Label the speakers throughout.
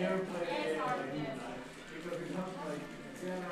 Speaker 1: airplane, airplane, because it comes like 10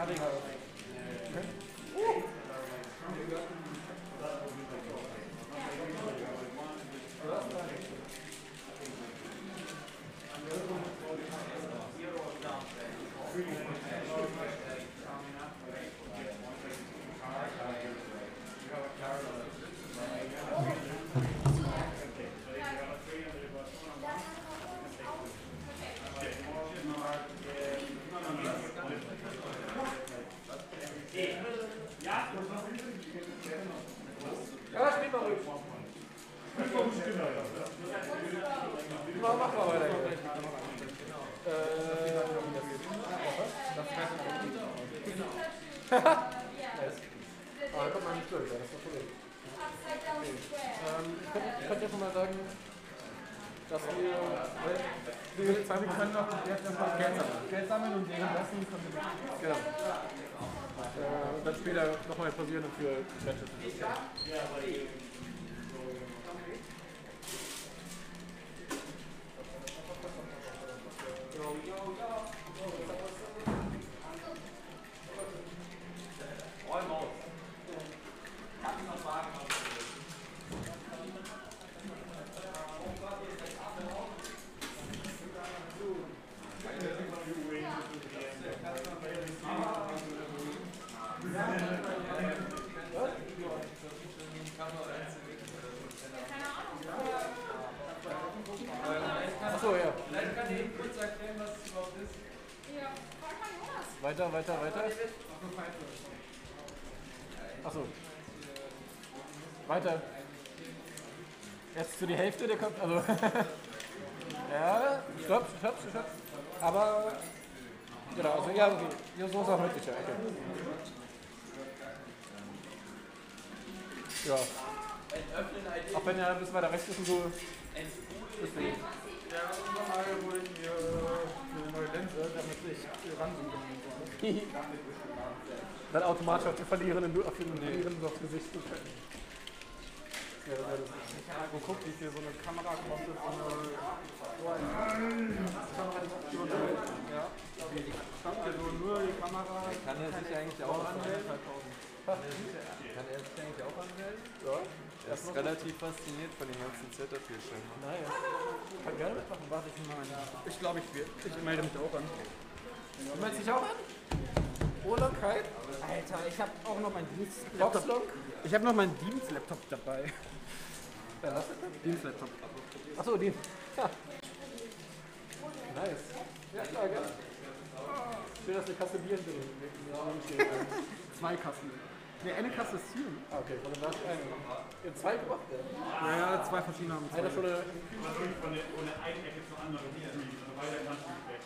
Speaker 1: wer fertig hat. Ja, spiel mal ruhig. Mach, mach mal weiter. Äh, Aber da kommt man nicht durch, ja, das ist das Problem. Ähm, ich könnte ich könnte jetzt noch mal sagen, dass wir. Wir, wir können noch jetzt erstmal Geld sammeln. Geld sammeln und währenddessen können wir. Genau. Äh, und dann später nochmal pausieren und für Matches. Achso, ja.
Speaker 2: Vielleicht kann ich Ihnen kurz erklären, was es überhaupt ist.
Speaker 1: Weiter, weiter, weiter. Achso. Weiter. Jetzt zu die Kopf. Also. ja, stopp, stopp, stopp. Aber. Genau, also ja, okay. Ja, so ist auch möglich, ja. Okay. Ja. Auch wenn er ein bisschen weiter rechts ist und so. Deswegen.
Speaker 3: Ja, irgendwann mal holen wir eine neue Linse, damit ich ranzoomen kann.
Speaker 1: Dann automatisch auf den Verlierenden, auf den Verlierenden aufs Gesicht zu können. Ja, das
Speaker 3: geguckt, wie viel so eine Kamera kostet. So eine, so eine Ja. Stand hier so nur die Kamera.
Speaker 2: Kann er sich eigentlich auch anmelden? Kann er sich eigentlich auch anmelden?
Speaker 1: Ja.
Speaker 2: Er ist relativ fasziniert von dem ganzen scheinbar.
Speaker 1: Nice. Kann gerne mitmachen.
Speaker 3: Warte ich mal. Ich glaube, ich, will- ich melde mich auch an.
Speaker 1: Du meldest dich auch an? Urlaub, Kai?
Speaker 3: Alter, ich habe auch noch meinen Dienstlaptop. Ich habe noch meinen Dienstlaptop dabei.
Speaker 1: Was ist das?
Speaker 3: Dienstlaptop.
Speaker 1: Achso, die. Ja. Nice. Ja, klar, gerne. Schön, dass eine Kasse Bier Raum steht.
Speaker 3: Zwei Kassen. Ne, eine Kasse ist hier.
Speaker 1: Ah, okay, von dem Rest eine. In zwei gemacht? Ja.
Speaker 3: Ja, ja, zwei verschiedene haben
Speaker 1: Einer
Speaker 3: zwei.
Speaker 1: schon eine.
Speaker 4: Natürlich von der, einen Ecke zur anderen weiter kannst du nicht weg.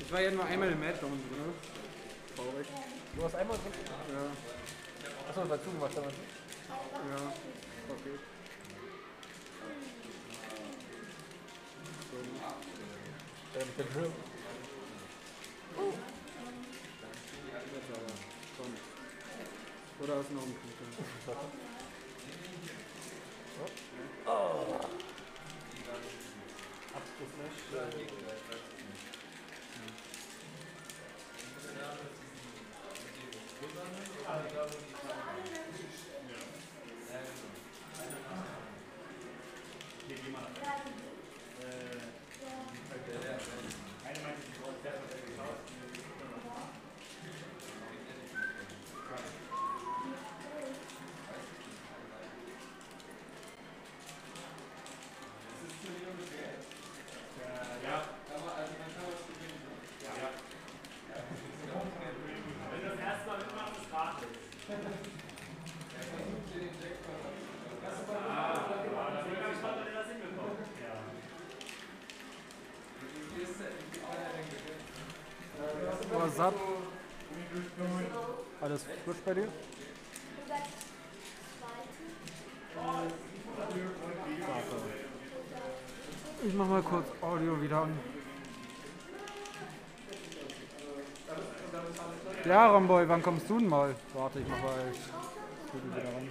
Speaker 3: Ich war ja nur einmal im Meltdown drin. Traurig.
Speaker 1: Du hast einmal drin.
Speaker 3: Ja,
Speaker 1: Achso, das war zugemacht damals.
Speaker 3: Ja, okay.
Speaker 1: Dann bin ich Oh.
Speaker 3: Das aber schon. Oder ist noch ein Kuchen? Oh. Abschluss nicht. Ja. Ramboy, wann kommst du denn mal? Warte, ich mach mal Studio wieder ran.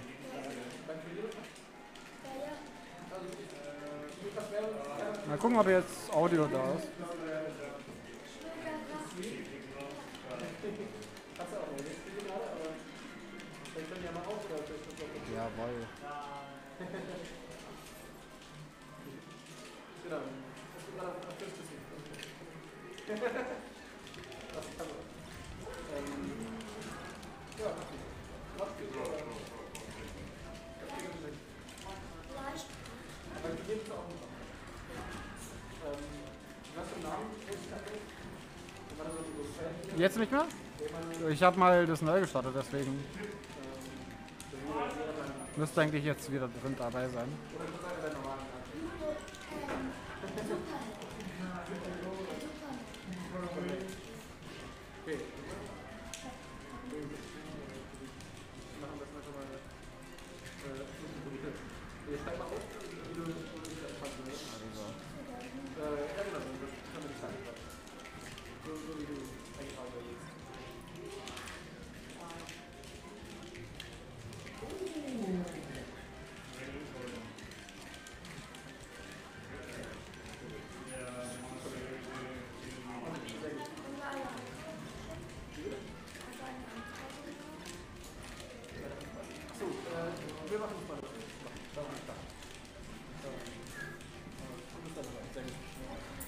Speaker 3: Mal gucken, ob jetzt Audio da ist. Jawohl.
Speaker 1: Genau. Das ist gerade auf 50. Das kann man. Ähm, ja, macht viel Spaß. Aber die geben es auch nicht. Ähm, was für einen Namen? War das so ein Fan?
Speaker 3: Jetzt nicht mehr? Ich habe mal das neu gestartet, deswegen müsste eigentlich jetzt wieder drin dabei sein.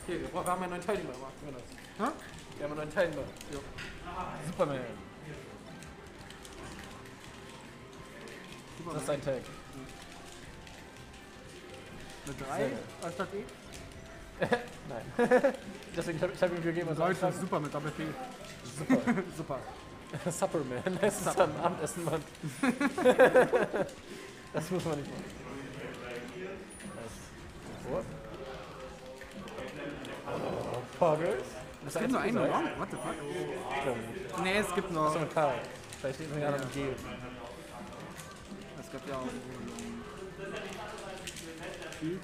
Speaker 1: Okay, wir haben einen neuen Teilnehmer. Machen wir das.
Speaker 3: Hä?
Speaker 1: Wir haben einen neuen Teilnehmer. Jo.
Speaker 3: Superman.
Speaker 1: Das ist ein Tag.
Speaker 3: Mit drei anstatt E?
Speaker 1: Nein. Deswegen habe ich hab ihm gegeben, was
Speaker 3: Deutsch ist super mit Doppel P.
Speaker 1: Super.
Speaker 3: Super.
Speaker 1: Superman. Das ist dann Abendessen, Mann. das muss man nicht machen. Das
Speaker 3: Es gibt nur einen Raum. What the fuck? Nee, es gibt noch.
Speaker 1: So ein Karl. Vielleicht ist es ja noch ein G.
Speaker 3: Es gibt ja auch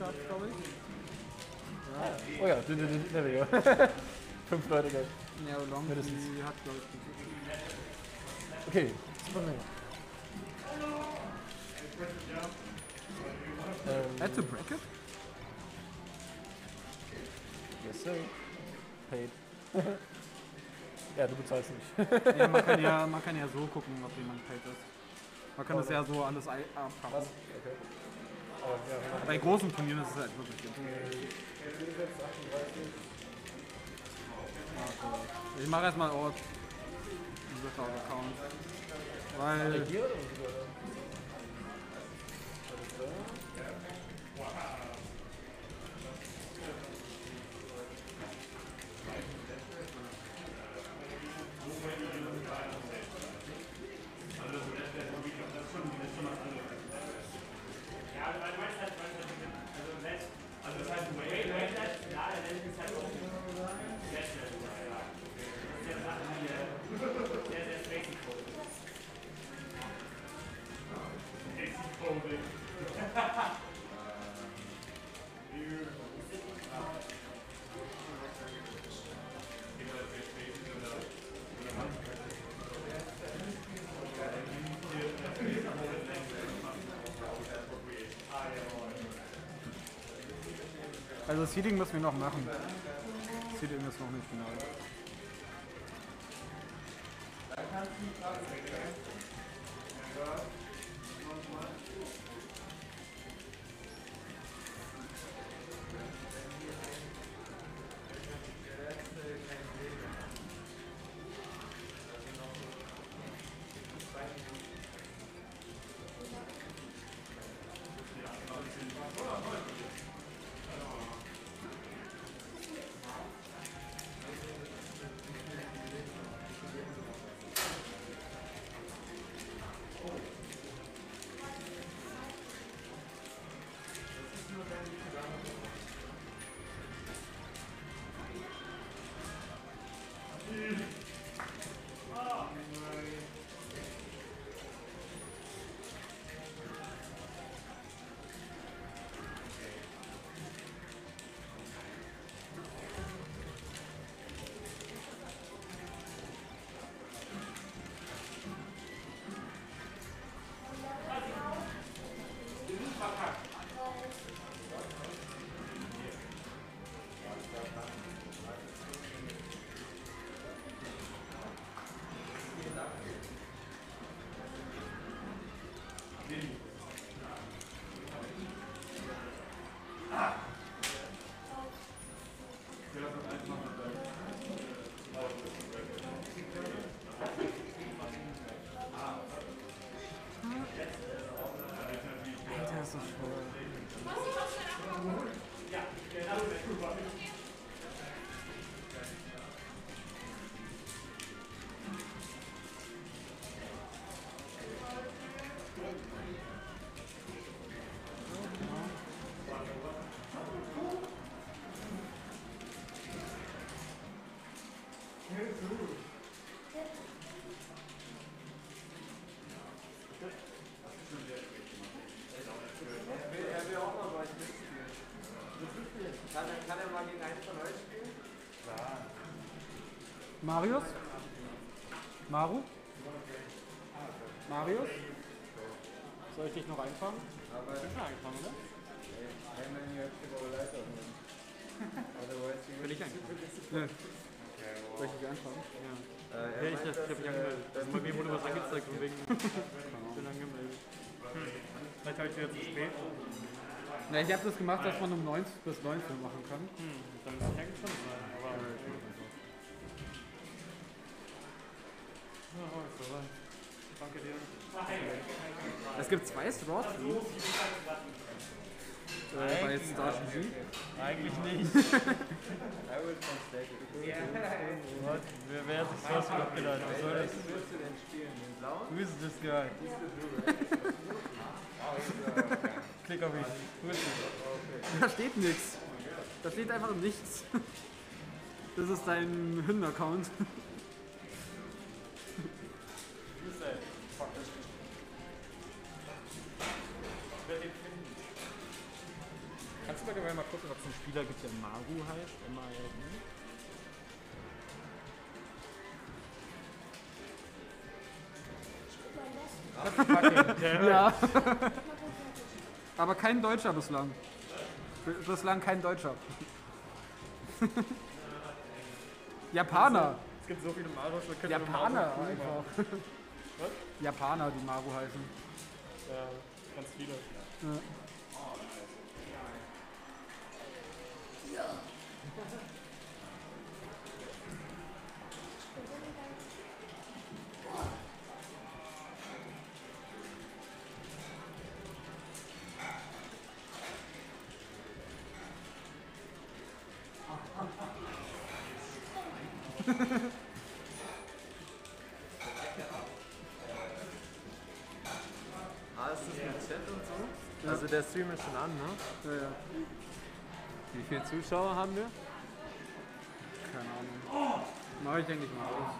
Speaker 3: Up, glaube ich.
Speaker 1: Oh ja, d- d- d- there we go. Fünf Leute gleich.
Speaker 3: Ja, Long, hat, glaube ich,
Speaker 1: Okay, Superman. Ähm,
Speaker 3: Add to bracket?
Speaker 1: yes, sir. Paid. ja, du bezahlst nicht.
Speaker 3: Ja, man kann ja, man kann ja so gucken, ob jemand paid ist. Man kann das ja so alles ei- abpacken.
Speaker 1: Was? Okay. Aber ja,
Speaker 3: Bei großen Turnieren ist es halt wirklich günstig. Ich mache erstmal Ort. Account. Weil. Seeding müssen wir noch machen. Seeding ist noch nicht final.
Speaker 5: Alter, ist
Speaker 2: Kann er, mal gegen einen von euch spielen?
Speaker 5: Marius? Maru? Marius? Soll ich dich noch einfangen?
Speaker 2: Aber
Speaker 5: Ich bin schon eingefangen, oder?
Speaker 2: I mean, you have to go lighter than Otherwise you
Speaker 5: Will ich einfangen? Ja. Soll ich dich einfangen? Ja.
Speaker 2: Äh,
Speaker 5: Ja, ich, ich hab mich
Speaker 2: ihr
Speaker 5: angemeldet. Also bei mir wurde was angezeigt von wegen. Ich bin angemeldet. Vielleicht habe ich wieder zu spät.
Speaker 3: Ja, ich habe das gemacht, dass man um 19 bis 19 machen kann.
Speaker 5: Hm, dann kann ich schon sein. Aber. Ja, ist soweit. Danke dir.
Speaker 3: Es gibt zwei Straw Teams. Äh, bei Starship G.
Speaker 5: Eigentlich nicht.
Speaker 2: I will translate it.
Speaker 5: What? Wer, wer hat sich sowas gedacht? Was soll das?
Speaker 2: Welchen willst du denn spielen? Den blauen?
Speaker 5: Who is this guy? Klick auf this?
Speaker 3: Da steht nichts. Da steht einfach nichts. Das ist dein Hünden-Account.
Speaker 6: Kannst du mal mal gucken, ob es einen Spieler gibt, der Maru heißt? M-A-R-U?
Speaker 3: Ja. Aber kein Deutscher bislang. Bislang kein Deutscher. Japaner.
Speaker 5: Es gibt so viele Maros, wir können
Speaker 3: Japaner einfach. Japaner, die Maru heißen.
Speaker 5: Ja, ganz viele.
Speaker 3: Ja.
Speaker 2: Ah, der Stream ist schon an, ne?
Speaker 3: Ja, ja.
Speaker 2: Wie viele Zuschauer haben wir?
Speaker 3: Keine Ahnung. Mach ich denke ich mal aus.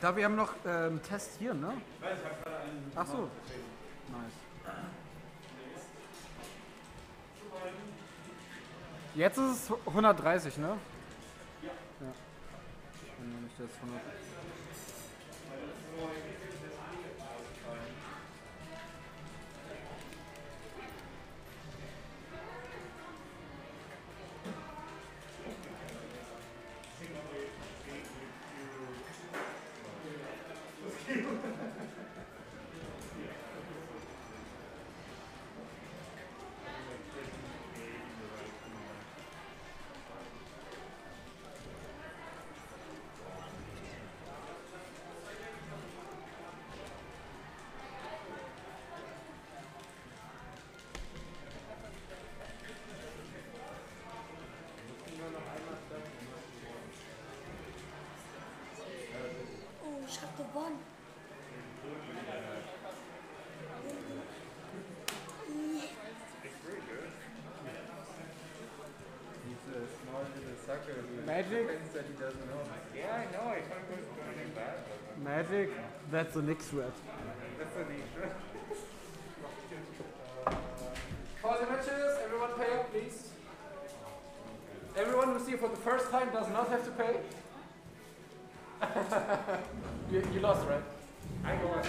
Speaker 3: Ich glaube, wir haben noch ähm, Test hier, ne? Ach so. Nice. Jetzt ist es 130, ne? Magic, that's the next threat.
Speaker 2: That's a neat.
Speaker 5: For the matches, everyone pay up, please. Everyone who's here for the first time does not have to pay. you, you lost, right?
Speaker 2: I go on.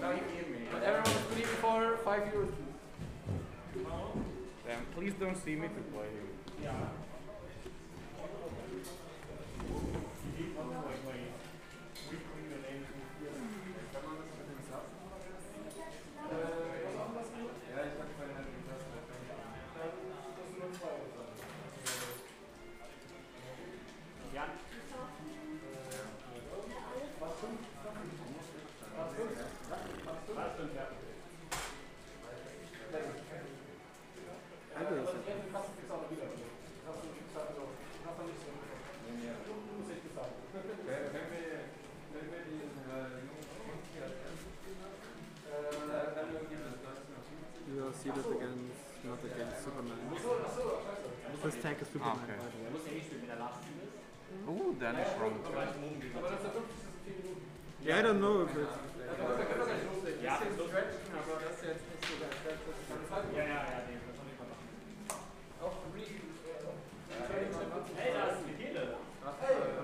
Speaker 2: Now you beat me.
Speaker 5: But everyone who's been before, 5 euros.
Speaker 2: Damn, please don't see me to play.
Speaker 1: Hey, da ist Michele. Wenn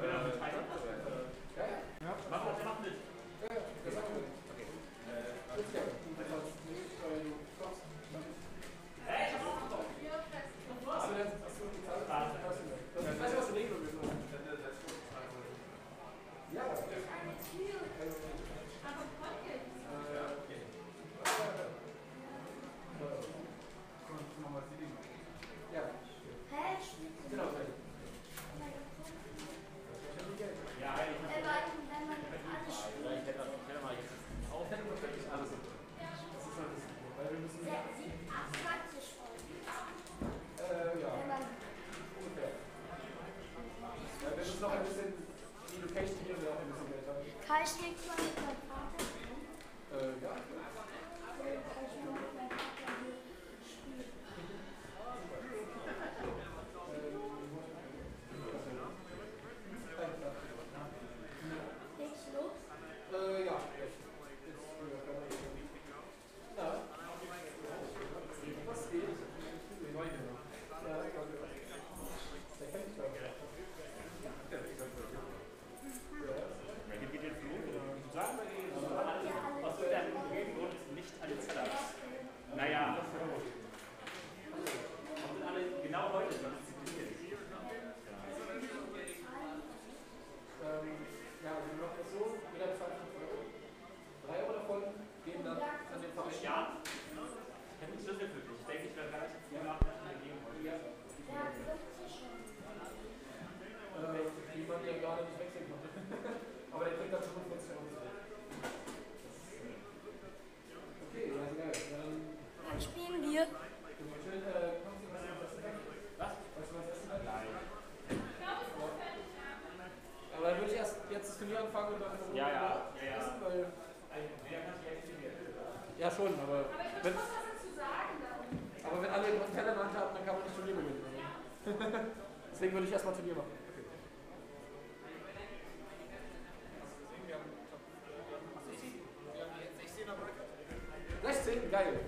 Speaker 5: 16, geil.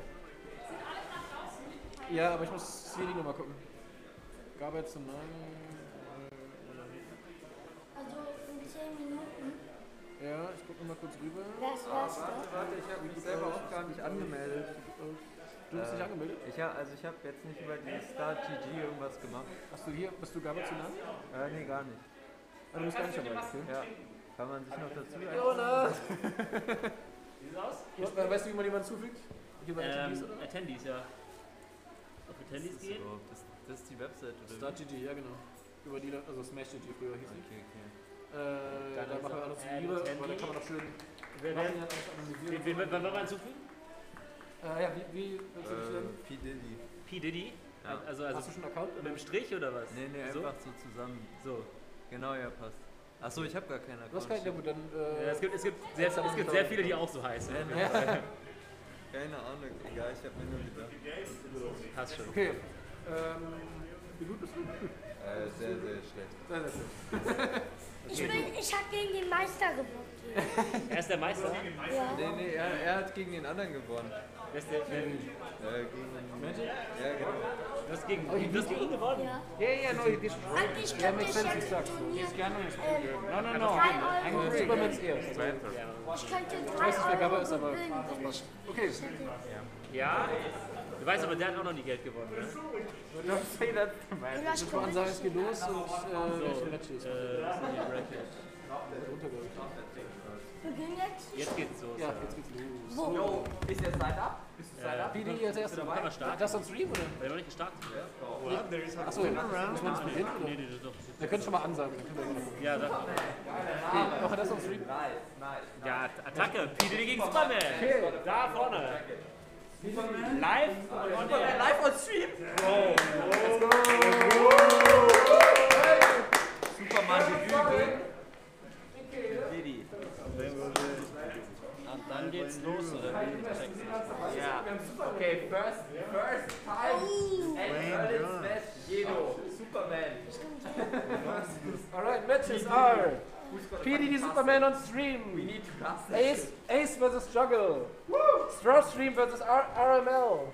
Speaker 5: Ja, aber ich muss hier die Nummer gucken. Gabe zu 9.
Speaker 6: Also in 10 Minuten.
Speaker 5: Ja, ich gucke nochmal kurz rüber.
Speaker 6: Wer ist was?
Speaker 2: Warte, warte, ich habe mich selber auch gar nicht angemeldet.
Speaker 5: Du bist nicht angemeldet?
Speaker 2: Ich hab, also ich habe jetzt nicht über die Start GG irgendwas gemacht.
Speaker 5: Hast du hier, bist du Gabe zu 9?
Speaker 2: Äh, nee, gar nicht.
Speaker 5: Ah, du bist gar nicht dabei. Okay.
Speaker 2: Ja. Kann man sich noch dazu
Speaker 5: Jonas!
Speaker 1: Sieht's aus?
Speaker 5: We- Weißt du, wie man jemanden zufügt? Hier bei Attendees,
Speaker 1: Ähm,
Speaker 5: oder?
Speaker 1: Attendees, ja. Auf Attendees gehen?
Speaker 2: So, das, das ist die Website, oder?
Speaker 5: StartGG, ja genau. Über die, also SmashGG früher hieß.
Speaker 2: Okay, okay.
Speaker 5: Äh, da machen wir
Speaker 1: auch
Speaker 5: alles Liebe, aber da kann man auch schön
Speaker 1: Wer,
Speaker 5: machen,
Speaker 1: wer,
Speaker 5: ja, alles anonymisieren.
Speaker 1: wen, wen, wen wollen wir hinzufügen?
Speaker 5: Äh, ja, wie, wie willst du dich
Speaker 2: Äh,
Speaker 5: nennen?
Speaker 2: P. Diddy.
Speaker 1: P. Diddy?
Speaker 2: Ja.
Speaker 1: Also, also
Speaker 5: Hast du schon einen Account?
Speaker 1: mit dem Strich oder was?
Speaker 2: Nee, nee,
Speaker 1: so?
Speaker 2: einfach so zusammen.
Speaker 1: So.
Speaker 2: Genau, ja, passt.
Speaker 7: Achso, ich habe gar keine
Speaker 1: Du hast keinen, ja gut, dann. Äh,
Speaker 5: Ja, es, gibt, es, gibt sehr, es gibt sehr viele, die auch so heißen.
Speaker 7: Keine Ahnung, egal, ich habe mir nur gedacht.
Speaker 5: Passt schon.
Speaker 1: okay. Ähm, wie gut bist du?
Speaker 7: Äh, sehr, sehr schlecht.
Speaker 1: Sehr, sehr schön.
Speaker 6: Ich, bin, ich habe gegen den Meister gewonnen.
Speaker 5: Er ist der Meister.
Speaker 6: Ja.
Speaker 7: Nee, nee, er, er hat gegen den anderen gewonnen.
Speaker 5: Wer ist der, wer,
Speaker 7: Äh, gegen
Speaker 1: Magic?
Speaker 7: Ja, genau.
Speaker 5: du, hast gegen, du hast gegen ihn gewonnen.
Speaker 6: Ja.
Speaker 1: Yeah, yeah, no, he did.
Speaker 6: Und ich
Speaker 1: Yeah, makes
Speaker 6: ich
Speaker 1: sense, he sucks.
Speaker 6: Turnier,
Speaker 1: No, no, no.
Speaker 6: drei Euro.
Speaker 1: Äh, Supermans erst.
Speaker 6: Ich könnte
Speaker 1: Ich
Speaker 6: drei
Speaker 1: weiß nicht, wer Gabba
Speaker 6: Euro
Speaker 1: ist, aber.
Speaker 6: gewinnen.
Speaker 1: Okay.
Speaker 5: Ja. Du weißt aber, der hat auch noch nie Geld gewonnen. Ne?
Speaker 6: Vielleicht
Speaker 1: Ich würde sagen, es geht los und äh, welche Matches.
Speaker 6: beginnen jetzt.
Speaker 5: Jetzt geht's los.
Speaker 1: Ja, jetzt geht's los.
Speaker 6: Wo?
Speaker 7: Ist jetzt Zeit ab? Bist du Zeit ab?
Speaker 1: Wie die
Speaker 5: Können wir starten?
Speaker 1: Das on Stream oder?
Speaker 5: Wir haben noch nicht gestartet.
Speaker 1: Achso, muss man das beginnen?
Speaker 5: Nee, nee, doch.
Speaker 1: Wir können schon mal ansagen.
Speaker 5: Ja, sag mal.
Speaker 1: Okay, machen wir das on Stream?
Speaker 5: Ja, Attacke. Pide gegen Superman. Da vorne. Live.
Speaker 7: On Stream! Superman Debüt. Und dann geht's los, oder wie? Ja. Okay, first, first time and best Jedo. Superman.
Speaker 1: Alright, matches are PDD Superman on stream.
Speaker 7: We need to cast
Speaker 1: Ace, Ace versus Juggle. Straw Stream versus R RML.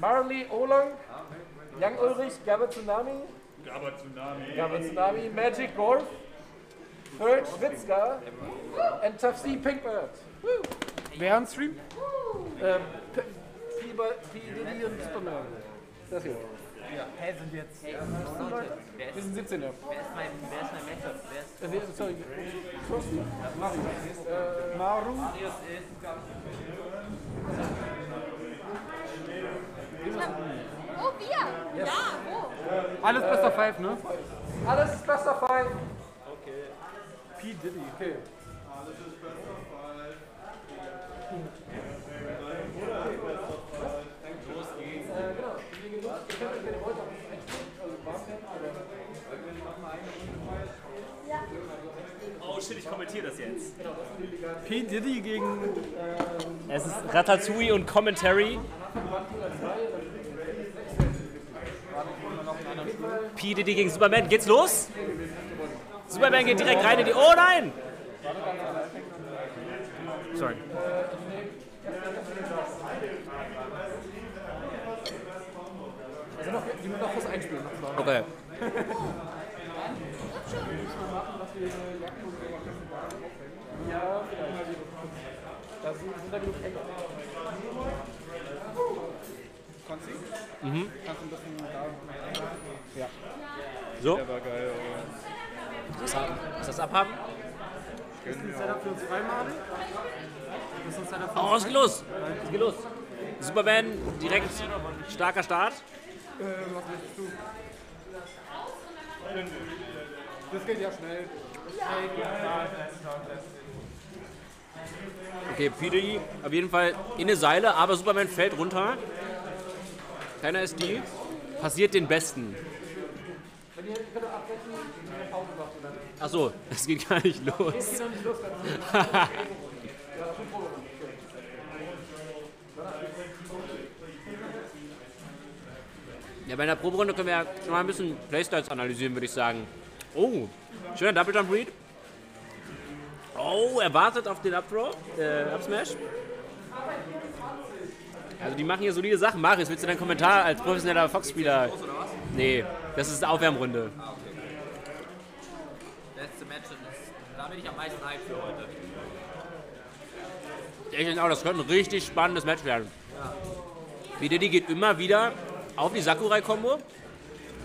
Speaker 1: Marley Olang. Young Ulrich, Gabba Tsunami.
Speaker 5: Aber Tsunami.
Speaker 1: Gabba Tsunami, Magic Golf. Third Schwitzka. And Tough C Pinkbird. Woo. Wer on stream? Ähm, P P P Diddy und Superman. Das
Speaker 7: Hä, sind jetzt. Wer
Speaker 1: Wir
Speaker 7: ist,
Speaker 1: sind 17 ja.
Speaker 7: wer ist mein, wer ist mein Matchup? Wer ist.
Speaker 1: Äh, wer- sorry. Frosty. Äh,
Speaker 3: Maru.
Speaker 7: Marius ist.
Speaker 6: Oh, wir? Ja, wo?
Speaker 3: Alles Best of Five, ne?
Speaker 1: alles ist Best of Five.
Speaker 3: P. Diddy.
Speaker 1: Okay. Äh, genau. Ihr könnt euch, wenn ihr wollt, auch einstellen. Also Barcamp oder
Speaker 5: Oh shit, ich kommentiere das jetzt.
Speaker 3: P. Diddy gegen.
Speaker 5: Es ist Ratatouille und Commentary. P. Diddy gegen Superman. Geht's los? Superman geht direkt rein in die. Oh nein! Sorry.
Speaker 1: Also noch, die müssen noch was einspielen.
Speaker 5: Okay.
Speaker 1: Ja, vielleicht. Da sind, sind da genug Ecken.
Speaker 3: Konzi? Mhm. Kannst du ein bisschen da.
Speaker 5: So,
Speaker 3: Der war geil.
Speaker 5: ist das abhaben?
Speaker 3: Ist ein Setup für uns freimalig? Das ist ein Setup für
Speaker 5: Oh, es geht los! Es geht los. Superman direkt starker Start.
Speaker 3: Äh, was willst du? Das geht ja schnell.
Speaker 5: Okay, P.D. auf jeden Fall in eine Seile, aber Superman fällt runter. Keiner ist die. Passiert den Besten. Achso, es geht gar nicht los. Ja, bei einer Proberunde können wir ja schon mal ein bisschen Playstyles analysieren, würde ich sagen. Oh, schöner Double Jump Read. Oh, er wartet auf den Updraw, äh, Upsmash. Also die machen hier solide Sachen. Marius, willst du deinen Kommentar als professioneller Fox-Spieler? Nee, das ist eine Aufwärmrunde.
Speaker 7: Letzte Match und da bin ich am meisten hyped für heute.
Speaker 5: Ich denke auch, das könnte ein richtig spannendes Match werden. Wie Diddy geht immer wieder auf die Sakurai-Kombo.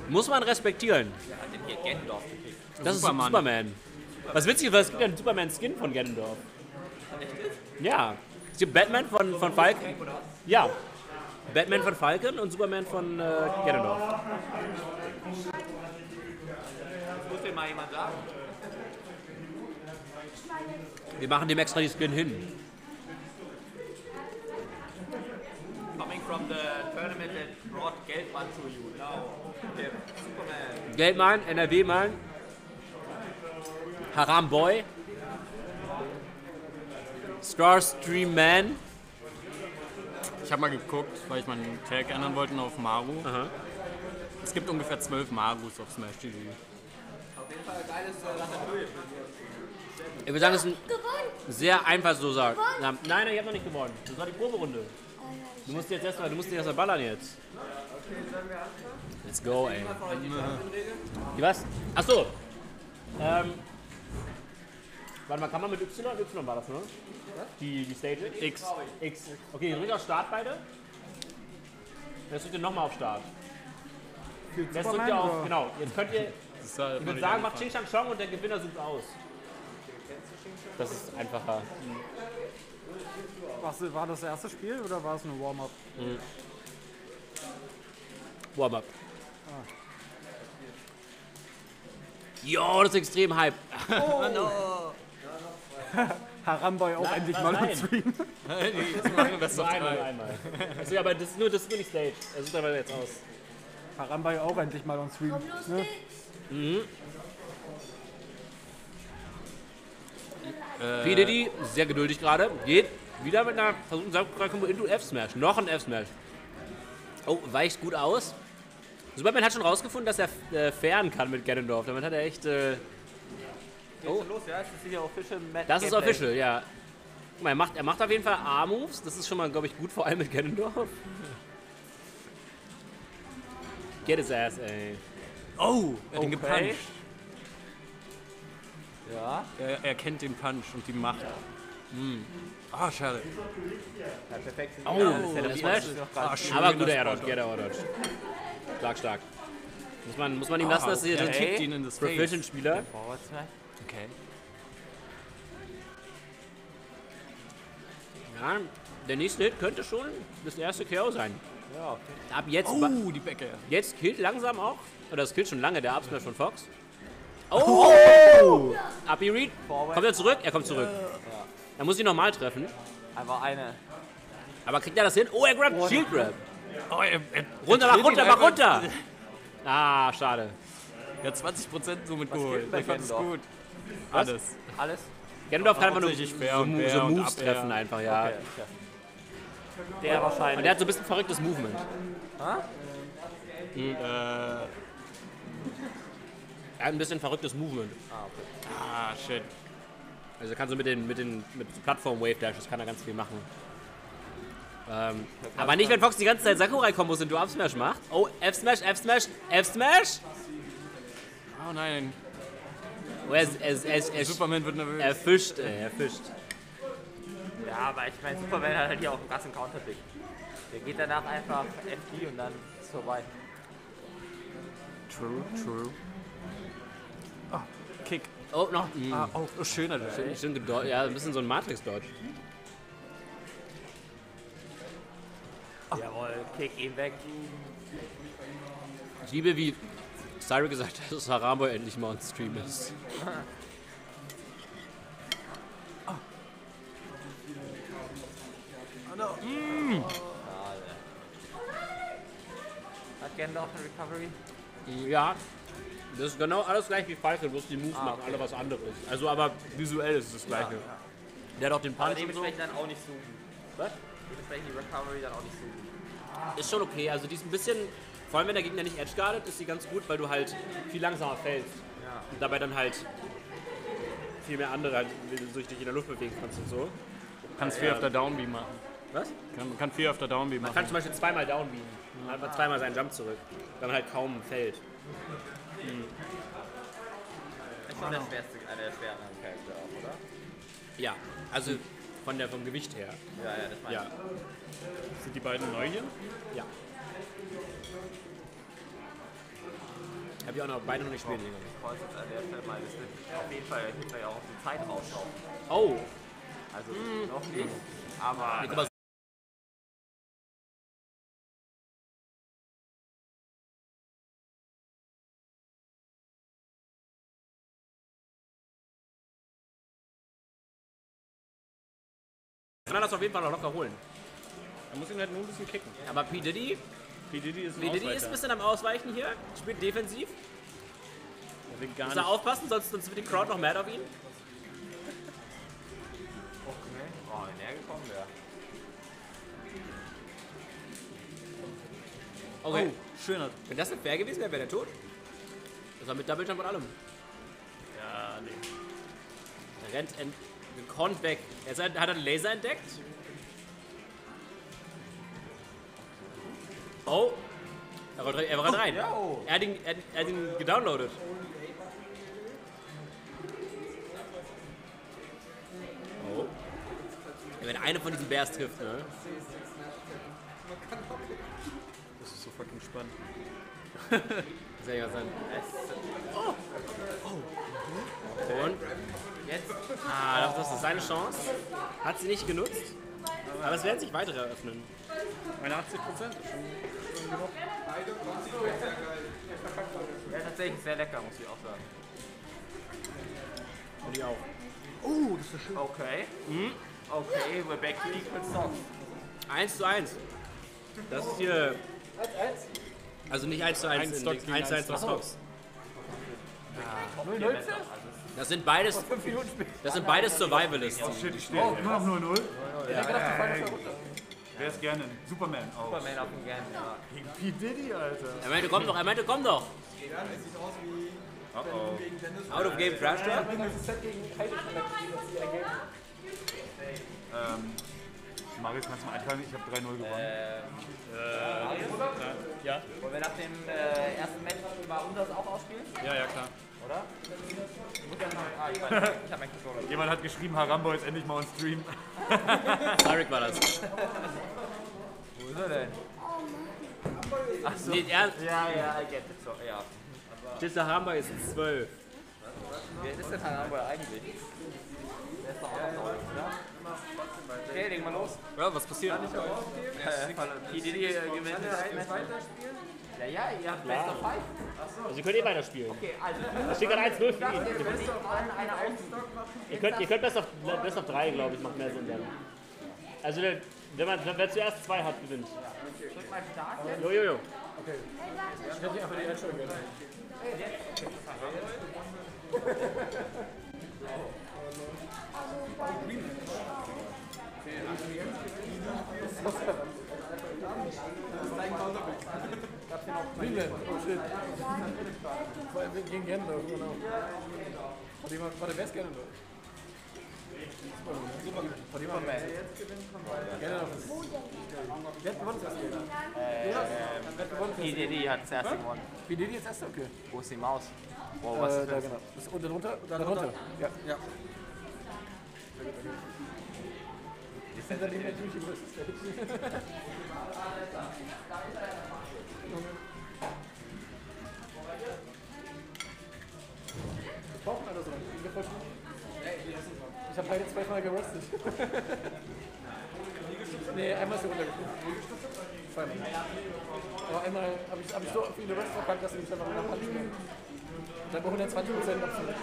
Speaker 5: Muss man respektieren.
Speaker 7: Wer hat denn hier Gendorf gekriegt?
Speaker 5: Das ist Superman. Was witzig ist, weil es gibt ja einen Superman-Skin von Ganondorf. Ja. Es gibt Batman von, von Falcon. Ja. Batman von Falcon und Superman von äh, Ganondorf.
Speaker 7: Das muss dir mal jemand sagen.
Speaker 5: Wir machen dem extra die Skin hin.
Speaker 7: Coming from the tournament that brought Geldmann to you. Now, him, Superman.
Speaker 5: Geldmann, NRW-Mann. Haram Boy. Starstream Man.
Speaker 8: Ich habe mal geguckt, weil ich meinen Tag ändern wollte auf Maru.
Speaker 5: Aha.
Speaker 8: Es gibt ungefähr zwölf Marus auf Smash TV.
Speaker 5: Ich würde sagen, das ist ein
Speaker 6: Gewonnen!
Speaker 5: sehr einfallsloser. Na, nein, nein, ich habe noch nicht gewonnen. Das war die Proberunde. Du musst jetzt erstmal, du musst dich erstmal ballern jetzt. Let's go, ey. Die was? Achso. Ähm. Warte mal, kann man mit Y? Y war das, ne? Die, die Stage? X. X. Okay, drück auf Start beide. Jetzt drückt ihr nochmal auf Start. Jetzt drückt ihr auf, genau. Jetzt könnt ihr,
Speaker 8: halt
Speaker 5: ich würde sagen, macht Ching Chang Chong und der Gewinner sucht aus. Das ist einfacher.
Speaker 3: Was, war das erste Spiel oder war es nur Warm-up?
Speaker 5: Warm-up. Jo, das ist extrem Hype.
Speaker 3: Haramboy auch endlich mal
Speaker 5: nein.
Speaker 3: im Stream.
Speaker 8: Die machen das
Speaker 5: Nur einmal, einmal. Also, aber das ist nur, das ist nur nicht Stage. Er sucht aber jetzt aus.
Speaker 3: Haramboy auch endlich mal im Stream.
Speaker 6: Komm los
Speaker 3: Ne?
Speaker 6: geht's!
Speaker 5: P. Diddy, sehr geduldig gerade, geht wieder mit einer versuchten Saugkombo into F-Smash. Noch ein F-Smash. Oh, weicht gut aus. Superman hat schon rausgefunden, dass er äh, fairen kann mit Ganondorf. Damit hat er echt. Äh,
Speaker 7: Oh. los, ja, das ist hier official Match.
Speaker 5: das ist official, ja. Guck mal, er macht, er macht auf jeden Fall A-Moves. Das ist schon mal, glaube ich, gut, vor allem mit Ganondorf. Get his ass, ey.
Speaker 8: Oh, er hat ihn
Speaker 7: Okay.
Speaker 8: gepuncht.
Speaker 7: Ja,
Speaker 8: Er, er kennt den Punch und die Macht. Ah, schade.
Speaker 7: ja perfekt.
Speaker 5: Oh, der Smash.
Speaker 8: Ah, schön,
Speaker 5: Aber guter
Speaker 8: das
Speaker 5: Air-Dodge, guter Air-Dodge. Stark, stark. Muss man, muss man ihm lassen, dass er
Speaker 8: er ihn in das Face.
Speaker 5: Proficient-Spieler.
Speaker 8: Okay.
Speaker 5: Ja, der nächste Hit könnte schon das erste KO sein.
Speaker 7: Ja, okay.
Speaker 5: Ab jetzt,
Speaker 8: Oh, die Bäcke.
Speaker 5: jetzt killt langsam auch, oder es killt schon lange der Upsmash von Fox. Oh! Uppy Read. Kommt er zurück? Er kommt zurück. Er muss ihn nochmal treffen.
Speaker 7: Einfach eine.
Speaker 5: Aber kriegt er das hin? Oh, er grabt Shield Grab.
Speaker 8: Oh, er, er,
Speaker 5: Runter,
Speaker 8: er
Speaker 5: mach runter, mach runter! Ah, schade.
Speaker 8: Hat 20% somit geholt. Ich fand es
Speaker 7: Gendorf?
Speaker 8: Gut. Alles.
Speaker 7: Alles?
Speaker 5: Ganondorf kann einfach nur so,
Speaker 8: fair und
Speaker 5: so,
Speaker 8: fair
Speaker 5: so
Speaker 8: und
Speaker 5: Moves treffen einfach, ja.
Speaker 7: Okay, okay. Der
Speaker 5: Und
Speaker 7: wahrscheinlich.
Speaker 5: der hat so ein bisschen verrücktes Movement.
Speaker 8: Äh,
Speaker 5: Er hat ein bisschen verrücktes Movement.
Speaker 8: ah, shit.
Speaker 5: Also er kann so mit den, mit den mit Plattform-Wave-Dashes kann er ganz viel machen. Ähm, aber nicht, wenn Fox die ganze Zeit Sakurai-Kombos in Dual-Smash macht. Oh, F-Smash, F-Smash, F-Smash!
Speaker 8: Oh nein.
Speaker 5: Oh, er, er, er, er, er,
Speaker 8: Superman wird nervös.
Speaker 5: er fischt, ey, er fischt.
Speaker 7: Ja, aber ich meine, Superman hat halt hier auch einen krassen Counterblick. Der geht danach einfach FD und dann ist vorbei.
Speaker 8: True, true. Ah, Kick.
Speaker 5: Oh, noch. Mm.
Speaker 8: Ah, oh, oh schöner der.
Speaker 5: Schön, schön ja, ein bisschen so ein Matrix-Dodge.
Speaker 7: Jawohl, Kick ihn weg.
Speaker 5: Ich liebe, wie Cyro gesagt hat, dass Haramboy endlich mal on Stream ist.
Speaker 7: Hat Gandalf eine Recovery?
Speaker 5: Ja, das ist genau alles gleich wie Falcon, bloß die Moves
Speaker 7: Ah,
Speaker 5: machen
Speaker 7: okay.
Speaker 5: alle was anderes. Also, aber visuell ist es das Gleiche. Der hat auch den
Speaker 7: Aber
Speaker 5: Punch und so.
Speaker 7: dementsprechend dann auch nicht so gut.
Speaker 5: Was?
Speaker 7: Dementsprechend die Recovery dann auch nicht so gut.
Speaker 5: Ist schon okay. Also die ist ein bisschen, vor allem wenn der Gegner nicht edge guardet, ist sie ganz gut, weil du halt viel langsamer fällst.
Speaker 7: Ja.
Speaker 5: Und dabei dann halt viel mehr andere halt durch dich in der Luft bewegen kannst und so.
Speaker 8: Kannst viel auf der Down B machen.
Speaker 5: Was?
Speaker 8: Kann, kann viel auf der Down B
Speaker 5: Man
Speaker 8: machen.
Speaker 5: kann zum Beispiel zweimal downbeamen. Einfach zweimal seinen Jump zurück. Dann halt kaum fällt.
Speaker 7: Ist schon der schwerste, einer der schweren Charakter auch, oder?
Speaker 5: Ja, also von der, vom Gewicht her.
Speaker 7: Ja, ja, das meine
Speaker 5: Ja.
Speaker 8: Sind die beiden neu hier?
Speaker 5: Ja. Hab ich auch noch beide noch nicht spielen sehen.
Speaker 7: ich. Kreuz jetzt an der Stelle mal, das wird auf jeden Fall hinterher ja auch auf die Zeit rausschauen.
Speaker 5: Oh,
Speaker 7: Also noch nicht, aber
Speaker 5: kann das auf jeden Fall noch locker holen.
Speaker 8: Man muss ihn halt nur ein bisschen kicken.
Speaker 5: Aber P. Diddy,
Speaker 8: P. Diddy ist ein
Speaker 5: P. Diddy ist ein bisschen am Ausweichen hier, spielt defensiv.
Speaker 8: will gar
Speaker 5: Muss
Speaker 8: nicht.
Speaker 5: er aufpassen, sonst, sonst wird die Crowd noch mad auf ihn.
Speaker 7: Oh, wenn er gekommen wäre.
Speaker 5: Okay.
Speaker 8: Oh, schöner.
Speaker 5: Wenn das nicht fair gewesen wäre, wäre der tot. Das war mit Double Jump und allem.
Speaker 8: Ja, nee.
Speaker 5: Er rennt ent gekonnt weg. Jetzt hat, er den Laser entdeckt. Oh. Er war, er war rein. Er hat ihn, er, er hat ihn gedownloadet. Oh. Wenn eine von diesen Bears trifft, ne?
Speaker 8: Das ist so fucking spannend.
Speaker 5: Wäre ja sein. Und jetzt. Ah, das ist seine Chance. Hat sie nicht genutzt. Aber es werden sich weitere eröffnen.
Speaker 8: 81 Prozent ist schon.
Speaker 7: Ja, tatsächlich sehr lecker, muss ich auch sagen.
Speaker 5: Und die auch.
Speaker 8: Oh, das ist schön.
Speaker 7: Okay. Okay, we're back to equal socks.
Speaker 5: 1 zu 1. Das ist hier. Also nicht 1 zu 1
Speaker 8: Ein
Speaker 5: in
Speaker 8: Stock
Speaker 5: Dings,
Speaker 8: gegen
Speaker 5: 1 zu 1
Speaker 8: ein
Speaker 5: was
Speaker 8: Stock.
Speaker 5: Stocks. Das sind beides. Das sind beides Survivalists.
Speaker 9: Shit, ich stehe. Nur noch 0-0. Wer ist gerne? Superman. Oh.
Speaker 7: Superman auf dem Gern, ja.
Speaker 9: Gegen P. Diddy, Alter.
Speaker 5: Er meinte, komm doch, er meinte, komm doch.
Speaker 9: Oh oh.
Speaker 5: Out of Game Trash Talk.
Speaker 9: Ähm, Marius, kannst du mal eintragen? Ich habe 3-0 gewonnen.
Speaker 8: Ja,
Speaker 7: Wollen wir nach dem äh, ersten Match mal unseres auch ausspielen?
Speaker 8: ja, ja, klar.
Speaker 7: Oder? Ich ja. Ah, ich, ich hab meinen Controller.
Speaker 9: Jemand hat geschrieben, Harambo ist endlich mal on Stream.
Speaker 5: Cyric war das.
Speaker 7: Wo ist er denn?
Speaker 5: Nee, er,
Speaker 7: Ja, ja, I get it. So, ja.
Speaker 5: Jissa Hamba ist 12.
Speaker 7: Wer ist denn Hannover eigentlich? Der ist doch auch noch oder? Okay, legen wir los.
Speaker 5: Ja, was passiert?
Speaker 7: Äh, die Diddy äh, gewinnt das Match. Ja, ja, ihr habt Best of Five.
Speaker 5: Also ihr könnt eh weiterspielen.
Speaker 7: Okay, also
Speaker 5: Es steht gerade 1-0 für ihn.
Speaker 7: Best of One, eine aus.
Speaker 5: Ihr könnt, ihr könnt Best, of, Best of 3, glaube ich, macht mehr Sinn dann. Also der- wenn man, wer zuerst zwei hat, gewinnt.
Speaker 7: Drück mal stark.
Speaker 5: Jo, jo, jo.
Speaker 1: Ich hätte einfach die Einstellung gerne. Greenland, oh shit. Vor allem Gegen Gendorf, genau. Von dem, warte, wer ist Gendorf? Von dem ist. Wer hat gewonnen zuerst? Wer hat gewonnen
Speaker 7: Die
Speaker 1: zuerst?
Speaker 7: Diddy hat zuerst gewonnen.
Speaker 1: Wie die jetzt erst? Okay.
Speaker 7: Wo ist die Maus? Wow, was
Speaker 1: Äh,
Speaker 7: ist
Speaker 1: da
Speaker 7: das?
Speaker 1: genau. Das, und darunter? Darunter. Ja. ja. Ist hinter dem natürlich die größte Brauchen alle so Ich habe beide zweimal gerostet. nee, einmal ist sie runtergekommen. Zweimal. Aber einmal habe ich, hab ich so viele Rosts verpackt, dass sie mich einfach nach Hand. Und dann bei 120 Prozent abschließen.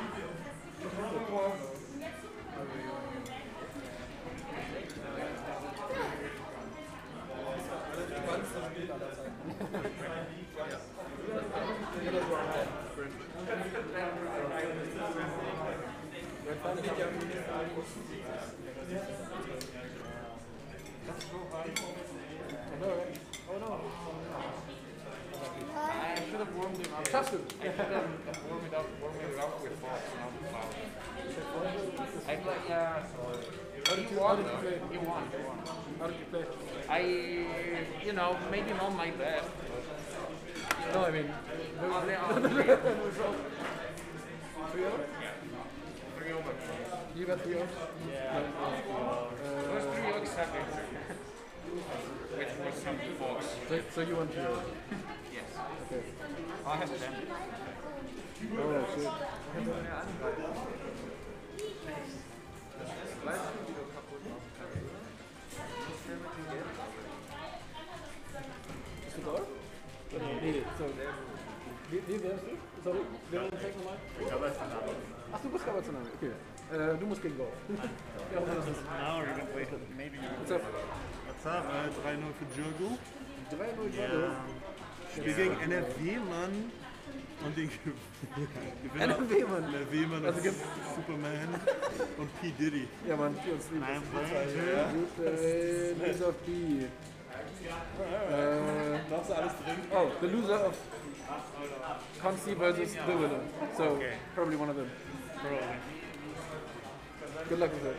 Speaker 7: I, you know, maybe not my best.
Speaker 1: No, I mean, you got three?
Speaker 7: First three odds happened. Which was some.
Speaker 1: So, so you won three?
Speaker 7: Yes.
Speaker 1: Okay.
Speaker 7: I have them.
Speaker 1: Oh, shit. Wer? Sorry, wer war der nochmal? Ach, du bist Gabatsunami, okay. Äh, du musst gegen Golf. ja, das ist.
Speaker 8: Now we're gonna wait. Maybe.
Speaker 1: What's up?
Speaker 10: What's up? Äh, 3-0 für Djurgu.
Speaker 1: 3-0
Speaker 10: Ja. Spiel gegen NRW, Mann.
Speaker 11: Und den Ge- Gewinner.
Speaker 1: NRW, Mann.
Speaker 11: NRW, Mann,
Speaker 1: Also
Speaker 11: das Superman und P. Diddy.
Speaker 1: Ja, Mann, Ja, gut, äh, Loser of P. Äh,
Speaker 11: Darfst du alles drin?
Speaker 1: oh, the loser of Consti versus the winner. So, probably one of them. Good luck with it.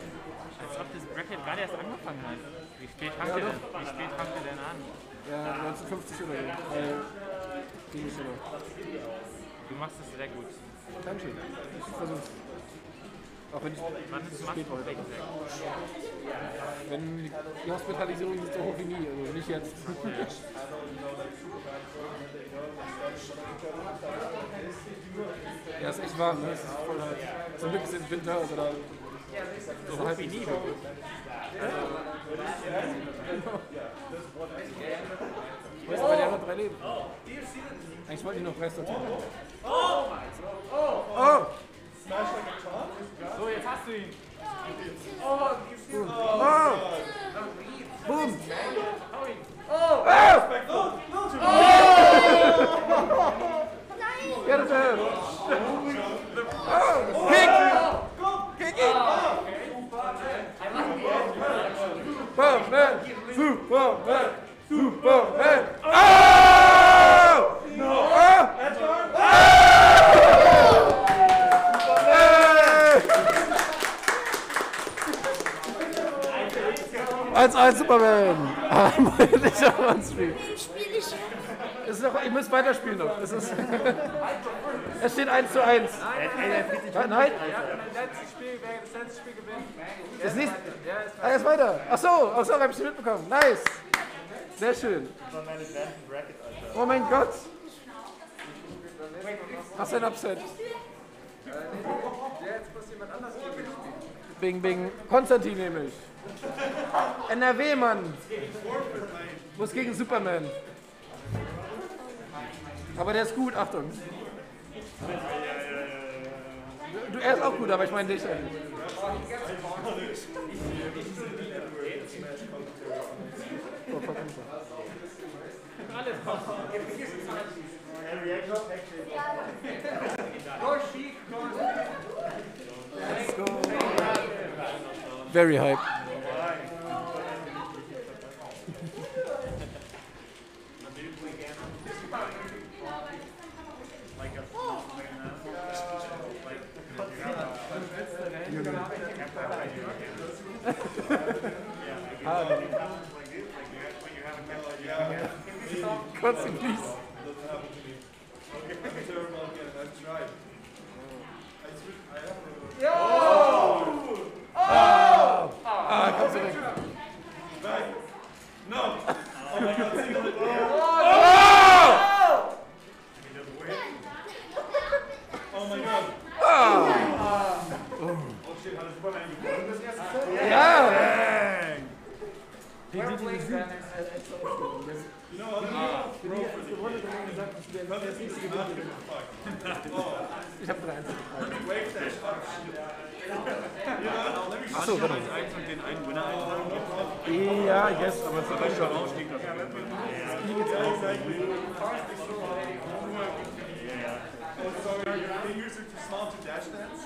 Speaker 5: Als ob das Bracket gerade erst angefangen hat. Wie spät fangt ihr denn? Wie spät fangt ihr denn an?
Speaker 1: Ja, 1950 oder so. Äh.
Speaker 5: Du machst es sehr gut.
Speaker 1: Dankeschön. Ich versuch's. Auch wenn ich
Speaker 5: Wann ist es
Speaker 1: spät heute. Wenn die Hospitalisierung ist so hoch wie nie, also nicht jetzt. ja, ist echt warm, ne? Es ist voll heiß. Zum Glück ist es Winter, also da. So hoch wie nie. Weißt du, bei der noch drei Leben. Eigentlich wollte ich noch drei sortieren. Oh!
Speaker 5: So, jetzt hast du ihn.
Speaker 1: Oh! Boom! Get it there! Oh! Kick! Kick it! Superman! Superman! Superman! Oh! Oh! Eins, eins, Superman! Ich auch on Stream.
Speaker 6: Spiel ich.
Speaker 1: Es ist noch, ihr müsst weiterspielen noch. Es, ist es steht 1 zu 1. Nein, nein.
Speaker 5: Letztes Spiel, wer das letzte Spiel gewinnt.
Speaker 1: Das nächste. Ah, jetzt weiter. Ach so, ach so, hab ich mitbekommen. Nice. Sehr schön. Oh mein Gott. Was ein Upset. Bing, bing. Konstantin nämlich. NRW, Mann. Muss gegen Superman. Aber der ist gut, Achtung. Du, er ist auch gut, aber ich meine dich. Very hype. transparency, please. Ich hab 3 Achso, warte.
Speaker 11: Eins und den einen Winner eintragen.
Speaker 1: Ja, yes, aber es
Speaker 11: Aber schon ausstieg das.
Speaker 4: Fingers are too small to dash dance?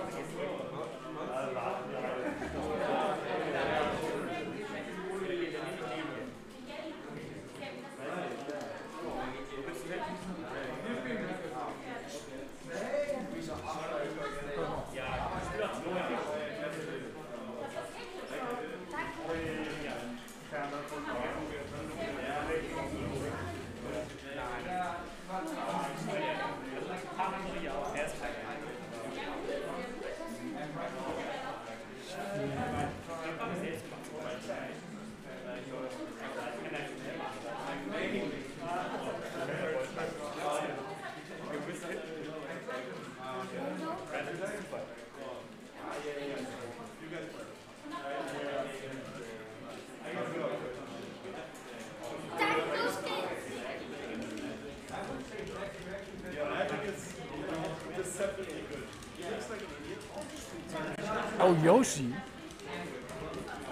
Speaker 1: Oh, Yoshi.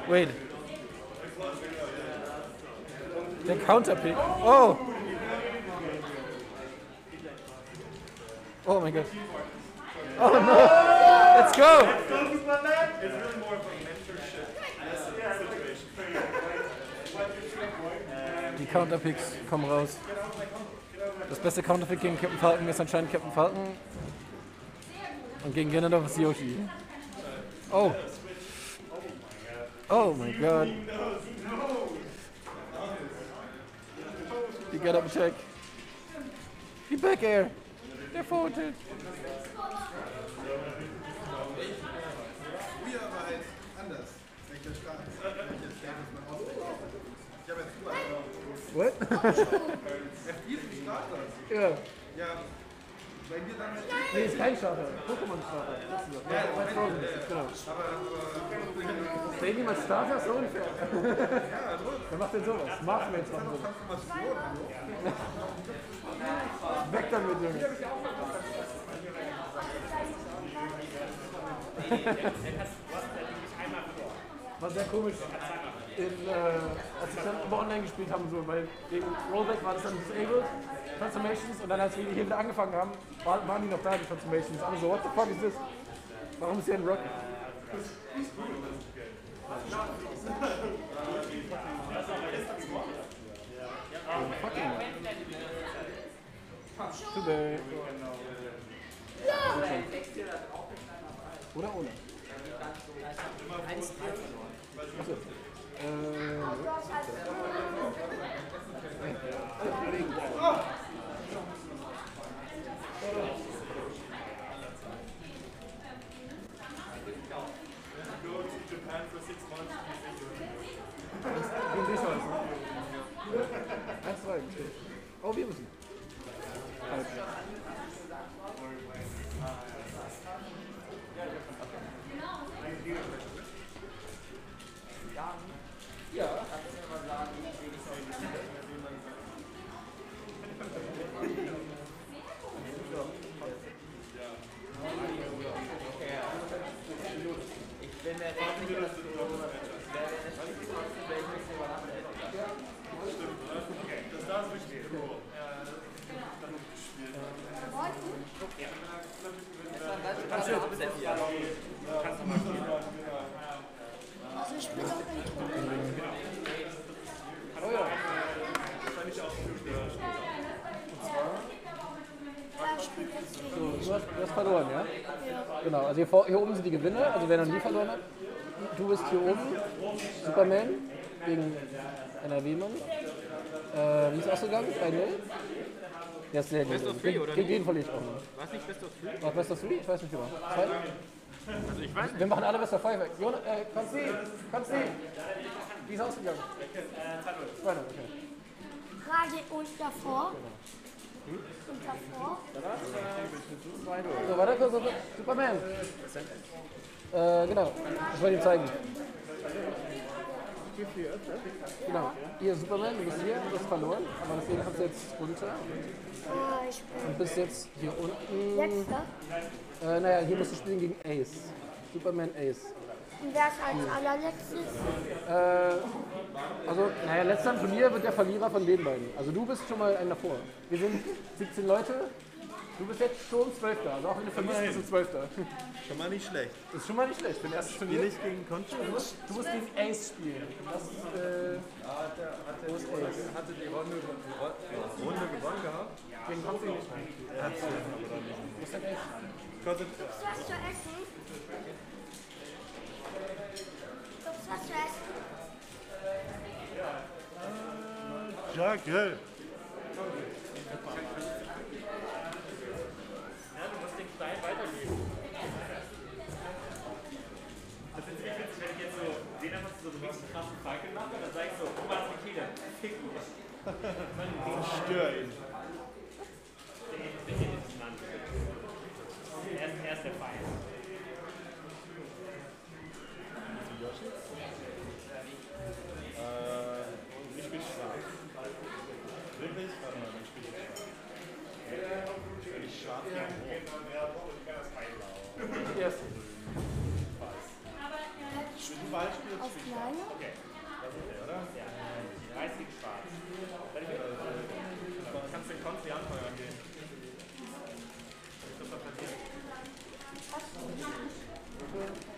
Speaker 1: Wait. Der Counterpick. Oh! Oh mein Gott. Oh no! Let's go! Die Counterpicks kommen raus. Das beste Counterpick gegen Captain Falcon ist anscheinend Captain Falcon. Und gegen Ganondorf ist Yoshi. Oh. Oh my god. Die Get Up Attack. Die Back Air. Der Forward Tilt.
Speaker 9: Früher war anders. Wegen der Start. Jetzt lernt es man aus. Ich habe jetzt überall.
Speaker 1: What?
Speaker 9: F4 für Starter.
Speaker 1: ja.
Speaker 9: Ja, weil wir dann.
Speaker 1: Nee, ist kein Starter. Pokémon-Starter. Das ist. Ja, es Frozen ist. Genau.
Speaker 9: Aber, aber.
Speaker 1: Stadium als Starter so unfair. Wer macht denn sowas? Machen sowas.
Speaker 9: Transformation, hallo?
Speaker 1: Weg damit, Junge. War sehr komisch, in, äh, als ich dann über online gespielt haben, so, weil wegen Rollback war das dann disabled, Transformations, und dann als wir hier wieder angefangen haben, war- waren die noch da, die Transformations. Alle so, what the fuck is this? Warum ist hier ein Rock? Too bad. Oder ohne? Achso. Äh,
Speaker 9: Go to Japan for six months.
Speaker 1: gegen dich aus. Eins, zwei. Oh, wir müssen. Falsch.
Speaker 7: Ich bin mir recht sicher, dass du das wäre eine Spielkosten, welche ich übernommen hätte.
Speaker 9: Das darf ich nicht.
Speaker 7: Das war ein ganz schön krasser Upset hier.
Speaker 6: Also ich spiele auch in Turnier.
Speaker 1: Oh ja.
Speaker 6: Ja, ich spiele jetzt
Speaker 1: So,
Speaker 6: gegen
Speaker 1: du hast, du hast verloren, ja? Genau, also hier, vor, hier oben sind die Gewinner, also wer noch nie verloren hat. Du bist hier oben, Superman gegen NRW-Mann. Äh, wie ist es ausgegangen? 3-0? Ja, ist sehr gut.
Speaker 5: Best of three,
Speaker 1: gegen-
Speaker 5: oder
Speaker 1: Gegen
Speaker 5: nicht?
Speaker 1: den verliere ich auch noch.
Speaker 5: Was nicht Best of Three?
Speaker 1: Ach, Best of 3? Ich weiß nicht genau. Zwei?
Speaker 5: Also ich weiß
Speaker 1: Wir machen alle Best of 5 weg. Jona, äh, kannst du? Kannst du? Wie ist es ausgegangen? 2-0. okay.
Speaker 6: Frage und davor. Und davor.
Speaker 1: So, weiter kurz Superman. Äh, genau. Ich wollte ihm zeigen. Genau. Hier Superman, du bist hier, du hast verloren, aber deswegen kommst du jetzt runter
Speaker 6: Ah, ich bin
Speaker 1: und bist jetzt hier unten.
Speaker 6: letzter.
Speaker 1: Äh, naja, hier musst du spielen gegen Ace. Superman Ace.
Speaker 6: Und wer ist als allerletztes?
Speaker 1: Äh, also, naja, letzter Turnier wird der Verlierer von den beiden. Also du bist schon mal ein davor. Wir sind 17 Leute. Du bist jetzt schon Zwölfter. Also auch wenn du verlierst, bist du Zwölfter.
Speaker 9: Schon mal nicht schlecht.
Speaker 1: Das ist schon mal nicht schlecht für ein erstes Turnier.
Speaker 9: Nicht gegen Contra?
Speaker 1: Du musst, du musst gegen Ace spielen. Das ist, äh, wo ist Ace?
Speaker 9: Hatte die Runde, Runde gewonnen gehabt?
Speaker 1: Gegen du nicht rein. Wo ist denn Ace?
Speaker 9: Kostet
Speaker 6: Gibt's was zu essen? Gibt's was zu essen?
Speaker 9: Jacke.
Speaker 5: Ja, Verstör ihn. Er ist der Feind. Äh, ich spiele schwarz. Wirklich? Warte mal, dann spiele ich schwarz. Ich will nicht
Speaker 9: schwarz. Ja,
Speaker 5: ich kann das kein Blau. Erst.
Speaker 9: Weiß. Aber, ja, Schwarz spielt schwarz. Okay. Das ist
Speaker 1: der, oder?
Speaker 6: Ja. 30 schwarz.
Speaker 8: Kannst du den Konzi anfeuern gehen.
Speaker 1: Ich glaube, das hat hier.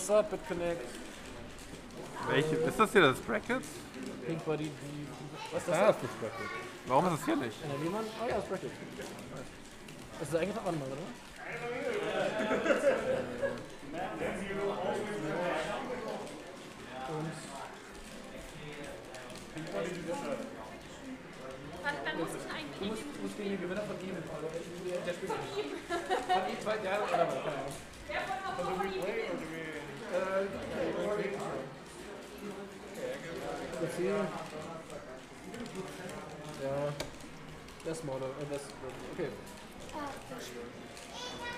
Speaker 1: What's up, BitConnect?
Speaker 8: Welche? Ist das hier das Bracket?
Speaker 1: Pink Body, die. Was ist das?
Speaker 8: Ja, das ist das Bracket. Warum ist das hier nicht?
Speaker 1: Einer Lehmann? Oh ja, das Bracket. Das ist eigentlich noch andere, oder? Und
Speaker 10: Warte, dann muss ich eigentlich.
Speaker 1: du musst, du musst gegen den Gewinner von ihm, also der, der spielt nicht. Von ihm zwei Jahre oder was, keine Ahnung. Äh, Jetzt hier. Ja. Das Model, äh, das, okay.
Speaker 6: Das spielt.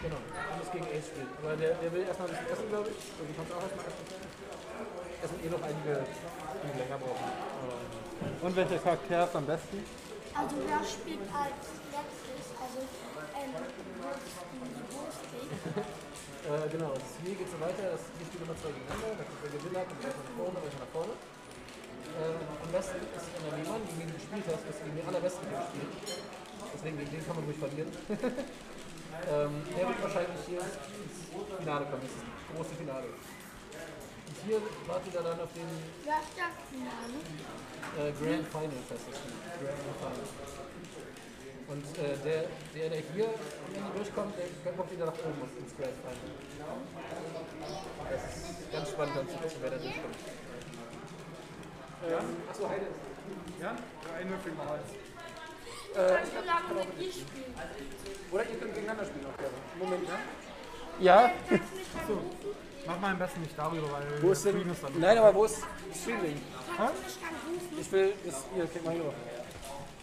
Speaker 1: Genau, musst gegen Ace spielen. Aber der, der will erstmal ein bisschen essen, glaube ich. Und du kannst auch erstmal essen. Es sind eh noch einige, die länger brauchen. Aber,
Speaker 8: Und welcher Charakter ist am besten?
Speaker 6: Also wer spielt als letztes? Also ähm,
Speaker 1: äh, genau, also hier geht es so weiter. Das hier spielen immer zwei gegeneinander. Da kommt der Gewinner, kommt gleich nach vorne, gleich nach vorne. Äh, am besten ist in der Lehmann, gegen den du gespielt hast, bist du gegen den allerbesten gespielt. Deswegen, den kann man ruhig verlieren. ähm, der wird wahrscheinlich hier ins Finale kommen. Das ist das große Finale. Und hier wartet er dann auf den
Speaker 6: ist das Finale?
Speaker 1: äh, Grand Final heißt das Spiel. Grand Final. Und äh, der, der, der hier durchkommt, der, kommt wieder nach oben ins Grand Final. Das ist ganz spannend dann zu wissen, wer da durchkommt. Achso, Heide.
Speaker 8: Ja? Ein Würfel mal eins.
Speaker 1: Äh,
Speaker 6: Ich will lange mit dir spielen.
Speaker 1: oder ihr könnt gegeneinander spielen auch gerne. Moment, ne?
Speaker 8: Ja?
Speaker 6: Mich anrufen?
Speaker 8: Mach mal am besten nicht darüber, weil
Speaker 1: Wo ist denn.
Speaker 8: Stream ist dann.
Speaker 1: Nein, aber wo ist Streaming?
Speaker 6: Rufen?
Speaker 1: Ich will. Das, hier, krieg mal hier drauf.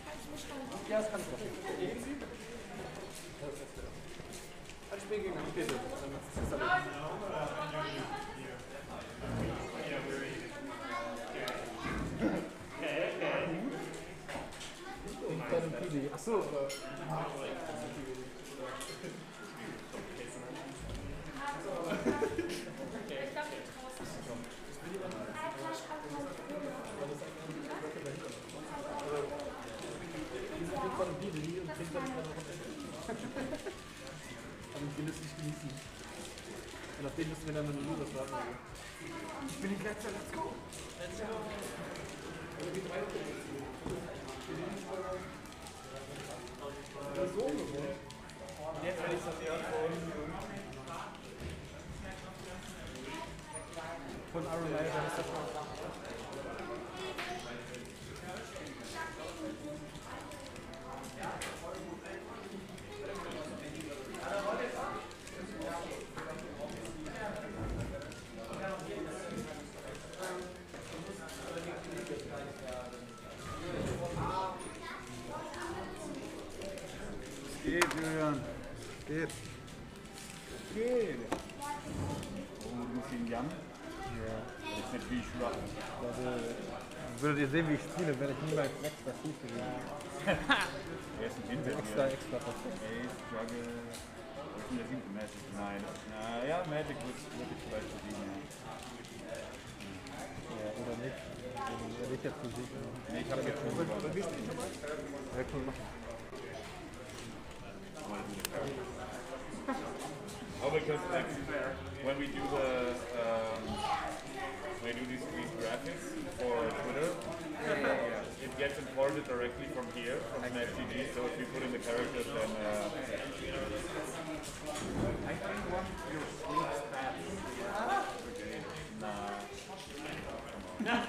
Speaker 6: Kannst du mich dann rufen?
Speaker 1: Ja, das kannst du machen. Ein Spiel gegen Bitte. Bei dem Pili. Achso, aber. Trinkt von dem Pili und trinkt dann wieder noch Aber ich will es nicht genießen. Und auf den müssen wir dann eine Minute warten. Ich bin die Letzte, let's go! Let's go!
Speaker 8: Würdet ihr sehen, wie ich spiele, werde ich niemals extra Fuß bewegen.
Speaker 11: Er ist ein Hinter
Speaker 8: Extra, extra Fuß.
Speaker 11: Ace, Juggle. Was ist denn der siebte Magic? Nein. Na ja, Magic würde würd ich vielleicht bedienen, ja.
Speaker 8: Ja, oder nicht. Wenn ich jetzt mache.
Speaker 11: Nee, ich habe jetzt schon gewonnen.
Speaker 8: Ja, cool machen.
Speaker 11: Oh, because like, when we do the um, when we do these, these graphics or Twitter. Uh, it
Speaker 5: gets imported directly from here, from an FTG, so if you put in the characters, then... Uh,
Speaker 11: I think one of your sweet stats is... Nah.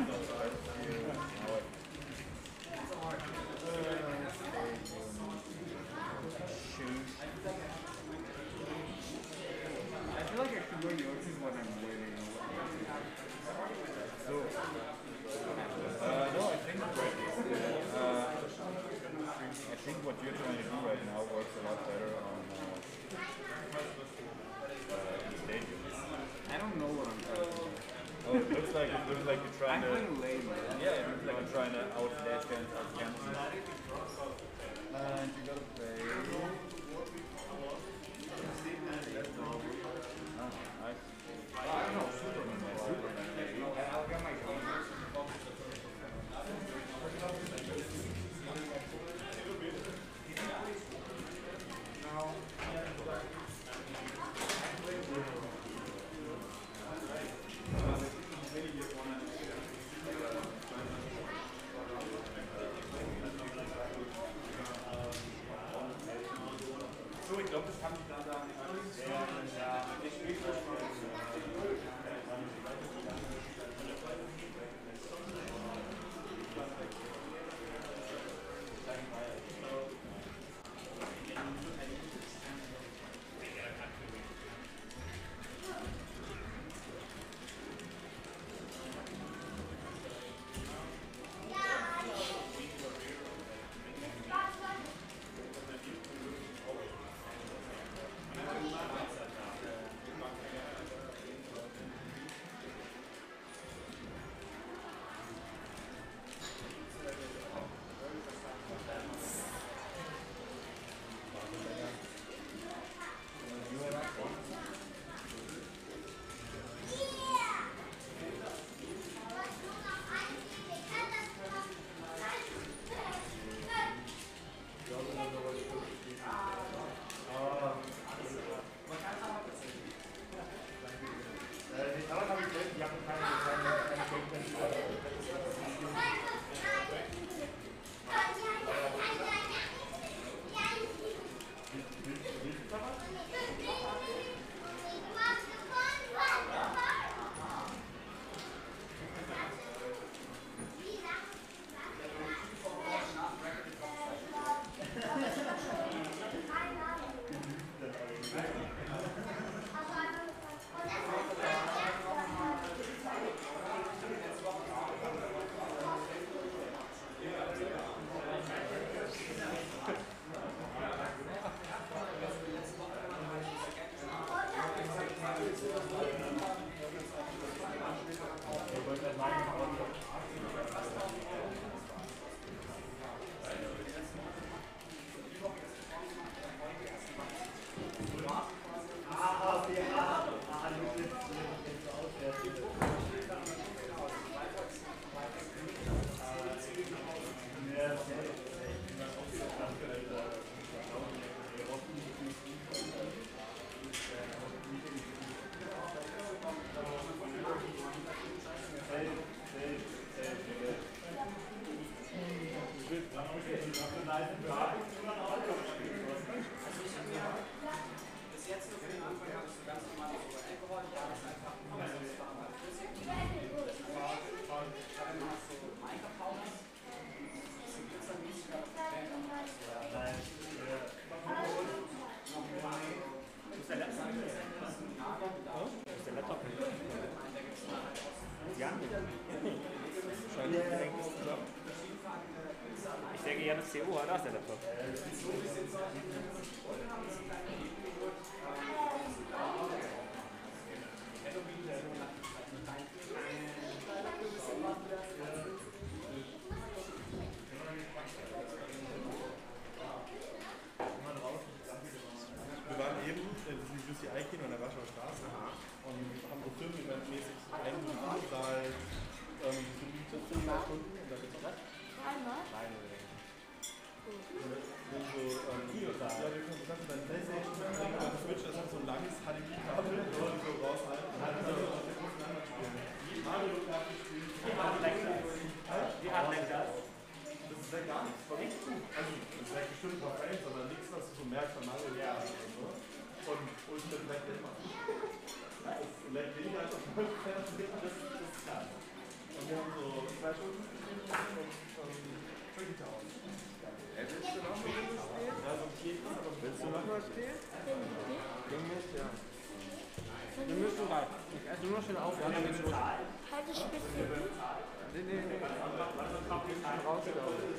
Speaker 5: Yeah.
Speaker 4: Sửa 时 rausgehauen.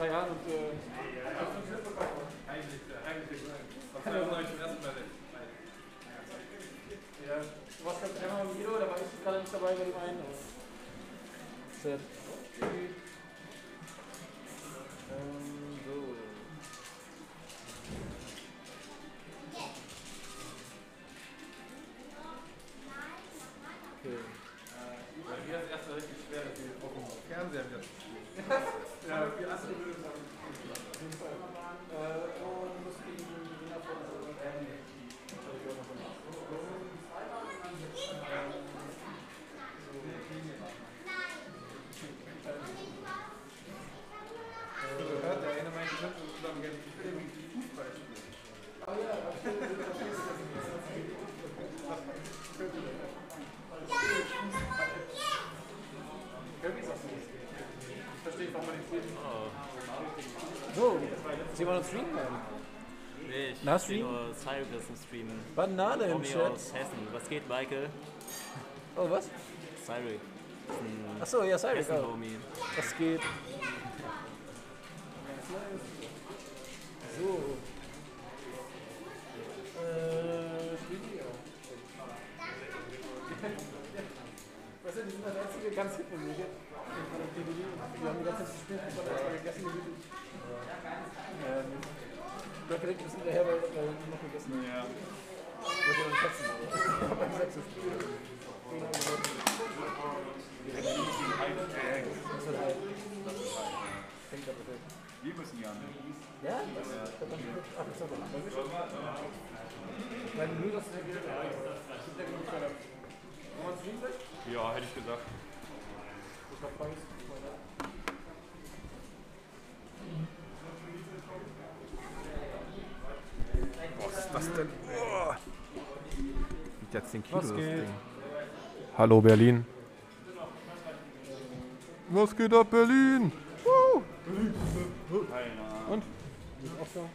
Speaker 4: drei Jahren und. Äh, Heimlich, heimlich. Das war
Speaker 3: ja
Speaker 12: Ich
Speaker 13: ersten Mal.
Speaker 4: Ja, du warst gerade einmal im Video, da war ich gerade nicht dabei bei dem einen.
Speaker 1: Sad. wollen uns streamen bleiben.
Speaker 2: Nee, ich
Speaker 1: Na, Stream?
Speaker 2: Cyrus im Stream.
Speaker 1: Banane im Chat.
Speaker 2: aus Hessen. Was geht, Michael?
Speaker 1: Oh, was?
Speaker 2: Cyrus.
Speaker 1: Achso, ja, Cyrus.
Speaker 2: Hessen, Homie.
Speaker 1: Was geht?
Speaker 11: Wir müssen ja.
Speaker 4: Ja,
Speaker 11: ja, hätte ich gesagt. Was ist das denn? Oh. Liegt ja 10 Kilo das Ding. Hallo Berlin. Was geht ab Berlin? Und?
Speaker 4: Ist auch so.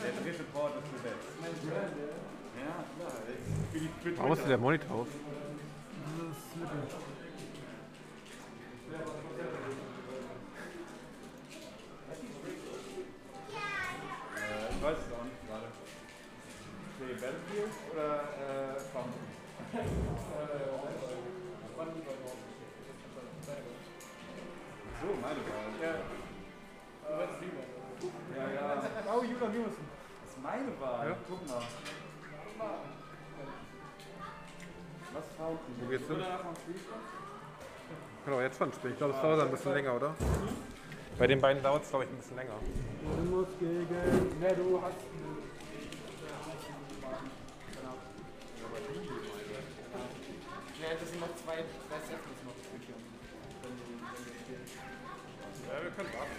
Speaker 11: Der dritte Port ist besetzt. Ja, klar.
Speaker 3: Warum ist der Monitor auf?
Speaker 11: Äh, ich weiß es auch nicht gerade. Battlefield oder äh, meine Wahl.
Speaker 3: Ja. Du.
Speaker 11: Ja, ja.
Speaker 4: Oh, Julian Julian.
Speaker 11: Das ist meine Wahl.
Speaker 4: Ja.
Speaker 11: Guck mal. Was haut
Speaker 4: Wo geht's hin? Genau, jetzt schon spielen. Ich glaube, es dauert ein bisschen länger, oder? Bei den beiden dauert es, glaube ich, ein bisschen länger.
Speaker 14: Du musst gegen. Ne, du hast.
Speaker 3: Ja, das sind noch zwei, müssen noch du spielst.
Speaker 4: Ja, wir können warten.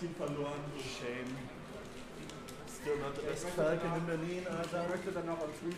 Speaker 15: Team verloren. Shame. Still not the best Falcon in Berlin, Alter.
Speaker 14: Ich möchte dann noch am Stream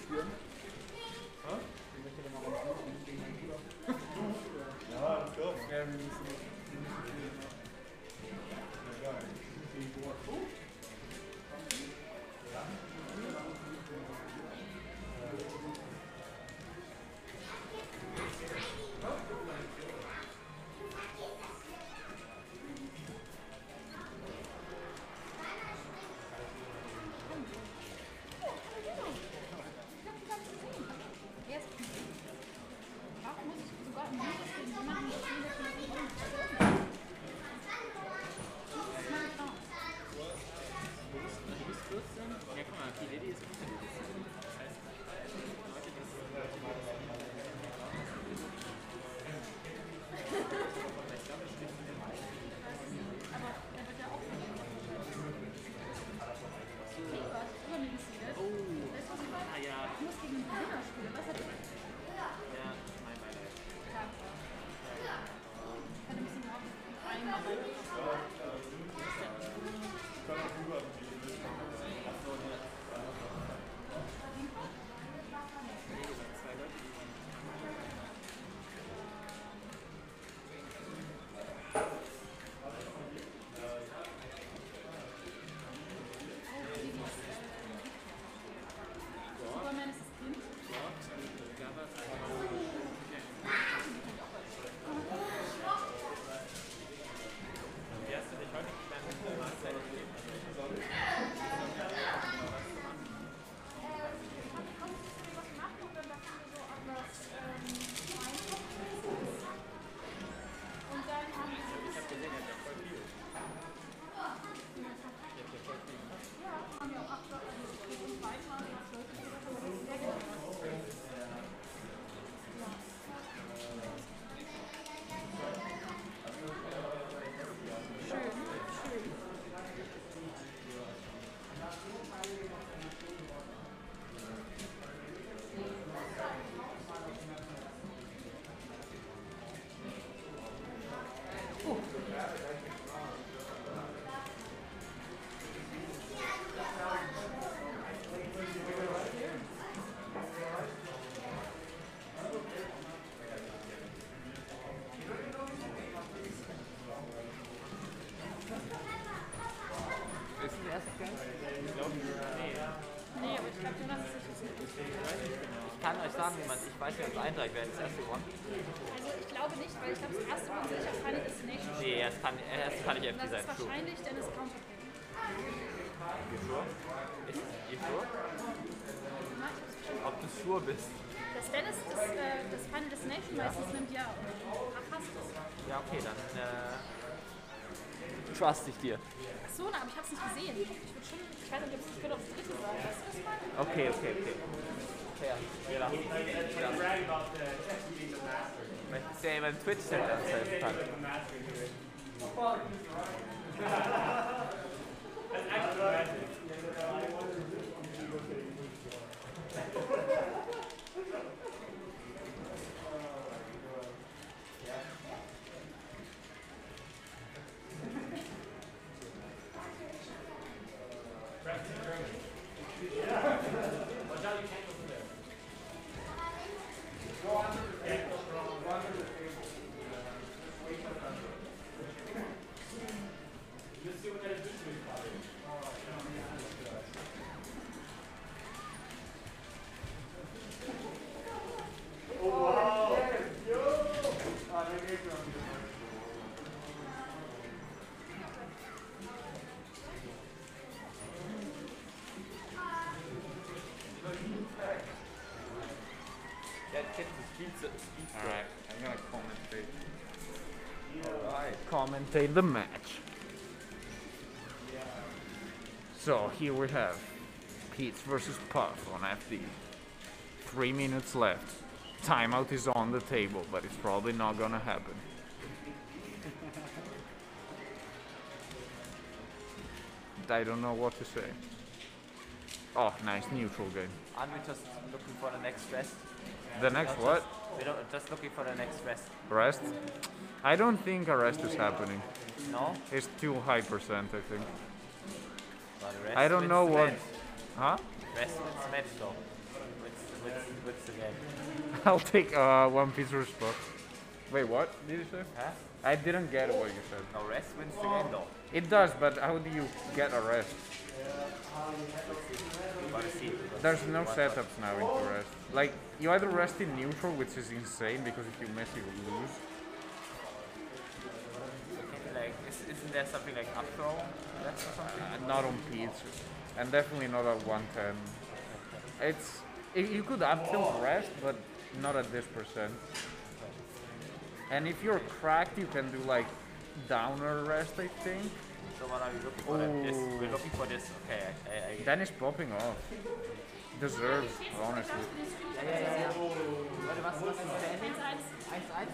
Speaker 14: Ich
Speaker 7: kann euch sagen, wie man, ich weiß nicht, ob es Eintrag wer das erste gewonnen.
Speaker 6: Also ich glaube nicht, weil ich glaube, das erste Mal sicher Final Destination.
Speaker 7: Nee, erst kann, erst kann ich
Speaker 6: Und
Speaker 7: FD
Speaker 6: das
Speaker 7: sein.
Speaker 6: ist wahrscheinlich Dennis Counterpick.
Speaker 7: You sure? Ist, you sure?
Speaker 6: Bestimmt.
Speaker 7: Ob du sure bist?
Speaker 6: Das Dennis, das, äh, das Final Destination meistens nimmt ja. Ach, hast du
Speaker 7: Ja, okay, dann äh, trust ich dir.
Speaker 6: Ach so, na, aber ich hab's nicht gesehen. Ich würde schon, ich weiß nicht, ich würde aufs dritte sagen. Weißt du das mal?
Speaker 7: Okay, okay, okay. Fair. Ja. Möchtest du ja beim Twitch-Chat anzeigen kann. That
Speaker 11: commentate
Speaker 8: the match. So here we have Pete versus Puff on FD. Three minutes left. Timeout is on the table, but it's probably not gonna happen. I don't know what to say. Oh, nice neutral game.
Speaker 7: We just looking for the next rest?
Speaker 8: The next
Speaker 7: Not
Speaker 8: what?
Speaker 7: Just, we don't, just looking for the next rest.
Speaker 8: Rest? I don't think arrest is happening.
Speaker 7: No?
Speaker 8: It's too high percent, I think.
Speaker 7: Rest
Speaker 8: I don't know what. Huh?
Speaker 7: Rest wins the match though. Wins the game.
Speaker 8: I'll take uh, one of spot. Wait, what did you say?
Speaker 7: Huh?
Speaker 8: I didn't get what you said.
Speaker 7: No, rest wins the game though.
Speaker 8: It does, but how do you get a rest? There's no setups now into rest. Like, you either rest in neutral, which is insane because if you miss, you lose.
Speaker 7: Okay, like, is, isn't there something like up throw? That's or something?
Speaker 8: Uh, not on pizza. And definitely not at 110. It's. i you could up tilt rest, but not at this percent. And if you're cracked, you can do like downer rest, I think.
Speaker 7: So what are we looking for? then? This,
Speaker 8: Oh.
Speaker 7: we're looking for this. Okay, I, I, I
Speaker 8: Then it's popping off. Deserves, honestly.
Speaker 7: Ja, ja, ja, ja. Warte, was, was ist beendet? 1-1?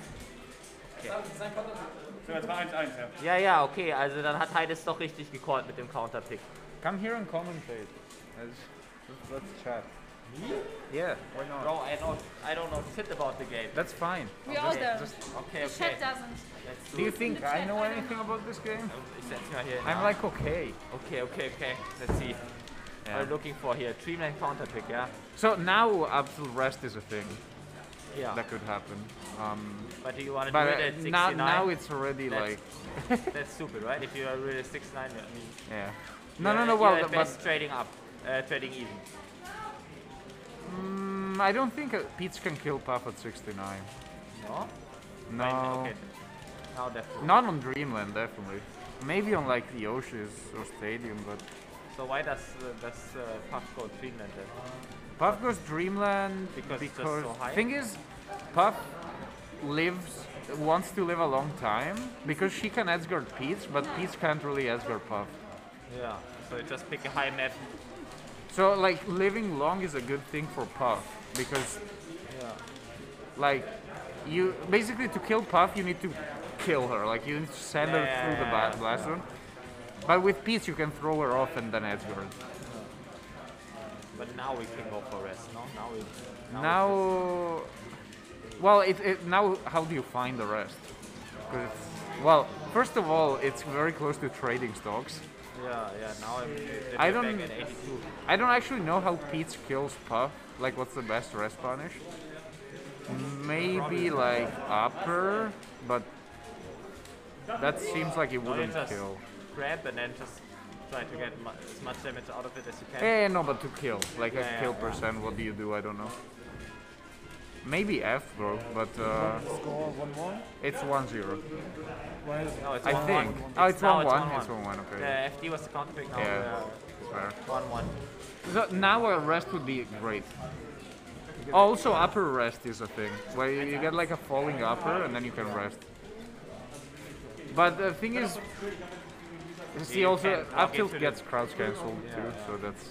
Speaker 11: So, jetzt war 1-1, ja.
Speaker 7: Ja, ja, okay, also dann hat Heides doch richtig gecallt mit dem Counterpick.
Speaker 8: Come here and commentate. Let's, let's, chat.
Speaker 7: Me?
Speaker 8: Yeah, why not?
Speaker 7: Bro, I don't, I don't know shit about the game.
Speaker 8: That's fine.
Speaker 6: We all don't.
Speaker 8: just-
Speaker 7: Okay,
Speaker 6: The
Speaker 7: okay.
Speaker 6: chat doesn't.
Speaker 7: Let's
Speaker 8: do you think I know anything about this game?
Speaker 7: Ich setz mal hier
Speaker 8: I'm like okay.
Speaker 7: Okay, okay, okay. Let's see.
Speaker 8: Yeah.
Speaker 7: I'm looking for here. Dreamland counterpick, yeah?
Speaker 8: So now absolute rest is a thing.
Speaker 7: Yeah.
Speaker 8: That could happen. Um,
Speaker 7: But do you want to do it
Speaker 8: uh,
Speaker 7: at 69?
Speaker 8: now, now it's already
Speaker 7: That's-
Speaker 8: like
Speaker 7: That's stupid, right? If you are really 69, I mean.
Speaker 8: yeah. No,
Speaker 7: you're-
Speaker 8: no, no. Well,
Speaker 7: you're at
Speaker 8: but
Speaker 7: best trading up, uh, trading even.
Speaker 8: mm, I don't think uh, Peach can kill Puff at 69.
Speaker 7: No?
Speaker 8: No.
Speaker 7: Right, okay. Definitely.
Speaker 8: Not on Dreamland, definitely. Maybe on like the Yoshi's or Stadium, but
Speaker 7: So why does uh, does uh, Puff go Dreamland then?
Speaker 8: Puff goes Dreamland
Speaker 7: Because
Speaker 8: because
Speaker 7: so high?
Speaker 8: thing is, Puff lives wants to live a long time because she can Edgeguard Peach, but Peach can't really Edgeguard Puff.
Speaker 7: Yeah. So you just pick a high map.
Speaker 8: So like living long is a good thing for Puff because
Speaker 7: Yeah.
Speaker 8: like you basically to kill Puff you need to kill her like you send her through the
Speaker 7: Yeah.
Speaker 8: ba- blast. But with Peach you can throw her off and then Edgeguard.
Speaker 7: But now we can go for rest, no? Now we. Now.
Speaker 8: Now, well, it, it now how do you find the rest? 'Cause it's, well, first of all, it's very close to trading stocks.
Speaker 7: Yeah, yeah. Now I'm.
Speaker 8: I don't-
Speaker 7: Back at 82.
Speaker 8: I don't actually know how Peach kills Puff. Like, what's the best rest punish? Maybe like upper, but that seems like it
Speaker 7: you
Speaker 8: wouldn't
Speaker 7: just
Speaker 8: kill.
Speaker 7: grab and then just try to get mu- as much damage out of it as you can.
Speaker 8: Eh, no, but to kill. Like a
Speaker 7: Yeah, yeah,
Speaker 8: kill
Speaker 7: yeah.
Speaker 8: percent, what do you do? I don't know. Maybe F, bro, but uh,
Speaker 10: Score 1 1.
Speaker 8: it's 1 0.
Speaker 10: Why is
Speaker 7: No, it's
Speaker 8: I
Speaker 7: 1-1.
Speaker 8: think. Oh, it's
Speaker 7: now
Speaker 8: 1 1.
Speaker 7: It's
Speaker 8: It's 1 1, okay.
Speaker 7: Yeah, FD was the counter pick now.
Speaker 8: Yeah.
Speaker 7: Yeah.
Speaker 8: Fair.
Speaker 7: 1 1.
Speaker 8: So now a rest would be great. Also, upper rest is a thing, where you you get like a falling upper and then you can rest. But the thing is, you see, also up tilt gets crouch cancelled
Speaker 7: Yeah,
Speaker 8: too,
Speaker 7: yeah.
Speaker 8: so that's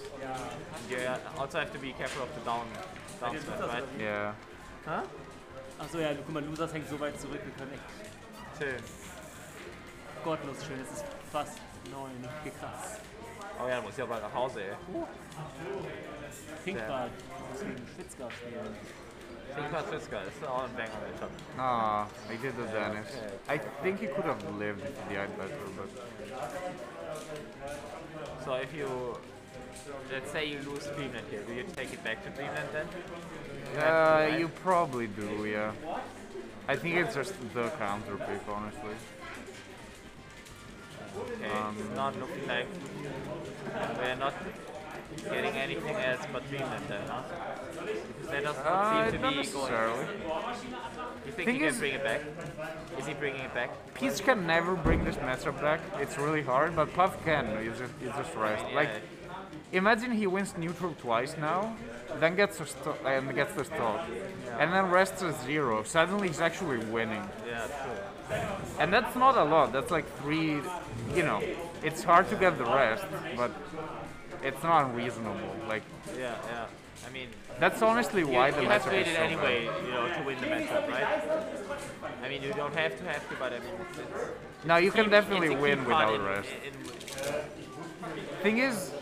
Speaker 7: You also have to be careful of the down, down smash, right?
Speaker 8: yeah.
Speaker 7: Huh?
Speaker 2: Achso, ja, guck mal, Losers hängt so weit zurück, wir können echt
Speaker 7: Schön.
Speaker 2: gottlos schön. Es ist fast neun. Wie krass.
Speaker 7: Oh ja, dann muss ich aber nach Hause, ey.
Speaker 2: Pinkbad. Deswegen Schwitzgar spielen.
Speaker 7: Finkbad Fisker, das ist auch ein Banger, Matchup.
Speaker 8: Ah, I did the
Speaker 7: okay.
Speaker 8: I think he could have lived if he died better, but
Speaker 7: So if you, let's say you lose Dreamland here, do you take it back to Dreamland then? You
Speaker 8: uh, you probably do, yeah. I think it's just the counter pick, honestly.
Speaker 7: Okay,
Speaker 8: Um,
Speaker 7: it's not looking like we're not getting anything else but Dreamland then, huh? Because that does not
Speaker 8: Uh,
Speaker 7: seem to be
Speaker 8: necessarily.
Speaker 7: going. You think
Speaker 8: Thing
Speaker 7: he can
Speaker 8: is-
Speaker 7: bring it back? Is he bringing it back?
Speaker 8: Peach can never bring this matchup back. It's really hard, but Puff can. You just, you just rest.
Speaker 7: Yeah.
Speaker 8: Like, imagine he wins neutral twice now, then gets a and gets the stock, and then rests a zero. Suddenly he's actually winning,
Speaker 7: Yeah, true.
Speaker 8: and that's not a lot. That's like three. You know, it's hard to get the rest, but it's not unreasonable. Like,
Speaker 7: Yeah, yeah. I mean,
Speaker 8: that's honestly
Speaker 7: you,
Speaker 8: why the
Speaker 7: you have
Speaker 8: matchup
Speaker 7: to
Speaker 8: is
Speaker 7: win it
Speaker 8: so
Speaker 7: anyway,
Speaker 8: bad.
Speaker 7: you know, to win the matchup, right? I mean, you don't have to have to, but I mean, it's, it's
Speaker 8: Now you can definitely
Speaker 7: it's a key
Speaker 8: win without
Speaker 7: in-
Speaker 8: rest.
Speaker 7: in-
Speaker 8: Thing is,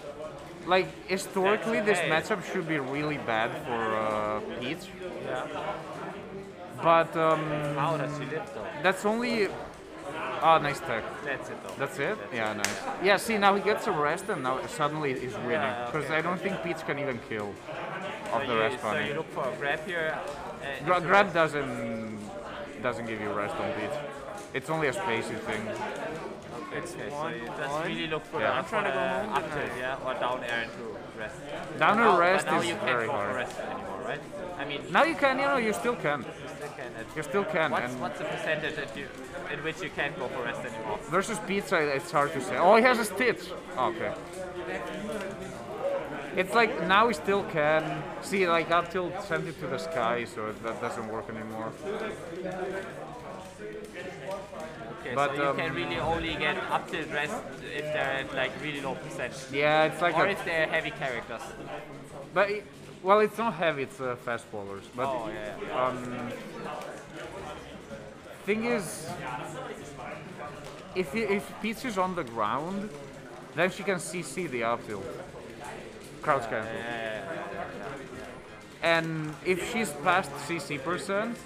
Speaker 8: like historically, this
Speaker 7: Hey.
Speaker 8: matchup should be really bad for uh, Peach.
Speaker 7: yeah.
Speaker 8: But um,
Speaker 7: How does she live though?
Speaker 8: that's only. Ah, nice tech.
Speaker 7: That's it though.
Speaker 8: That's it? Yeah, nice. Yeah, see, now he gets a rest and now suddenly he's winning.
Speaker 7: Yeah,
Speaker 8: Because
Speaker 7: okay.
Speaker 8: I don't think Peach can even kill
Speaker 7: so
Speaker 8: the
Speaker 7: you,
Speaker 8: rest
Speaker 7: so
Speaker 8: bunny.
Speaker 7: you look for a grab here. Uh,
Speaker 8: Gra- grab
Speaker 7: rest.
Speaker 8: doesn't doesn't give you rest on Peach. It's only a spacey thing.
Speaker 7: Okay, okay, so you just really look for
Speaker 8: Yeah.
Speaker 7: the,
Speaker 8: I'm
Speaker 7: for the up tilt, yeah, or down air into rest.
Speaker 8: Down
Speaker 7: But
Speaker 8: air
Speaker 7: now-
Speaker 8: rest
Speaker 7: but now
Speaker 8: is
Speaker 7: you can't
Speaker 8: very
Speaker 7: go
Speaker 8: hard.
Speaker 7: for rest anymore, right? I mean,
Speaker 8: Now you can, you know, you still can.
Speaker 7: you still can.
Speaker 8: You still can.
Speaker 7: What's,
Speaker 8: and
Speaker 7: what's the percentage that you, in which you can't go for rest anymore?
Speaker 8: versus Pizza, it's hard to say. Oh, he has a stitch. Okay. It's like now we still can. See, like up till sent it to the sky, so that doesn't work anymore.
Speaker 7: Okay,
Speaker 8: But,
Speaker 7: so you
Speaker 8: um,
Speaker 7: can really only get up tilt rest if they're at like really low percent.
Speaker 8: Yeah, it's like
Speaker 7: Or if they're heavy characters.
Speaker 8: but it, well, it's not heavy. It's uh, fast bowlers. But
Speaker 7: Oh, yeah, yeah.
Speaker 8: um, thing is, if if Peach is on the ground, then she can CC the up tilt. Crouch cancel. And if she's past CC percent,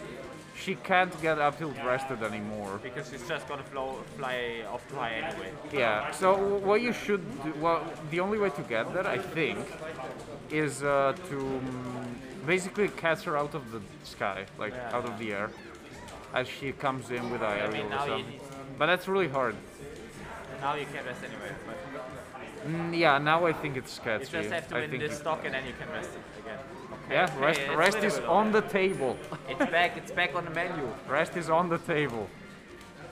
Speaker 8: she can't get up tilt rested anymore.
Speaker 7: Because she's just gonna flow, fly off high anyway.
Speaker 8: Yeah. So what you should do, well, the only way to get that, I think, is uh, to mm, basically catch her out of the sky, like
Speaker 7: Yeah.
Speaker 8: out of the air, as she comes in with a
Speaker 7: I
Speaker 8: aerial
Speaker 7: mean,
Speaker 8: or something. But that's really hard.
Speaker 7: now you can't rest anyway. But
Speaker 8: Mm, yeah. Now I think it's
Speaker 7: you just have to
Speaker 8: I
Speaker 7: win this stock and then you can rest it again. Okay,
Speaker 8: Yeah. Rest.
Speaker 7: it's
Speaker 8: Rest is on the table.
Speaker 7: It's back. It's back on the menu.
Speaker 8: Rest is on the table.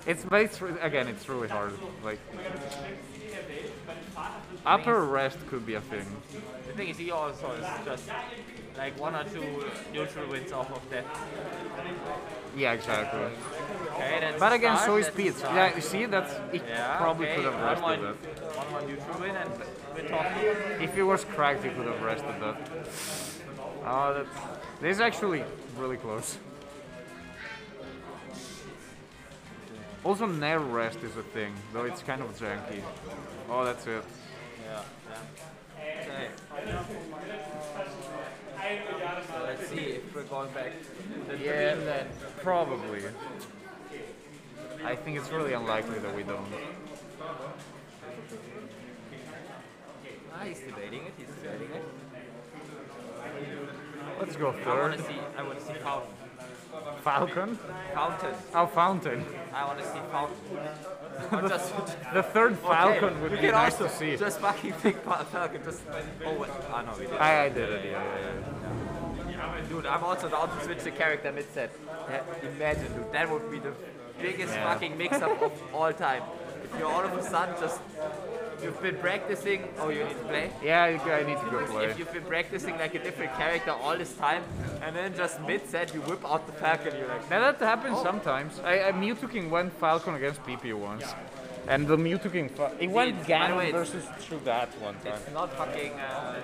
Speaker 8: It's it's again, it's really hard. Like upper rest could be a thing.
Speaker 7: The thing is, he also is just like one or two neutral wins off of that.
Speaker 8: Yeah, exactly.
Speaker 7: Okay,
Speaker 8: But again, so is Pete. Yeah, you see, that's it
Speaker 7: Yeah,
Speaker 8: probably
Speaker 7: okay,
Speaker 8: could have
Speaker 7: one
Speaker 8: rested
Speaker 7: more,
Speaker 8: that.
Speaker 7: one neutral win and we're talking.
Speaker 8: If it was cracked, he could have rested that. Oh, that's this is actually really close. Also, nair rest is a thing, though it's kind of janky. Oh, that's it.
Speaker 7: Yeah, yeah. Okay. So let's see if we're going back.
Speaker 8: Yeah,
Speaker 7: Dreamland.
Speaker 8: probably. I think it's really unlikely that we don't.
Speaker 7: Ah, he's debating it. He's debating it.
Speaker 8: Let's go
Speaker 7: I want to see. I want to see Falcon.
Speaker 8: Falcon?
Speaker 7: Fountain.
Speaker 8: Oh, Fountain.
Speaker 7: I want to see Falcon. Das,
Speaker 8: The third Falcon would
Speaker 7: you
Speaker 8: be
Speaker 7: can
Speaker 8: nice
Speaker 7: also
Speaker 8: to see.
Speaker 7: Just fucking Fa- Falcon. Just oh, wait. we did.
Speaker 8: I, I did it, yeah, yeah, yeah.
Speaker 7: Dude, I'm also down to switch the character mid set. Imagine, dude, that would be the biggest
Speaker 8: Yeah.
Speaker 7: fucking mix-up of all time. If you're all of a sudden just you've been practicing. Oh, you need to play.
Speaker 8: Yeah, I need to go play.
Speaker 7: If you've been practicing like a different character all this time, and then just mid set you whip out the Falcon, you're like,
Speaker 8: Now that happens sometimes. I, I Mewtwo King went Falcon against PP once. And the Mewtwo King, it went
Speaker 7: It's- by the way,
Speaker 8: Ganon versus through that one time.
Speaker 7: It's not fucking uh.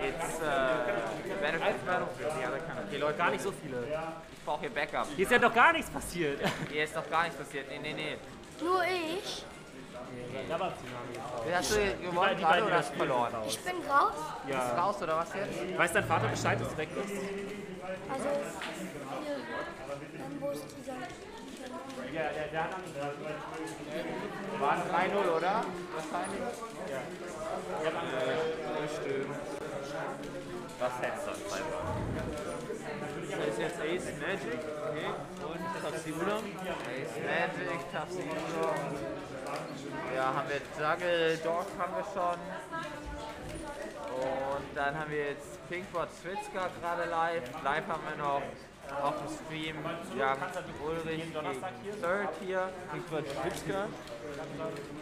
Speaker 7: It's uh, Battlefield Battlefield, the other kind of. Okay, Leute,
Speaker 5: Gar nicht so viele.
Speaker 7: ich brauche hier Backup.
Speaker 5: Hier ist ja doch gar nichts passiert.
Speaker 7: Hier ist doch gar nichts passiert. Nee, nee, nee.
Speaker 6: Nur ich.
Speaker 5: Da war Tsunami.
Speaker 7: Hast du
Speaker 5: Die
Speaker 7: gewonnen
Speaker 5: beiden- die
Speaker 7: gerade oder hast du verloren?
Speaker 6: Ich bin raus.
Speaker 7: Bist du raus oder was jetzt?
Speaker 5: Weiß dein Vater Bescheid, dass du weg bist?
Speaker 6: Also hier. Wo ist dieser?
Speaker 5: Ja, der, der hat
Speaker 7: Waren 3-0, oder? Wahrscheinlich.
Speaker 5: Ja.
Speaker 7: Bestimmt. Was hättest du an
Speaker 5: Das ist jetzt Ace Magic. Okay. Und Tatsuna.
Speaker 7: Ace Magic, Tafsiro. Ja, haben wir Juggle Dog haben wir schon. Und dann haben wir jetzt Pinkbot Schwitzka gerade live. Live haben wir noch auf dem Stream ja, Ulrich gegen Third hier. Pinkbot Schwitzka.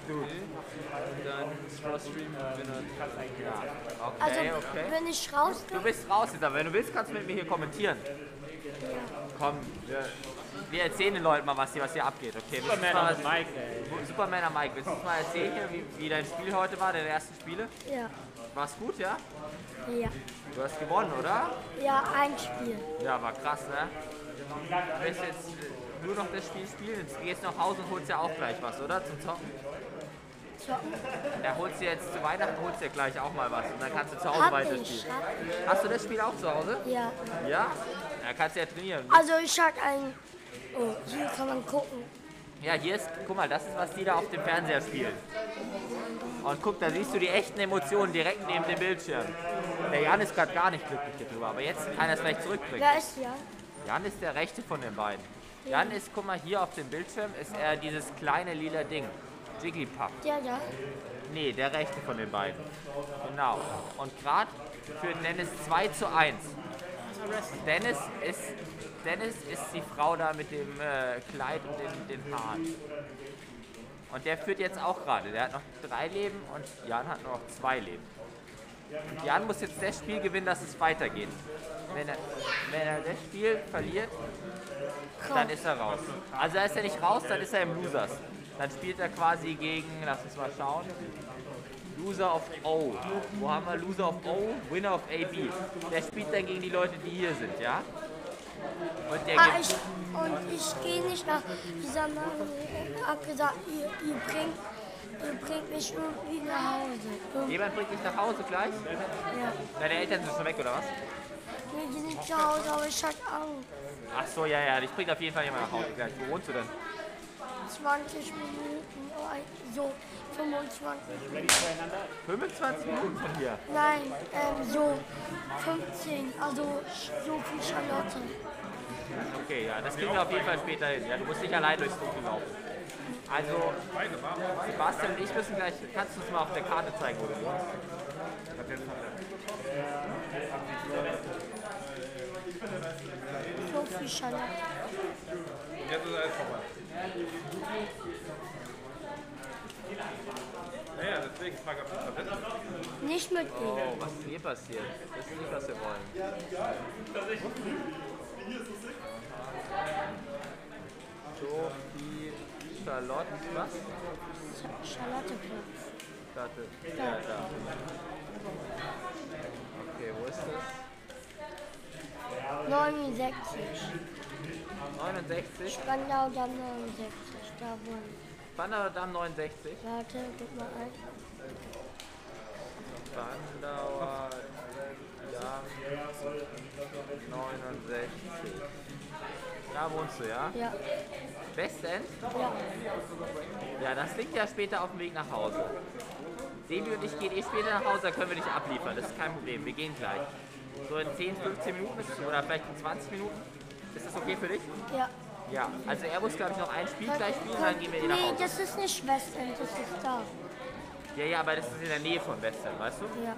Speaker 7: Dann Cross-Stream Winner. Ja,
Speaker 6: Also
Speaker 7: okay, okay.
Speaker 6: wenn ich raus
Speaker 7: Du bist raus jetzt, aber wenn du willst, kannst du mit mir hier kommentieren. Komm, wir, wir erzählen den Leuten mal, was hier, was hier abgeht. Okay,
Speaker 5: Superman
Speaker 7: mal
Speaker 5: am
Speaker 7: was-
Speaker 5: Mike, ey.
Speaker 7: Superman am Mike, willst du uns mal erzählen hier, wie, wie dein Spiel heute war, deine ersten Spiele?
Speaker 6: Ja.
Speaker 7: War's gut, ja?
Speaker 6: Ja.
Speaker 7: Du hast gewonnen, oder?
Speaker 6: Ja, ein Spiel.
Speaker 7: Ja, war krass, ne? Du willst jetzt nur noch das Spiel spielen, jetzt gehst du nach Hause und holst ja auch gleich was, oder? Zum Zocken? Ja, holst dir jetzt zu Weihnachten holst dir gleich auch mal was und dann kannst du zu Hause
Speaker 6: Hab
Speaker 7: weiterspielen.
Speaker 6: ich, hab ich.
Speaker 7: Hast du das Spiel auch zu Hause?
Speaker 6: Ja.
Speaker 7: Ja? Ja, kannst du ja trainieren.
Speaker 6: Also ich hab ein. Oh, hier kann man gucken.
Speaker 7: Ja, hier ist, guck mal, das ist, was die da auf dem Fernseher spielen. Und guck, da siehst du die echten Emotionen direkt neben dem Bildschirm. Der Jan ist gerade gar nicht glücklich hier drüber, aber jetzt kann er es vielleicht zurückbringen.
Speaker 6: Wer ist Jan?
Speaker 7: Jan ist der rechte von den beiden. Jan ist, guck mal, hier auf dem Bildschirm ist er dieses kleine lila Ding. Jigglypuff.
Speaker 6: Der da?
Speaker 7: Nee, der rechte von den beiden. Genau. Und gerade führt Dennis 2 zu 1. Und Dennis ist, Dennis ist die Frau da mit dem äh, Kleid und den, den Haaren. Und der führt jetzt auch gerade. Der hat noch drei Leben und Jan hat nur noch zwei Leben. Und Jan muss jetzt das Spiel gewinnen, dass es weitergeht. Wenn er, wenn er das Spiel verliert, dann ist er raus. Also ist er nicht raus, dann ist er im Losers. Dann spielt er quasi gegen, lass uns mal schauen, Loser of O. Wo haben wir Loser of O? Winner of AB. Der spielt dann gegen die Leute, die hier sind, ja? Und der
Speaker 6: Ah, ich, und ich gehe nicht nach. Dieser Mann hat gesagt, ihr, ihr, bringt, ihr bringt mich irgendwie nach Hause. Irgendwie-
Speaker 7: Jemand bringt dich nach Hause gleich?
Speaker 6: Ja.
Speaker 7: Deine Eltern sind schon weg, oder was?
Speaker 6: Nee, die sind zu Hause, aber ich hab Angst.
Speaker 7: Ach so, ja, ja, dich bringt auf jeden Fall jemand nach Hause gleich. Wo wohnst du denn?
Speaker 6: 20 Minuten, so 25.
Speaker 7: 25 Minuten von hier.
Speaker 6: Nein, ähm, so 15, also so viel Charlotte.
Speaker 7: Okay, ja, das kriegen wir auf jeden Fall später hin. Ja, du musst nicht allein durchs Dunkel laufen. Also, Sebastian und ich müssen gleich, kannst du uns mal auf der Karte zeigen, wo du wohnst?
Speaker 6: So viel Charlotte.
Speaker 1: Jetzt ist alles vorbei. Naja, deswegen frage ich, ob du Tabletten
Speaker 6: Nicht mit
Speaker 7: Oh, was ist hier passiert? Das ist nicht, was wir wollen. Sophie, Charlotte, was?
Speaker 6: Charlotteplatz.
Speaker 7: Warte, ja, da. Okay, wo ist das?
Speaker 6: 69.
Speaker 7: 69?
Speaker 6: Spandau dann 69. Da wohnen.
Speaker 7: Spandauer Damm 69.
Speaker 6: Warte, gib mal ein.
Speaker 7: Spandauer Damm 69. Da wohnst du, ja?
Speaker 6: Ja.
Speaker 7: Westend?
Speaker 6: Ja.
Speaker 7: Ja, das liegt ja später auf dem Weg nach Hause. Sebi und ich gehen eh später nach Hause, da können wir dich abliefern. Das ist kein Problem, wir gehen gleich. So in 10, 15 Minuten oder vielleicht in 20 Minuten. Ist das okay für dich?
Speaker 6: Ja.
Speaker 7: Ja, also er muss, glaube ich, noch ein Spiel gleich spielen, dann gehen wir eh nach
Speaker 6: Nee,
Speaker 7: Hause.
Speaker 6: das ist nicht Westend, das ist da.
Speaker 7: Ja, ja, aber das ist in der Nähe von Western, weißt du?
Speaker 6: Ja.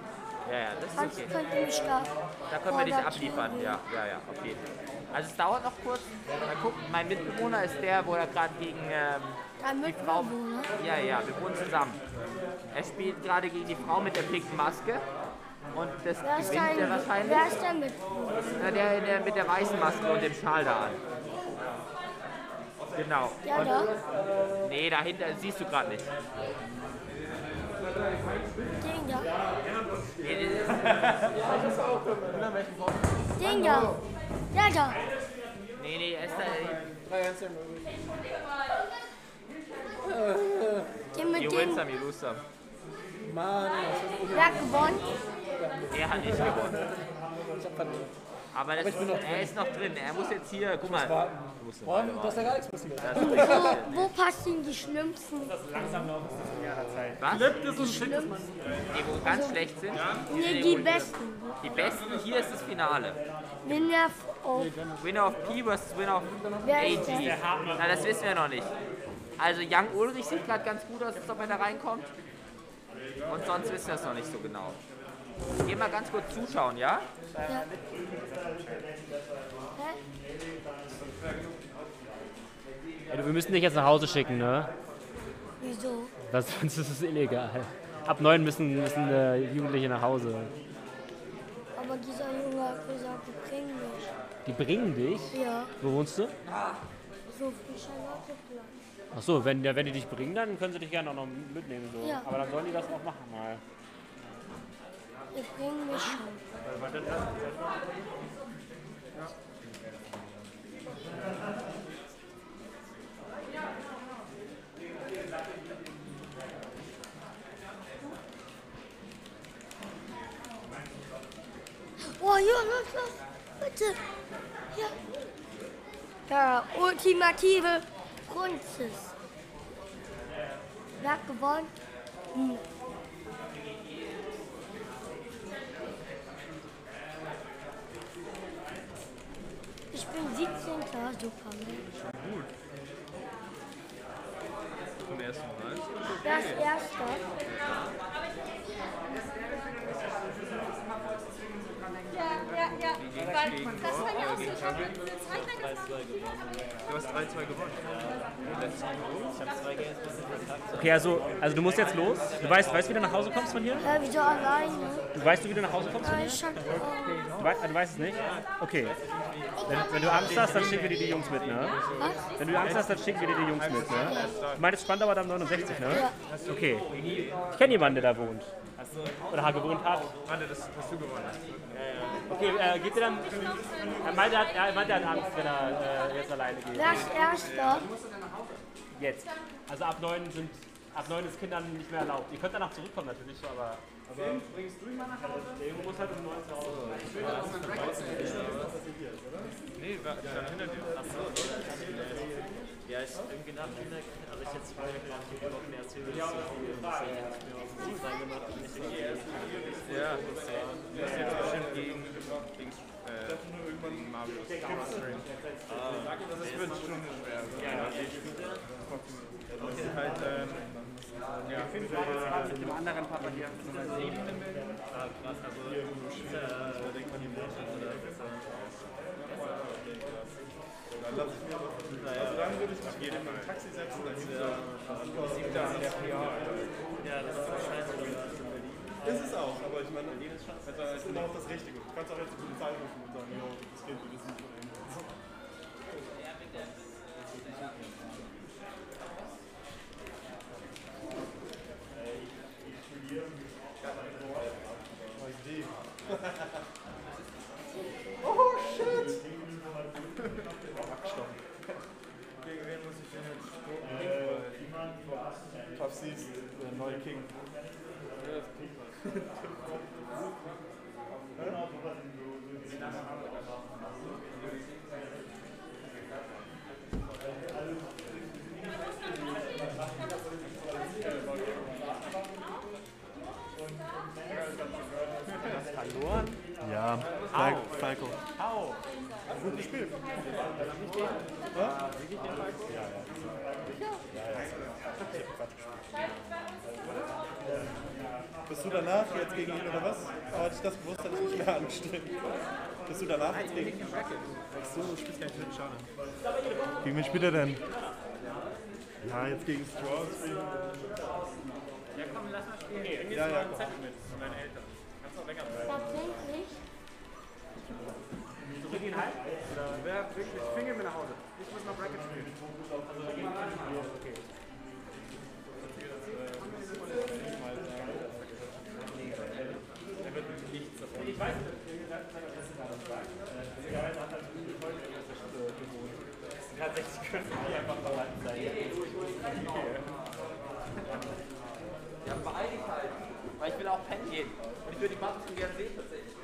Speaker 7: Ja, ja, das ist
Speaker 6: Sonst
Speaker 7: okay.
Speaker 6: könnt ihr mich da.
Speaker 7: Da können wir dich abliefern, ja, ja, ja, Fall. Also es dauert noch kurz. Mal gucken, mein Mitbewohner ist der, wo er gerade gegen ähm,
Speaker 6: Dein
Speaker 7: die Frau... Ja, ja, wir wohnen zusammen. Er spielt gerade gegen die Frau mit der pinken Maske. Und das
Speaker 6: Wer ist
Speaker 7: gewinnt er
Speaker 6: dein,
Speaker 7: wahrscheinlich.
Speaker 6: wer ist dein Mitbewohner?
Speaker 7: Na, der, der mit der weißen Maske und dem Schal da an. Genau.
Speaker 6: Ja,
Speaker 7: und,
Speaker 6: da.
Speaker 7: Nee, dahinter siehst du gerade nicht.
Speaker 6: Den da. Den da. Ja, da.
Speaker 7: nee, nee, er ist da.
Speaker 6: Den mit
Speaker 7: You
Speaker 6: dem.
Speaker 7: win some, you lose some.
Speaker 1: Mann,
Speaker 6: Wer hat gewonnen?
Speaker 7: Er hat nicht gewonnen.
Speaker 1: ich hab verloren.
Speaker 7: Aber, das,
Speaker 1: ich bin noch
Speaker 7: er ist noch drin. Er muss jetzt hier, guck mal. Du
Speaker 1: ist
Speaker 7: warte.
Speaker 1: ja gar nichts passiert.
Speaker 7: Das ist.
Speaker 6: Wo, wo passen die schlimmsten?
Speaker 7: Was?
Speaker 3: Das ist ein
Speaker 7: Die, wo ganz schlecht sind?
Speaker 6: Nee, die besten.
Speaker 7: Die besten, hier ist das Finale.
Speaker 6: Winner auf.
Speaker 7: Winner of P versus Winner of
Speaker 6: ist
Speaker 7: AG.
Speaker 6: der?
Speaker 7: Na, das wissen wir noch nicht. Also Young Ulrich sieht gerade ganz gut aus, als ob er da reinkommt. Und sonst wissen wir es noch nicht so genau. Geh mal ganz kurz zuschauen, ja?
Speaker 6: Ja. Hä?
Speaker 5: Ey, du, wir müssen dich jetzt nach Hause schicken, ne?
Speaker 6: Wieso?
Speaker 5: Das, sonst ist es illegal. Ab neun müssen, müssen äh, Jugendliche nach Hause.
Speaker 6: Aber dieser Junge hat gesagt, die bringen mich.
Speaker 5: Die bringen dich?
Speaker 6: Ja.
Speaker 5: Wo wohnst du?
Speaker 6: So viel Charlotteplatz.
Speaker 5: Ach so, wenn, ja, wenn die dich bringen, dann können sie dich gerne auch noch mitnehmen. So.
Speaker 6: Ja.
Speaker 5: Aber dann sollen die das auch machen mal.
Speaker 6: Die bringen mich schon. Oh, ja, los, los. Bitte. Ja. Der ultimative Prinzess. Wer hat gewonnen? Hm. Ich bin 17. Super.
Speaker 4: Gut. Zum ersten Mal.
Speaker 6: Wer ist Erster?
Speaker 14: Ja, ja, ja. Weil das kann ja auch so das machen.
Speaker 4: Du hast 3-2 gewonnen. Ich habe
Speaker 5: Okay, also, also du musst jetzt los. Du weißt, weißt, wie du nach Hause kommst von hier?
Speaker 6: Äh, wieso alleine?
Speaker 5: Du weißt du, wie du nach Hause kommst von hier?
Speaker 6: ich
Speaker 5: Du, wei du weißt es nicht? Okay. Wenn, wenn du Angst hast, dann schicken wir dir die Jungs mit, ne?
Speaker 6: was?
Speaker 5: Wenn du Angst hast, dann schicken wir dir die Jungs mit, ne? Du meintest Spandauer am 69, ne?
Speaker 6: Ja.
Speaker 5: Okay. Ich kenne jemanden, der da wohnt. Oder ha- gewohnt hat.
Speaker 4: Warte, das hast du gewonnen.
Speaker 5: Okay, äh, geht ihr dann... Er meinte, er hat, er meinte, er hat Angst, wenn er äh, jetzt alleine geht.
Speaker 6: Wer ist Erster?
Speaker 5: Jetzt. Also ab 9 sind... Ab 9 ist Kindern nicht mehr erlaubt. Ihr könnt danach zurückkommen natürlich, so, aber...
Speaker 3: Bringst du ihn mal nach Hause?
Speaker 5: Der Junge muss halt um 9 zu Hause sein.
Speaker 4: Nee, war, stand hinter dir. Achso,
Speaker 2: Ja, ich irgendwie nach Kinder, ich jetzt vorher gerade hier mir auch so viel reingemacht und
Speaker 4: Ja, du bist jetzt bestimmt gegen, gegen, äh, gegen Mario. Das wird schon schwer. Das ist halt, ähm, ja,
Speaker 3: Mit dem anderen Papa hier.
Speaker 2: Ah, krass, also ist ja, äh, denkt man die Menschen
Speaker 4: mich jedem im Taxi setzen, dann es sieht da an der PH.
Speaker 2: Ja, das ist eine Scheiße, in.
Speaker 4: Ist es auch, aber ich meine, das ist genau das Richtige. Du kannst auch jetzt die Polizei rufen und sagen, jo, das geht, das ist nicht von ihm. Oh shit! Gegen wen muss ich denn jetzt spucken? Tough Seeds, der neue King.
Speaker 5: verloren?
Speaker 4: Ja, Fal Falco.
Speaker 5: Au!
Speaker 4: Gut gespielt.
Speaker 5: Ja? Wie geht der Falco? Ja,
Speaker 4: Bist du danach jetzt gegen ihn oder was? Aber hatte ich das bewusst, hätte ich mich mehr angestrengt. Bist du danach jetzt gegen ihn?
Speaker 3: Ach so, du spielst gar nicht mit, schade.
Speaker 4: Gegen wen spielt er denn? Ja, jetzt gegen Strauss.
Speaker 5: Ja, komm, lass mal spielen. Bring jetzt
Speaker 4: Ja,
Speaker 5: mal
Speaker 4: ja,
Speaker 5: einen. Zettel mit von deinen Eltern. Kannst auch länger bleiben.
Speaker 6: Tatsächlich.
Speaker 5: So, gehen heim? Oder?
Speaker 3: Wer wirklich, ich bringe ihn nach Hause. Ich muss noch Bracket spielen.
Speaker 5: Also, wir gehen heim? Okay. Ich weiß nicht. Tatsächlich könnten die einfach verwandt sein.
Speaker 16: Ja, beeil dich halt. Weil ich will auch pennen würde die Matten gerne sehen tatsächlich.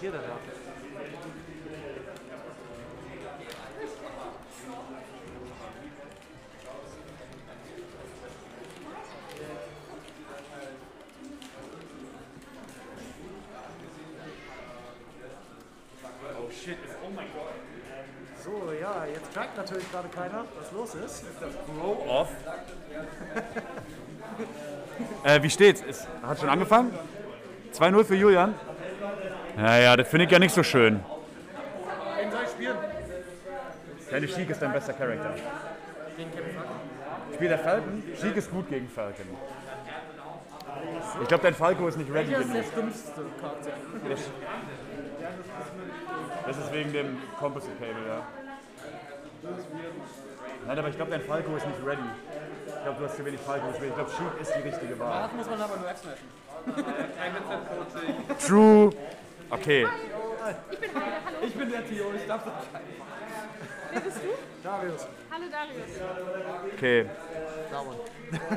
Speaker 3: Hier denn ab?
Speaker 5: Oh shit, oh mein Gott.
Speaker 3: So, ja, jetzt fragt natürlich gerade keiner, was los ist.
Speaker 11: Roll-Off. äh, wie steht's? Es hat schon angefangen? 2-0 für Julian? Naja, das finde ich ja nicht so schön.
Speaker 3: Wen soll ich spielen?
Speaker 11: Deine Sheik ist dein bester Charakter.
Speaker 3: Gegen Kevin Falcon.
Speaker 11: Spielt der Falcon? Sheik ist gut gegen Falcon. Ich glaube, dein Falco ist nicht ready
Speaker 3: Welcher ist der
Speaker 11: genug.
Speaker 3: stumpfste Charakter?
Speaker 11: Das ist wegen dem Composite Cable, ja. Nein, aber ich glaube, dein Falco ist nicht ready. Ich glaube, du hast zu wenig Falco gespielt. Ich glaube, Sheik ist die richtige Wahl.
Speaker 3: Danach muss man aber nur Vincent-Coaching.
Speaker 11: True. Okay.
Speaker 14: Ich bin Heide, hallo.
Speaker 3: Ich bin der Tio, ich darf das.
Speaker 14: Wer bist du?
Speaker 3: Darius.
Speaker 14: Hallo Darius.
Speaker 11: Okay.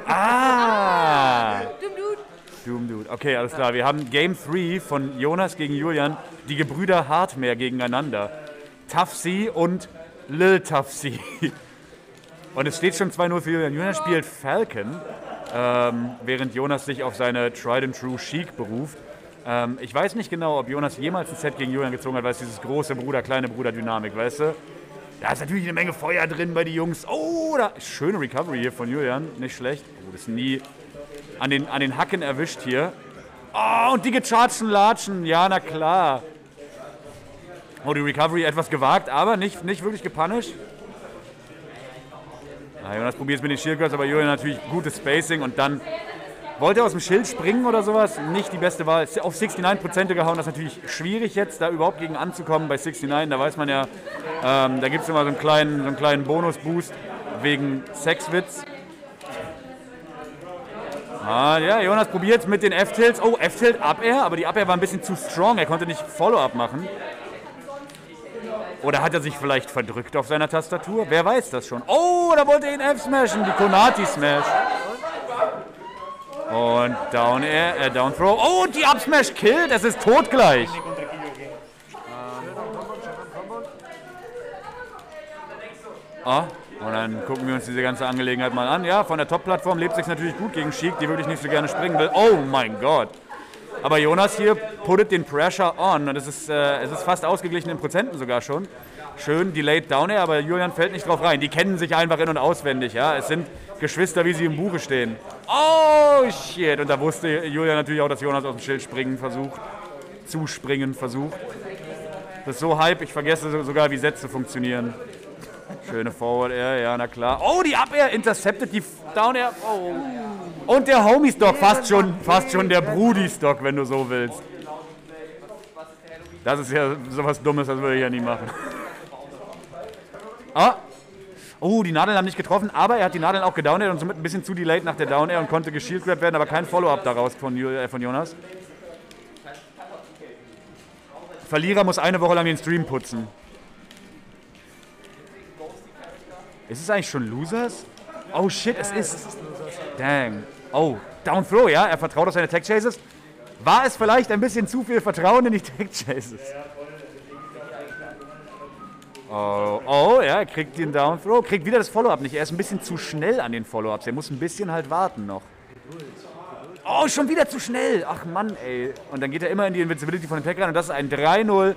Speaker 11: Ah!
Speaker 14: Dumm Dude.
Speaker 11: Doom Dude. Okay, alles klar. Wir haben Game 3 von Jonas gegen Julian, die Gebrüder Hartmeer gegeneinander. Tafsi und Lil Tafsi. Und es steht schon 2-0 für Julian. Julian spielt Falcon, ähm, während Jonas sich auf seine Tried and True Chic beruft. Ähm, ich weiß nicht genau, ob Jonas jemals ein Set gegen Julian gezogen hat, weil es dieses große Bruder, kleine Bruder-Dynamik, weißt du? Da ist natürlich eine Menge Feuer drin bei den Jungs. Oh, da schöne Recovery hier von Julian, nicht schlecht. Oh, das ist nie an den, an den Hacken erwischt hier. Oh, und die gechargten Latschen, ja, na klar. Oh, die Recovery etwas gewagt, aber nicht, nicht wirklich gepunished. Ah, Jonas probiert es mit den Shield aber Julian natürlich gutes Spacing und dann Wollte aus dem Schild springen oder sowas? Nicht die beste Wahl. Auf 69% gehauen, das ist natürlich schwierig jetzt, da überhaupt gegen anzukommen bei 69. Da weiß man ja, ähm, da gibt es immer so einen kleinen, so einen kleinen Bonus-Boost wegen Sexwitz. Ah, ja, Jonas probiert mit den F-Tilts. Oh, F-Tilt, Up-Air, aber die Up-Air war ein bisschen zu strong. Er konnte nicht Follow-Up machen. Oder hat er sich vielleicht verdrückt auf seiner Tastatur? Wer weiß das schon? Oh, da wollte er ihn F-Smashen, die Konati-Smash. Und Down Air, äh, Down Throw. Oh, und die Up Smash killt. Es ist totgleich. Ah, und dann gucken wir uns diese ganze Angelegenheit mal an. Ja, von der Top-Plattform lebt sich natürlich gut gegen Sheik, die wirklich nicht so gerne springen will. Oh mein Gott. Aber Jonas hier puttet den Pressure on und es ist, äh, es ist fast ausgeglichen in Prozenten sogar schon. Schön delayed down air, aber Julian fällt nicht drauf rein. Die kennen sich einfach in- und auswendig. Ja? Es sind Geschwister, wie sie im Buche stehen. Oh shit. Und da wusste Julian natürlich auch, dass Jonas aus dem Schild springen versucht. Zuspringen versucht. Das ist so hype, ich vergesse so- sogar, wie Sätze funktionieren. Schöne Forward Air, ja, na klar. Oh, die Up Air intercepted die Down Air. Oh. Und der Homie Stock, fast schon, fast schon der Brudi Stock, wenn du so willst. Das ist ja sowas Dummes, das würde ich ja nie machen. Ah. Oh, die Nadeln haben nicht getroffen, aber er hat die Nadeln auch gedownet und somit ein bisschen zu delayed nach der Down Air und konnte geshield grab werden, aber kein Follow-up daraus von, äh, von Jonas. Verlierer muss eine Woche lang den Stream putzen. Ist es eigentlich schon Losers? Oh shit, es ist. Dang. Oh, Down Throw, ja? Er vertraut auf seine Tech Chases. War es vielleicht ein bisschen zu viel Vertrauen in die Tech Chases? Oh, oh, ja, er kriegt den Down Throw, kriegt wieder das Follow-up nicht. Er ist ein bisschen zu schnell an den Follow-ups. Er muss ein bisschen halt warten noch. Oh, schon wieder zu schnell. Ach Mann, ey. Und dann geht er immer in die Invincibility von dem Tech rein. Und das ist ein 3-0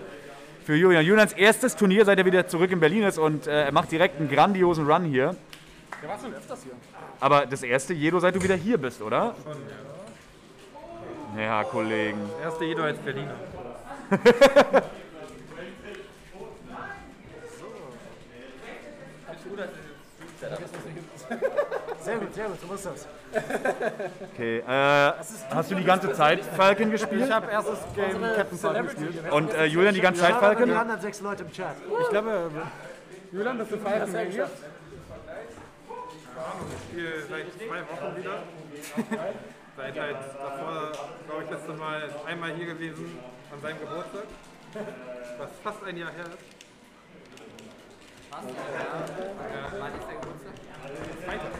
Speaker 11: für Julian. Julians erstes Turnier, seit er wieder zurück in Berlin ist. Und äh, er macht direkt einen grandiosen Run hier.
Speaker 1: Der war schon öfters hier.
Speaker 11: Aber das erste Jedo, seit du wieder hier bist, oder?
Speaker 1: Schon, ja.
Speaker 11: Ja, Kollegen.
Speaker 1: Erste Jedo als Berliner. Sehr gut, sehr gut, so muss das.
Speaker 11: Okay, äh, hast du die ganze Zeit Falcon gespielt?
Speaker 1: Ich habe erstes Game Captain Falcon gespielt.
Speaker 11: Und äh, Julian die ganze Zeit Falcon?
Speaker 3: Die anderen sechs Leute im Chat.
Speaker 1: Ich glaube, Julian, bist du Falcon hier?
Speaker 4: Ich spiele seit zwei Wochen wieder. Seit halt davor, glaube ich, letzte Mal einmal hier gewesen an seinem Geburtstag. Was fast ein Jahr her ist.
Speaker 7: Jahr? Ja. Wann ist der Geburtstag?
Speaker 4: Freitag.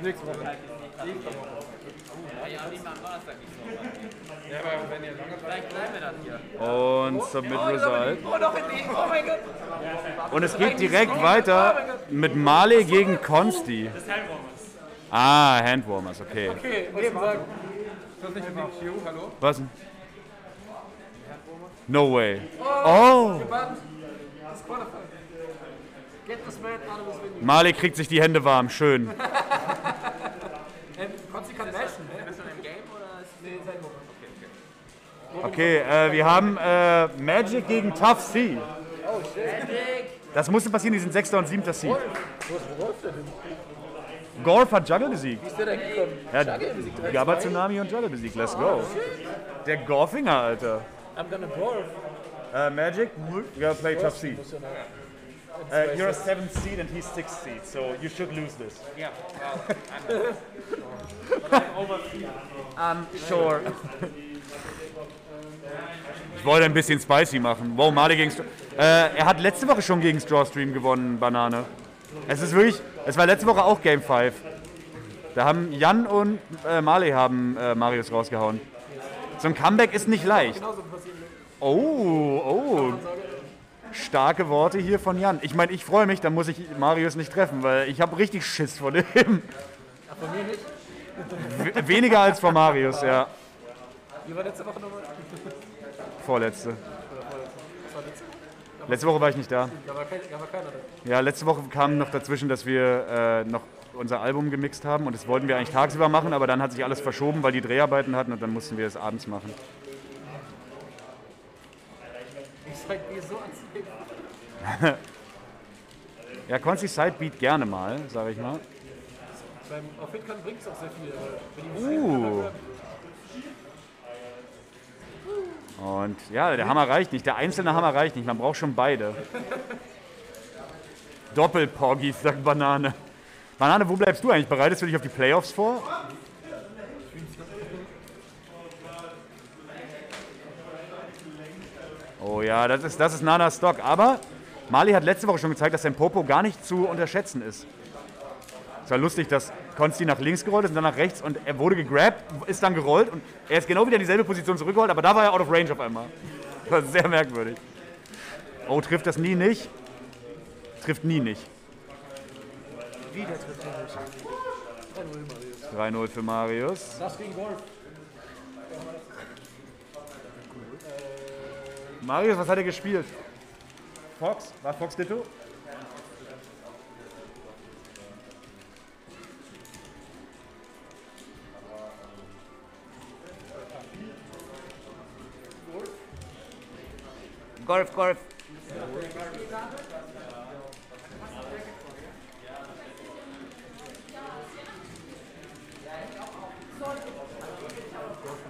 Speaker 1: Nächste Woche.
Speaker 4: Nächste Woche.
Speaker 7: Oh, ja, mal am Donnerstag nicht so.
Speaker 4: Ja, aber wenn ihr lange
Speaker 7: Vielleicht bleiben wir dann hier.
Speaker 11: Und Submit Result.
Speaker 7: Oh, noch in die. Oh mein Gott.
Speaker 11: Und es geht direkt weiter mit Marley gegen Consti.
Speaker 4: Das Handwarmers.
Speaker 11: Ah, Handwarmers, okay.
Speaker 1: Okay, eben sagen. Ist das nicht mit Q? Hallo?
Speaker 11: Was denn? No way. Oh!
Speaker 1: Get
Speaker 11: Marley kriegt sich die Hände warm, schön.
Speaker 1: Ähm.
Speaker 11: Okay, äh, wir haben äh, Magic gegen Tough C.
Speaker 1: Oh, shit.
Speaker 11: Das musste passieren, die sind 6. und 7. Seed. Gorf hat Juggle besiegt.
Speaker 1: Wie ist der denn gekommen?
Speaker 11: Ja, Gabba? Tsunami und Juggle besiegt, let's go. Der Gorfinger, Alter.
Speaker 1: I'm gonna Golf.
Speaker 11: Uh, Magic, you gotta play Tough C. Uh, you're a 7th seed and he's 6th seed, so you should lose this.
Speaker 7: Yeah,
Speaker 11: I'm sure. Ich wollte ein bisschen spicy machen. Wow, Marley gegen Str äh, Er hat letzte Woche schon gegen Strawstream gewonnen, Banane. Es ist wirklich, es war letzte Woche auch Game 5. Da haben Jan und äh, Marley haben äh, Marius rausgehauen. So ein Comeback ist nicht leicht. Oh, oh. Starke Worte hier von Jan. Ich meine, ich freue mich, dann muss ich Marius nicht treffen, weil ich habe richtig Schiss vor dem.
Speaker 1: Ach, von mir nicht?
Speaker 11: Weniger als vor Marius, ja.
Speaker 1: Wie war letzte Woche nochmal?
Speaker 11: Vorletzte.
Speaker 1: Letzte?
Speaker 11: Woche war ich nicht da.
Speaker 1: Da war, kein, da war keiner da.
Speaker 11: Ja, letzte Woche kam noch dazwischen, dass wir äh, noch unser Album gemixt haben und das wollten wir eigentlich tagsüber machen, aber dann hat sich alles verschoben, weil die Dreharbeiten hatten und dann mussten wir es abends machen.
Speaker 1: Ich seid mir so anziehend.
Speaker 11: Ja, Consti Sidebeat gerne mal, sage ich mal.
Speaker 1: Beim auf Hitcon bringt es auch sehr viel. die
Speaker 11: Uh. Und ja, der Hammer reicht nicht. Der einzelne Hammer reicht nicht. Man braucht schon beide. Doppelpoggies, sagt Banane. Banane, wo bleibst du eigentlich? Bereitest du dich auf die Playoffs vor? Oh ja, das ist, das ist Nana Stock. Aber Mali hat letzte Woche schon gezeigt, dass sein Popo gar nicht zu unterschätzen ist. Es war lustig, dass Konsti nach links gerollt ist und dann nach rechts und er wurde gegrabt, ist dann gerollt und er ist genau wieder in dieselbe Position zurückgerollt, aber da war er out of range auf einmal. Das war sehr merkwürdig. Oh, trifft das nie nicht? Trifft nie nicht.
Speaker 16: Wieder trifft er nicht.
Speaker 11: 3-0 für Marius.
Speaker 1: Das gegen Golf.
Speaker 11: Marius, was hat er gespielt? Fox? War Fox Ditto?
Speaker 7: Golf, Golf.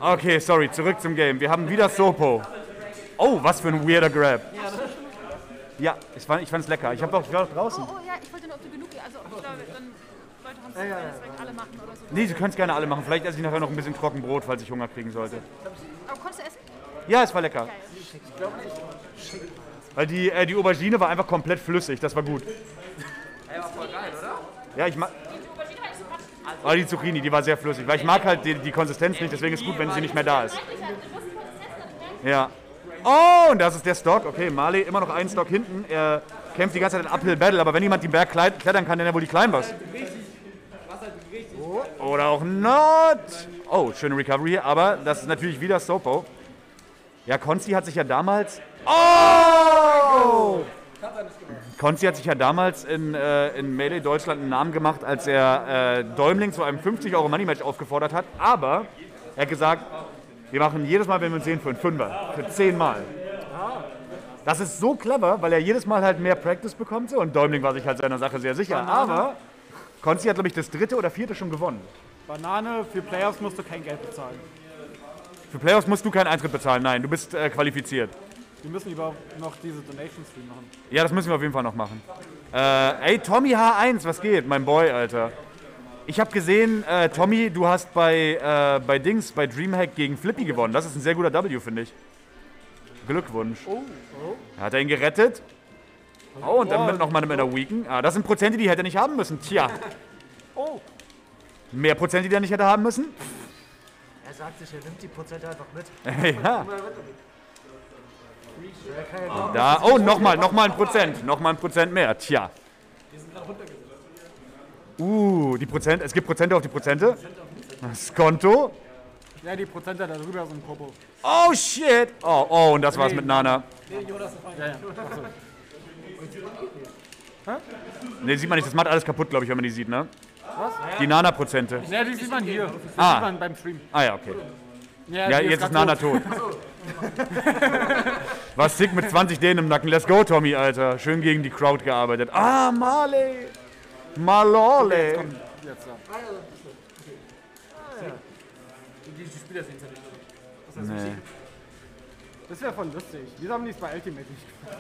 Speaker 11: Okay, sorry, zurück zum Game. Wir haben wieder Sopo. Oh, was für ein weirder Grab. Ja, ich fand es ich lecker. Ich, hab auch, ich war doch draußen.
Speaker 14: Oh, oh ja, ich wollte nur, ob du genug. Also, ich glaube, dann Leute haben es
Speaker 11: Ja, ja, ja.
Speaker 14: alle machen oder so.
Speaker 11: Nee, Sie können es gerne alle machen. Vielleicht esse ich nachher noch ein bisschen Trockenbrot, falls ich Hunger kriegen sollte.
Speaker 14: Aber konntest du essen?
Speaker 11: Ja, es war lecker. Weil die, äh, die Aubergine war einfach komplett flüssig. Das war gut.
Speaker 7: Ey, war voll geil, oder?
Speaker 11: Ja, ich mag. Aber die Zucchini, die war sehr flüssig. Weil ich mag halt die, die Konsistenz nicht, deswegen ist es gut, wenn sie nicht mehr da ist. Ja. Oh, und das ist der Stock. Okay, Marley immer noch einen Stock hinten. Er kämpft die ganze Zeit in Uphill Battle, aber wenn jemand den Berg klettern kann, dann ja wohl die Climbers. Oder auch not. Oh, schöne Recovery hier, aber das ist natürlich wieder Sopo. Ja, Konzi hat sich ja damals. Oh! Konzi hat sich ja damals in, äh, in Melee Deutschland einen Namen gemacht, als er äh, Däumling zu einem 50 Euro Money Match aufgefordert hat. Aber er hat gesagt, wir machen jedes Mal, wenn wir uns sehen, für einen Fünfer. Für zehnmal. Das ist so clever, weil er jedes Mal halt mehr Practice bekommt. So. Und Däumling war sich halt seiner Sache sehr sicher.
Speaker 3: Banane.
Speaker 11: Aber Konzi hat, glaube ich, das dritte oder vierte schon gewonnen.
Speaker 3: Banane, für Playoffs musst du kein Geld bezahlen.
Speaker 11: Für Playoffs musst du keinen Eintritt bezahlen. Nein, du bist äh, qualifiziert.
Speaker 3: Wir müssen überhaupt noch diese Donation Stream machen.
Speaker 11: Ja, das müssen wir auf jeden Fall noch machen. Äh, ey, Tommy H1, was geht? Mein Boy, Alter. Ich habe gesehen, äh, Tommy, du hast bei, äh, bei Dings, bei Dreamhack gegen Flippy gewonnen. Das ist ein sehr guter W, finde ich. Glückwunsch.
Speaker 3: Oh,
Speaker 11: Hat er ihn gerettet? Oh, und dann mit noch mal mit einer Weeken. Ah, das sind Prozente, die hätte er nicht haben müssen. Tja.
Speaker 3: Oh.
Speaker 11: Mehr Prozente, die er nicht hätte haben müssen?
Speaker 16: Er sagt sich, er nimmt die Prozente einfach mit.
Speaker 11: ja. Da, oh, nochmal, nochmal ein Prozent. Nochmal ein Prozent mehr. Tja. Uh, die Prozent, es gibt Prozente auf die Prozente. Das Konto.
Speaker 3: Ja, die Prozente darüber sind Popo.
Speaker 11: Oh shit. Oh, oh, und das war's mit Nana.
Speaker 3: Nee, Jonas ist fein. Ja, ja.
Speaker 11: Ne, sieht man nicht, das macht alles kaputt, glaube ich, wenn man die sieht, ne?
Speaker 3: Was?
Speaker 11: Die Nana-Prozente.
Speaker 3: Ja, die sieht man hier. Die
Speaker 11: Ah.
Speaker 3: sieht man beim Stream.
Speaker 11: Ah ja, okay.
Speaker 3: Ja,
Speaker 11: Ja, jetzt ist
Speaker 3: grad
Speaker 11: Nana tot. Was sick mit 20 Dänen im Nacken. Let's go, Tommy, Alter. Schön gegen die Crowd gearbeitet. Ah, Marley. Malole.
Speaker 3: Jetzt ja.
Speaker 1: Die, die Spieler sehen es ja nicht. Das heißt,
Speaker 11: Nee.
Speaker 3: Das wäre voll lustig. Wieso haben die es bei Ultimate nicht gemacht?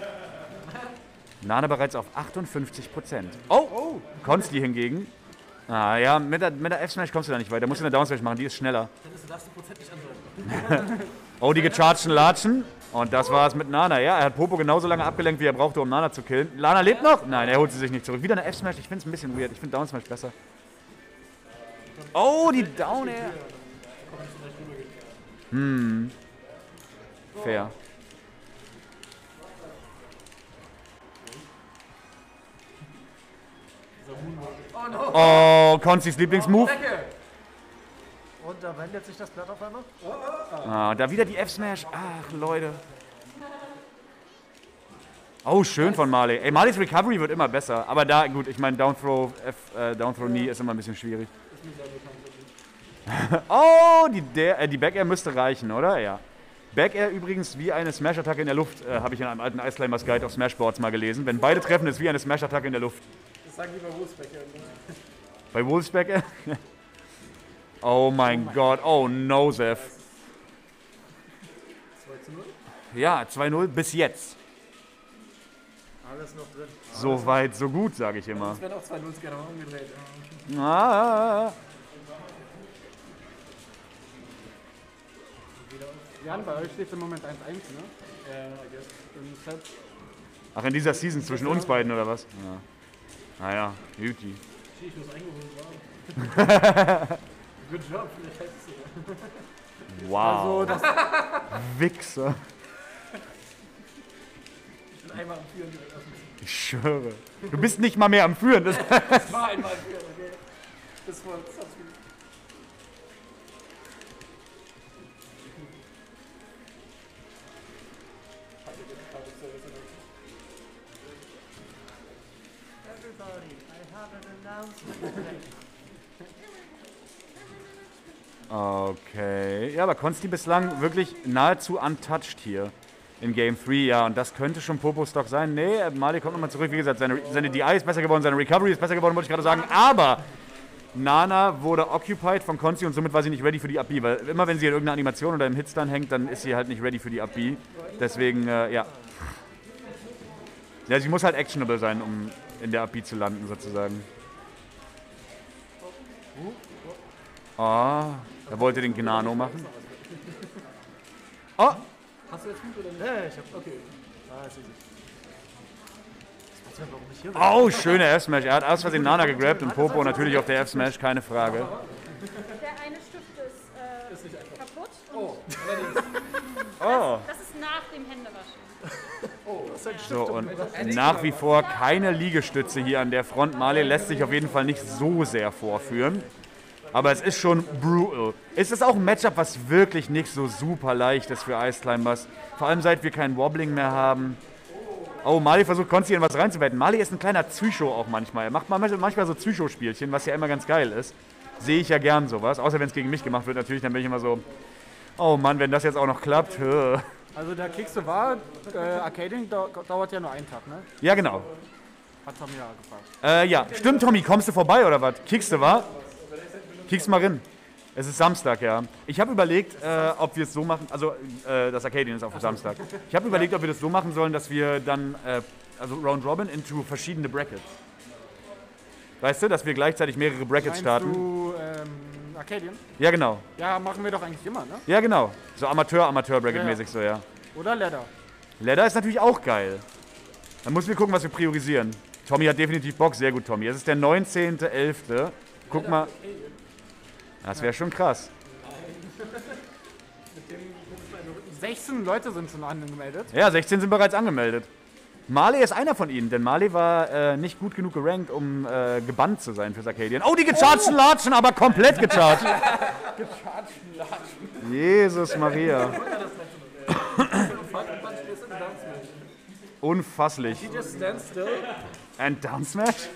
Speaker 11: Nana bereits auf 58 Prozent. Oh! Konsti hingegen. Ah ja, mit der, mit der F-Smash kommst du da nicht weiter. Da musst du eine Down-Smash machen, die ist schneller.
Speaker 1: Dann ist das Prozent nicht ansollen.
Speaker 11: Oh, die gechargten Latschen. Und das war's mit Nana. Ja, er hat Popo genauso lange abgelenkt, wie er brauchte, um Nana zu killen. Lana lebt noch? Nein, er holt sie sich nicht zurück. Wieder eine F-Smash. Ich finde es ein bisschen weird. Ich finde Down-Smash besser. Oh, die Down-Air. Hm. Fair.
Speaker 1: Oh no.
Speaker 11: Oh, Konzis Lieblingsmove.
Speaker 16: Und da wendet sich das Blatt auf einmal.
Speaker 11: Ah, da wieder die F-Smash. Ach, Leute. Oh, schön von Marley. Ey, Marleys Recovery wird immer besser. Aber da, gut, ich meine, Down Throw, F, äh, Down Throw Knee ist immer ein bisschen schwierig. oh, die, der, äh, die Back Air müsste reichen, oder? Ja. Back Air übrigens wie eine Smash-Attacke in der Luft, äh, habe ich in einem alten Ice Climbers Guide auf Smashboards mal gelesen. Wenn beide treffen, ist wie eine Smash-Attacke in der Luft.
Speaker 1: Das sagen die bei Wolfsbecker.
Speaker 11: Bei Wolfsbeck? oh mein Gott. Oh no, Seth.
Speaker 3: 2 zu 0.
Speaker 11: Ja, 2-0 bis jetzt.
Speaker 16: Alles noch drin.
Speaker 11: So weit, so gut, sage ich immer.
Speaker 3: Das wäre auch 2 0 gerne mal umgedreht.
Speaker 11: Ah.
Speaker 3: Jan, bei euch steht im Moment 1-1, ne? Ja, Set.
Speaker 11: Ach, in dieser Season zwischen uns beiden oder was? Ja. Naja, Beauty.
Speaker 3: Ich muss eingeholt werden. Good job, vielleicht heißt es so.
Speaker 11: Wow.
Speaker 3: Also, das.
Speaker 11: Wichser.
Speaker 3: Ich bin einmal am Führen.
Speaker 11: Ich schwöre. Du bist nicht mal mehr am Führen. Das,
Speaker 3: Das war einmal am Führen, okay. Das war. Das hat's.
Speaker 16: Everybody, I have an announcement.
Speaker 11: Okay. Ja, aber Konsti bislang wirklich nahezu untouched hier in Game 3, ja. Und das könnte schon Popo-Stock sein. Nee, Mali kommt nochmal zurück. Wie gesagt, seine, seine DI ist besser geworden, seine Recovery ist besser geworden, wollte ich gerade sagen. Aber Nana wurde occupied von Konsti und somit war sie nicht ready für die Up-B. Weil immer wenn sie in irgendeiner Animation oder im Hitstun hängt, dann ist sie halt nicht ready für die Up-B. Deswegen, äh, ja. Ja, sie muss halt actionable sein, um in der Up-B zu landen, sozusagen. Ah, er wollte den Gnano machen. Oh,
Speaker 3: Hast du jetzt Hut oder nicht?
Speaker 16: Ja, ich hab.
Speaker 3: Okay. Ah, ist easy.
Speaker 16: Was denn, warum ich hier bin?
Speaker 11: oh, schöner F-Smash. Er hat aus Versehen Nana gegrabt und Popo natürlich auf der F-Smash, keine Frage.
Speaker 14: Der eine Stift ist, äh, kaputt.
Speaker 3: Oh,
Speaker 11: Oh.
Speaker 14: Das ist nach dem Händewaschen.
Speaker 3: Oh,
Speaker 11: So, und nach wie vor keine Liegestütze hier an der Front. Male lässt sich auf jeden Fall nicht so sehr vorführen. Aber es ist schon brutal. Es ist auch ein Matchup, was wirklich nicht so super leicht ist für Ice Climbers. Vor allem seit wir kein Wobbling mehr haben. Oh, Mali versucht Konzi in was reinzuwetten. Mali ist ein kleiner Psycho auch manchmal. Er macht manchmal so Psycho-Spielchen, was ja immer ganz geil ist. Sehe ich ja gern sowas. Außer wenn es gegen mich gemacht wird natürlich, dann bin ich immer so, oh Mann, wenn das jetzt auch noch klappt.
Speaker 3: Also der Kickste war, äh, Arcading dau dauert ja nur einen Tag, ne?
Speaker 11: Ja, genau.
Speaker 3: Hat Tom ja gefragt.
Speaker 11: Äh, ja, stimmt, Tommy, kommst du vorbei oder was? Kickst du, wa? Kickst mal rein. Es ist Samstag, ja. Ich habe überlegt, äh, ob wir es so machen, also äh, das Arcadian ist auf Samstag. Ich habe überlegt, ob wir das so machen sollen, dass wir dann, äh, also Round Robin into verschiedene Brackets. Weißt du, dass wir gleichzeitig mehrere Brackets
Speaker 3: Meinst
Speaker 11: starten?
Speaker 3: du ähm, Arcadian?
Speaker 11: Ja, genau.
Speaker 3: Ja, machen wir doch eigentlich immer, ne?
Speaker 11: Ja, genau. So Amateur-Amateur-Bracket-mäßig so, ja.
Speaker 3: Oder Leather.
Speaker 11: Leather ist natürlich auch geil. Dann müssen wir gucken, was wir priorisieren. Tommy hat definitiv Bock. Sehr gut, Tommy. Es ist der 19.11. Guck mal. Das wäre schon krass.
Speaker 3: 16 Leute sind schon angemeldet.
Speaker 11: Ja, 16 sind bereits angemeldet. Marley ist einer von ihnen, denn Marley war äh, nicht gut genug gerankt, um äh, gebannt zu sein fürs Arcadian. Oh, die gechargten Latschen, aber komplett gecharged.
Speaker 3: Gechargten Latschen.
Speaker 11: Jesus Maria. Unfasslich.
Speaker 3: He just stands still.
Speaker 11: And down smash?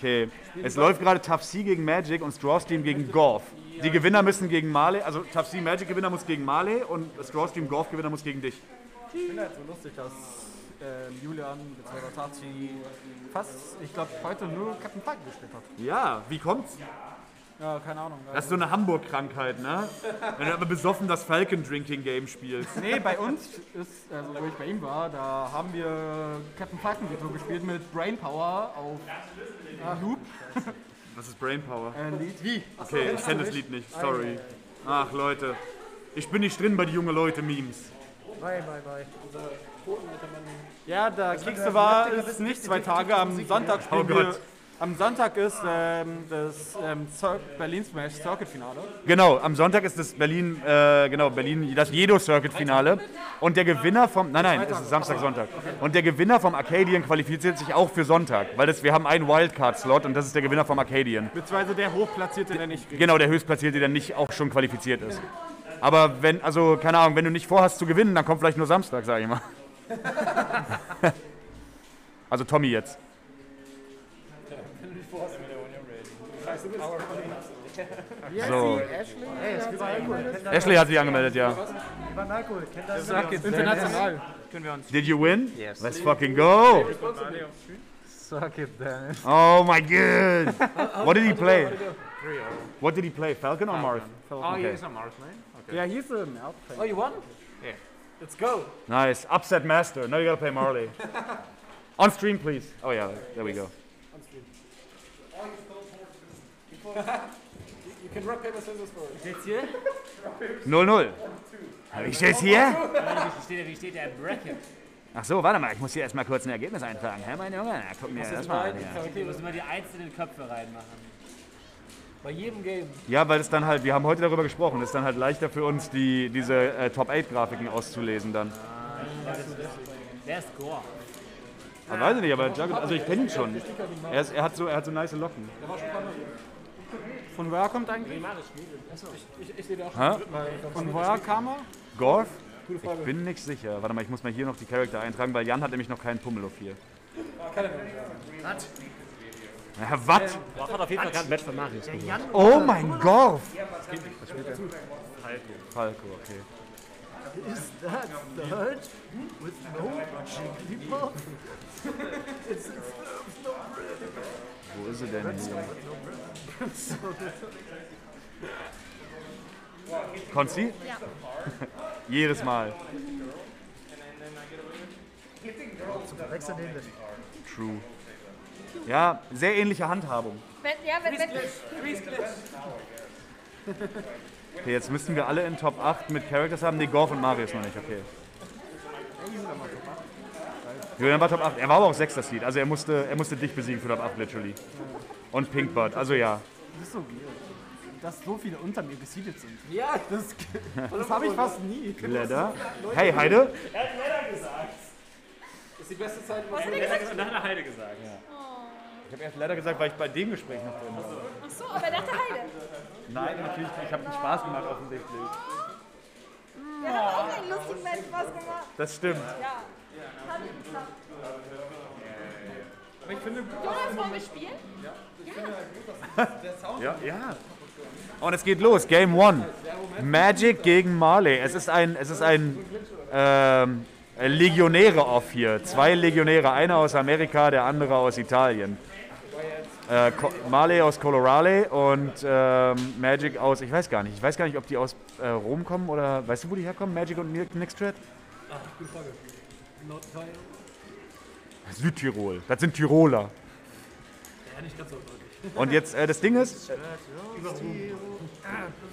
Speaker 11: Okay, es läuft gerade C gegen Magic und Strawstream gegen Golf. Die Gewinner müssen gegen Marley, also C Magic Gewinner muss gegen Marley und Strawstream Golf Gewinner muss gegen dich.
Speaker 3: Ich finde halt so lustig, dass ähm, Julian bzw. Tachi fast, ich glaube, heute nur Captain Falcon gespielt hat.
Speaker 11: Ja, wie kommt's?
Speaker 3: Ja, keine Ahnung.
Speaker 11: Das ist so eine Hamburg-Krankheit, ne? Wenn du aber besoffen das Falcon-Drinking-Game spielst.
Speaker 3: Nee, bei uns ist, also wo ich bei ihm war, da haben wir Captain Falcon Veto gespielt mit Brainpower auf äh, Loop.
Speaker 11: Was ist Brainpower?
Speaker 3: Äh, Lied. Wie?
Speaker 11: Okay, ich kenne das Lied nicht, sorry. Ach, Leute. Ich bin nicht drin bei die junge Leute-Memes.
Speaker 16: Bye, bye, bye.
Speaker 3: Ja, der Kickste war ist nicht zwei Tage. Am Sonntag spielen
Speaker 11: Oh
Speaker 3: wir. Am Sonntag ist ähm, das ähm, Berlin Smash Circuit Finale.
Speaker 11: Genau, am Sonntag ist das Berlin, äh, genau, Berlin, das Jedo-Circuit-Finale. Und der Gewinner vom, nein, nein, es ist Samstag, Sonntag. Und der Gewinner vom Arcadian qualifiziert sich auch für Sonntag, weil das, wir haben einen Wildcard-Slot und das ist der Gewinner vom Arcadian.
Speaker 3: Beziehungsweise der Hochplatzierte, der nicht
Speaker 11: Genau, der Höchstplatzierte, der nicht auch schon qualifiziert ist. Aber wenn, also, keine Ahnung, wenn du nicht vorhast zu gewinnen, dann kommt vielleicht nur Samstag, sag ich mal. also Tommy jetzt. So.
Speaker 16: Hey, es gibt Alkohol. Kennt
Speaker 11: Ashley hat sich angemeldet, ja.
Speaker 16: Ivan Alkohol. Kennt das?
Speaker 3: Sag jetzt international.
Speaker 7: Können wir uns.
Speaker 11: Did you win?
Speaker 7: Yes.
Speaker 11: Let's fucking go!
Speaker 8: Suck it, Dennis.
Speaker 11: Oh my god! What did he play?
Speaker 8: Three.
Speaker 11: What did he play? Falcon or Marth?
Speaker 8: Oh,
Speaker 11: Okay.
Speaker 8: he's a Marksman? Okay.
Speaker 3: Yeah, he's a Mouth
Speaker 1: Oh, you won?
Speaker 8: Yeah.
Speaker 1: Let's go.
Speaker 11: Nice. Upset master. Now you gotta play Marley. On stream, please. Oh yeah, there we go.
Speaker 1: You, you can rock, paper, scissors for it.
Speaker 2: Steht's hier?
Speaker 11: 0-0. Wie steht's hier?
Speaker 2: Wie steht, wie steht der Bracket?
Speaker 11: Ach so, warte mal, ich muss hier erstmal kurz ein Ergebnis eintragen. Hä, mein Junge? Na, guck mir das mal an. hier.
Speaker 2: Wir müssen mal die einzelnen Köpfe reinmachen.
Speaker 1: Bei jedem Game.
Speaker 11: Ja, weil es dann halt, wir haben heute darüber gesprochen, es ist dann halt leichter für uns, die, diese äh, Top-8-Grafiken auszulesen dann.
Speaker 2: Wer ist Gore?
Speaker 11: Ich weiß ich nicht, aber Juggernaut, also ich kenne ihn schon. Er, ist, er, hat so, er hat so nice Locken.
Speaker 1: Der war schon ein paar Mal hier.
Speaker 3: Von woher kommt eigentlich?
Speaker 1: Ich, ich, ich sehe den auch schon
Speaker 11: Hä?
Speaker 3: Von woher kam er?
Speaker 11: Gorf?
Speaker 1: Gute Frage.
Speaker 11: Ich bin nicht sicher. Warte mal, ich muss mal hier noch die Charakter eintragen, weil Jan hat nämlich noch keinen Pummeluff hier.
Speaker 1: Keine Ahnung.
Speaker 2: Was?
Speaker 11: Ja, was?
Speaker 5: Gorf hat auf jeden Fall gerade ein Match von Marius gewonnen.
Speaker 11: Oh mein Gorf!
Speaker 5: Was spielt er? Falco.
Speaker 11: Falco, okay.
Speaker 16: Is that third with no jiggly puff? it's, it's, it's no
Speaker 11: Wo ist er denn hier? Konsti?
Speaker 14: Ja.
Speaker 11: Jedes Mal.
Speaker 16: Ähnlich.
Speaker 11: True. Ja, sehr ähnliche Handhabung.
Speaker 14: Wenn, ja, wenn, wenn,
Speaker 11: Okay, jetzt müssten wir alle in Top 8 mit Characters haben. Nee, Gorf und Marius noch nicht, okay. Julian war Top 8. Er war aber auch sechster Seed. Also er musste, er musste dich besiegen für Top 8, literally. Und Pinkbird, also ja.
Speaker 3: Das ist so weird. Dass so viele unter mir gesiedet sind.
Speaker 1: Ja,
Speaker 3: das, das habe ich fast nie.
Speaker 11: Leather. Hey, Heide.
Speaker 1: Er hat Leather gesagt. Das ist die beste Zeit,
Speaker 14: Was hat er gesagt?
Speaker 5: Dann hat er Heide gesagt.
Speaker 11: Ich habe erst Leather gesagt, weil ich bei dem Gespräch noch drin war.
Speaker 14: Ach so, aber er dachte Heide.
Speaker 11: Nein, natürlich, ich habe einen Spaß gemacht offensichtlich.
Speaker 14: Ja, hat auch einen lustigen Mensch Spaß gemacht.
Speaker 11: Das stimmt.
Speaker 14: Ja. Hat nicht geklappt.
Speaker 1: Aber ich finde,
Speaker 14: Jonas, wollen wir spielen?
Speaker 1: Ja. Ich finde halt gut, dass der Sound.
Speaker 11: Ja, ja. Und es geht los, Game One. Magic gegen Marley. Es ist ein, es ist ein ähm, Legionäre-Off hier. Zwei Legionäre, einer aus Amerika, der andere aus Italien. Äh, Marley aus Colorado und ähm, Magic aus, ich weiß gar nicht, ich weiß gar nicht, ob die aus äh, Rom kommen oder, weißt du, wo die herkommen, Magic und Ni- Nixtrat?
Speaker 1: Ah, gute Frage. Norditalien?
Speaker 11: Südtirol, das sind Tiroler.
Speaker 1: Ja, nicht ganz so deutlich.
Speaker 11: Und jetzt, äh, das Ding ist,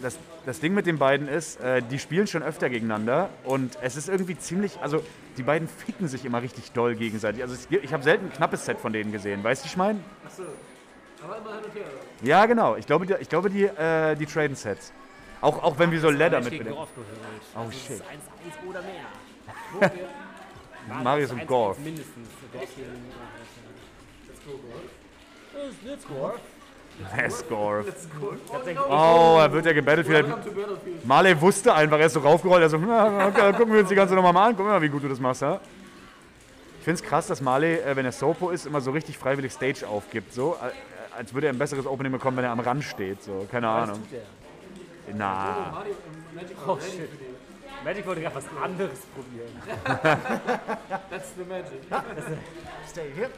Speaker 11: das, das Ding mit den beiden ist, äh, die spielen schon öfter gegeneinander und es ist irgendwie ziemlich, also die beiden ficken sich immer richtig doll gegenseitig. Also es, ich habe selten ein knappes Set von denen gesehen, weißt du, ich meine?
Speaker 1: Achso. Aber immer hin und her. oder?
Speaker 11: Ja, genau. Ich glaube, die, ich glaube, die, äh, die traden Sets. Auch, auch wenn wir so Leather mit
Speaker 5: gegen
Speaker 11: bedenken.
Speaker 5: Gorf geholt.
Speaker 11: Oh shit.
Speaker 5: 1-1 oder mehr.
Speaker 11: Marius und Gorf.
Speaker 5: Mindestens. Gorf gegen-
Speaker 1: Let's go, Gold.
Speaker 5: Let's Gorf.
Speaker 11: Let's Gorf.
Speaker 1: Let's go.
Speaker 11: Oh, er wird ja
Speaker 1: to Battlefield.
Speaker 11: Marley wusste einfach, er ist so raufgerollt, er so, "Na, okay, gucken wir uns die ganze Nummer mal an, gucken wir mal, wie gut du das machst, ha? Ich finde es krass, dass Marley, äh, wenn er Sopo ist, immer so richtig freiwillig Stage aufgibt, so, äh, als würde er ein besseres Opening bekommen, wenn er am Rand steht, so, keine Ahnung. Na,
Speaker 5: Oh shit. Magic wollte gerade was anderes probieren.
Speaker 1: That's the magic.
Speaker 16: Stay here.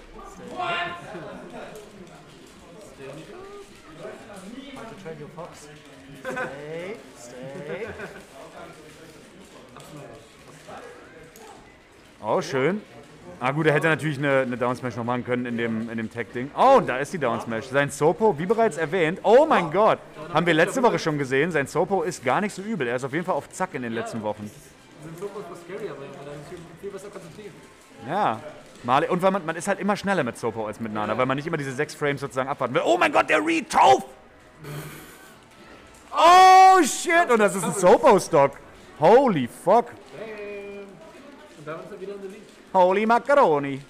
Speaker 16: Stay here. How to train your fox. Stay, stay.
Speaker 11: oh, schön. Ah gut, er hätte natürlich eine, eine Downsmash noch machen können in dem, in dem Tag-Ding. Oh, und da ist die Downsmash. Sein Sopo, wie bereits erwähnt, oh mein Gott, haben wir letzte Woche schon gesehen, sein Sopo ist gar nicht so übel. Er ist auf jeden Fall auf Zack in den letzten Wochen.
Speaker 1: Sind so was scary, aber dann viel, viel besser konzentrieren.
Speaker 11: Ja. Und weil man, man ist halt immer schneller mit Sopo als mit Nana, weil man nicht immer diese sechs Frames sozusagen abwarten will. Oh mein Gott, der Retauf! Oh shit! Und das ist ein Sopo-Stock. Holy fuck.
Speaker 1: Und da sind wir wieder in der League.
Speaker 11: Holy Macaroni.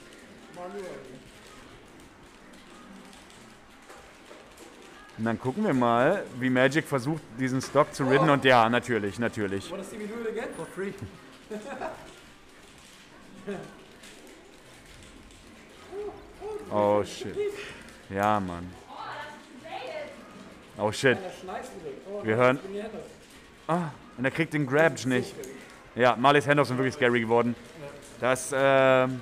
Speaker 11: Und dann gucken wir mal, wie Magic versucht, diesen Stock zu ridden. Und ja, natürlich, natürlich.
Speaker 1: Wanna see me do it again? For free.
Speaker 11: Oh shit. Ja, Mann. Oh shit.
Speaker 1: Oh,
Speaker 11: Wir hören.
Speaker 1: Hände.
Speaker 11: Ah, und er kriegt den Grab nicht. Ja, Marleys Handoffs sind wirklich scary geworden. Das, ähm.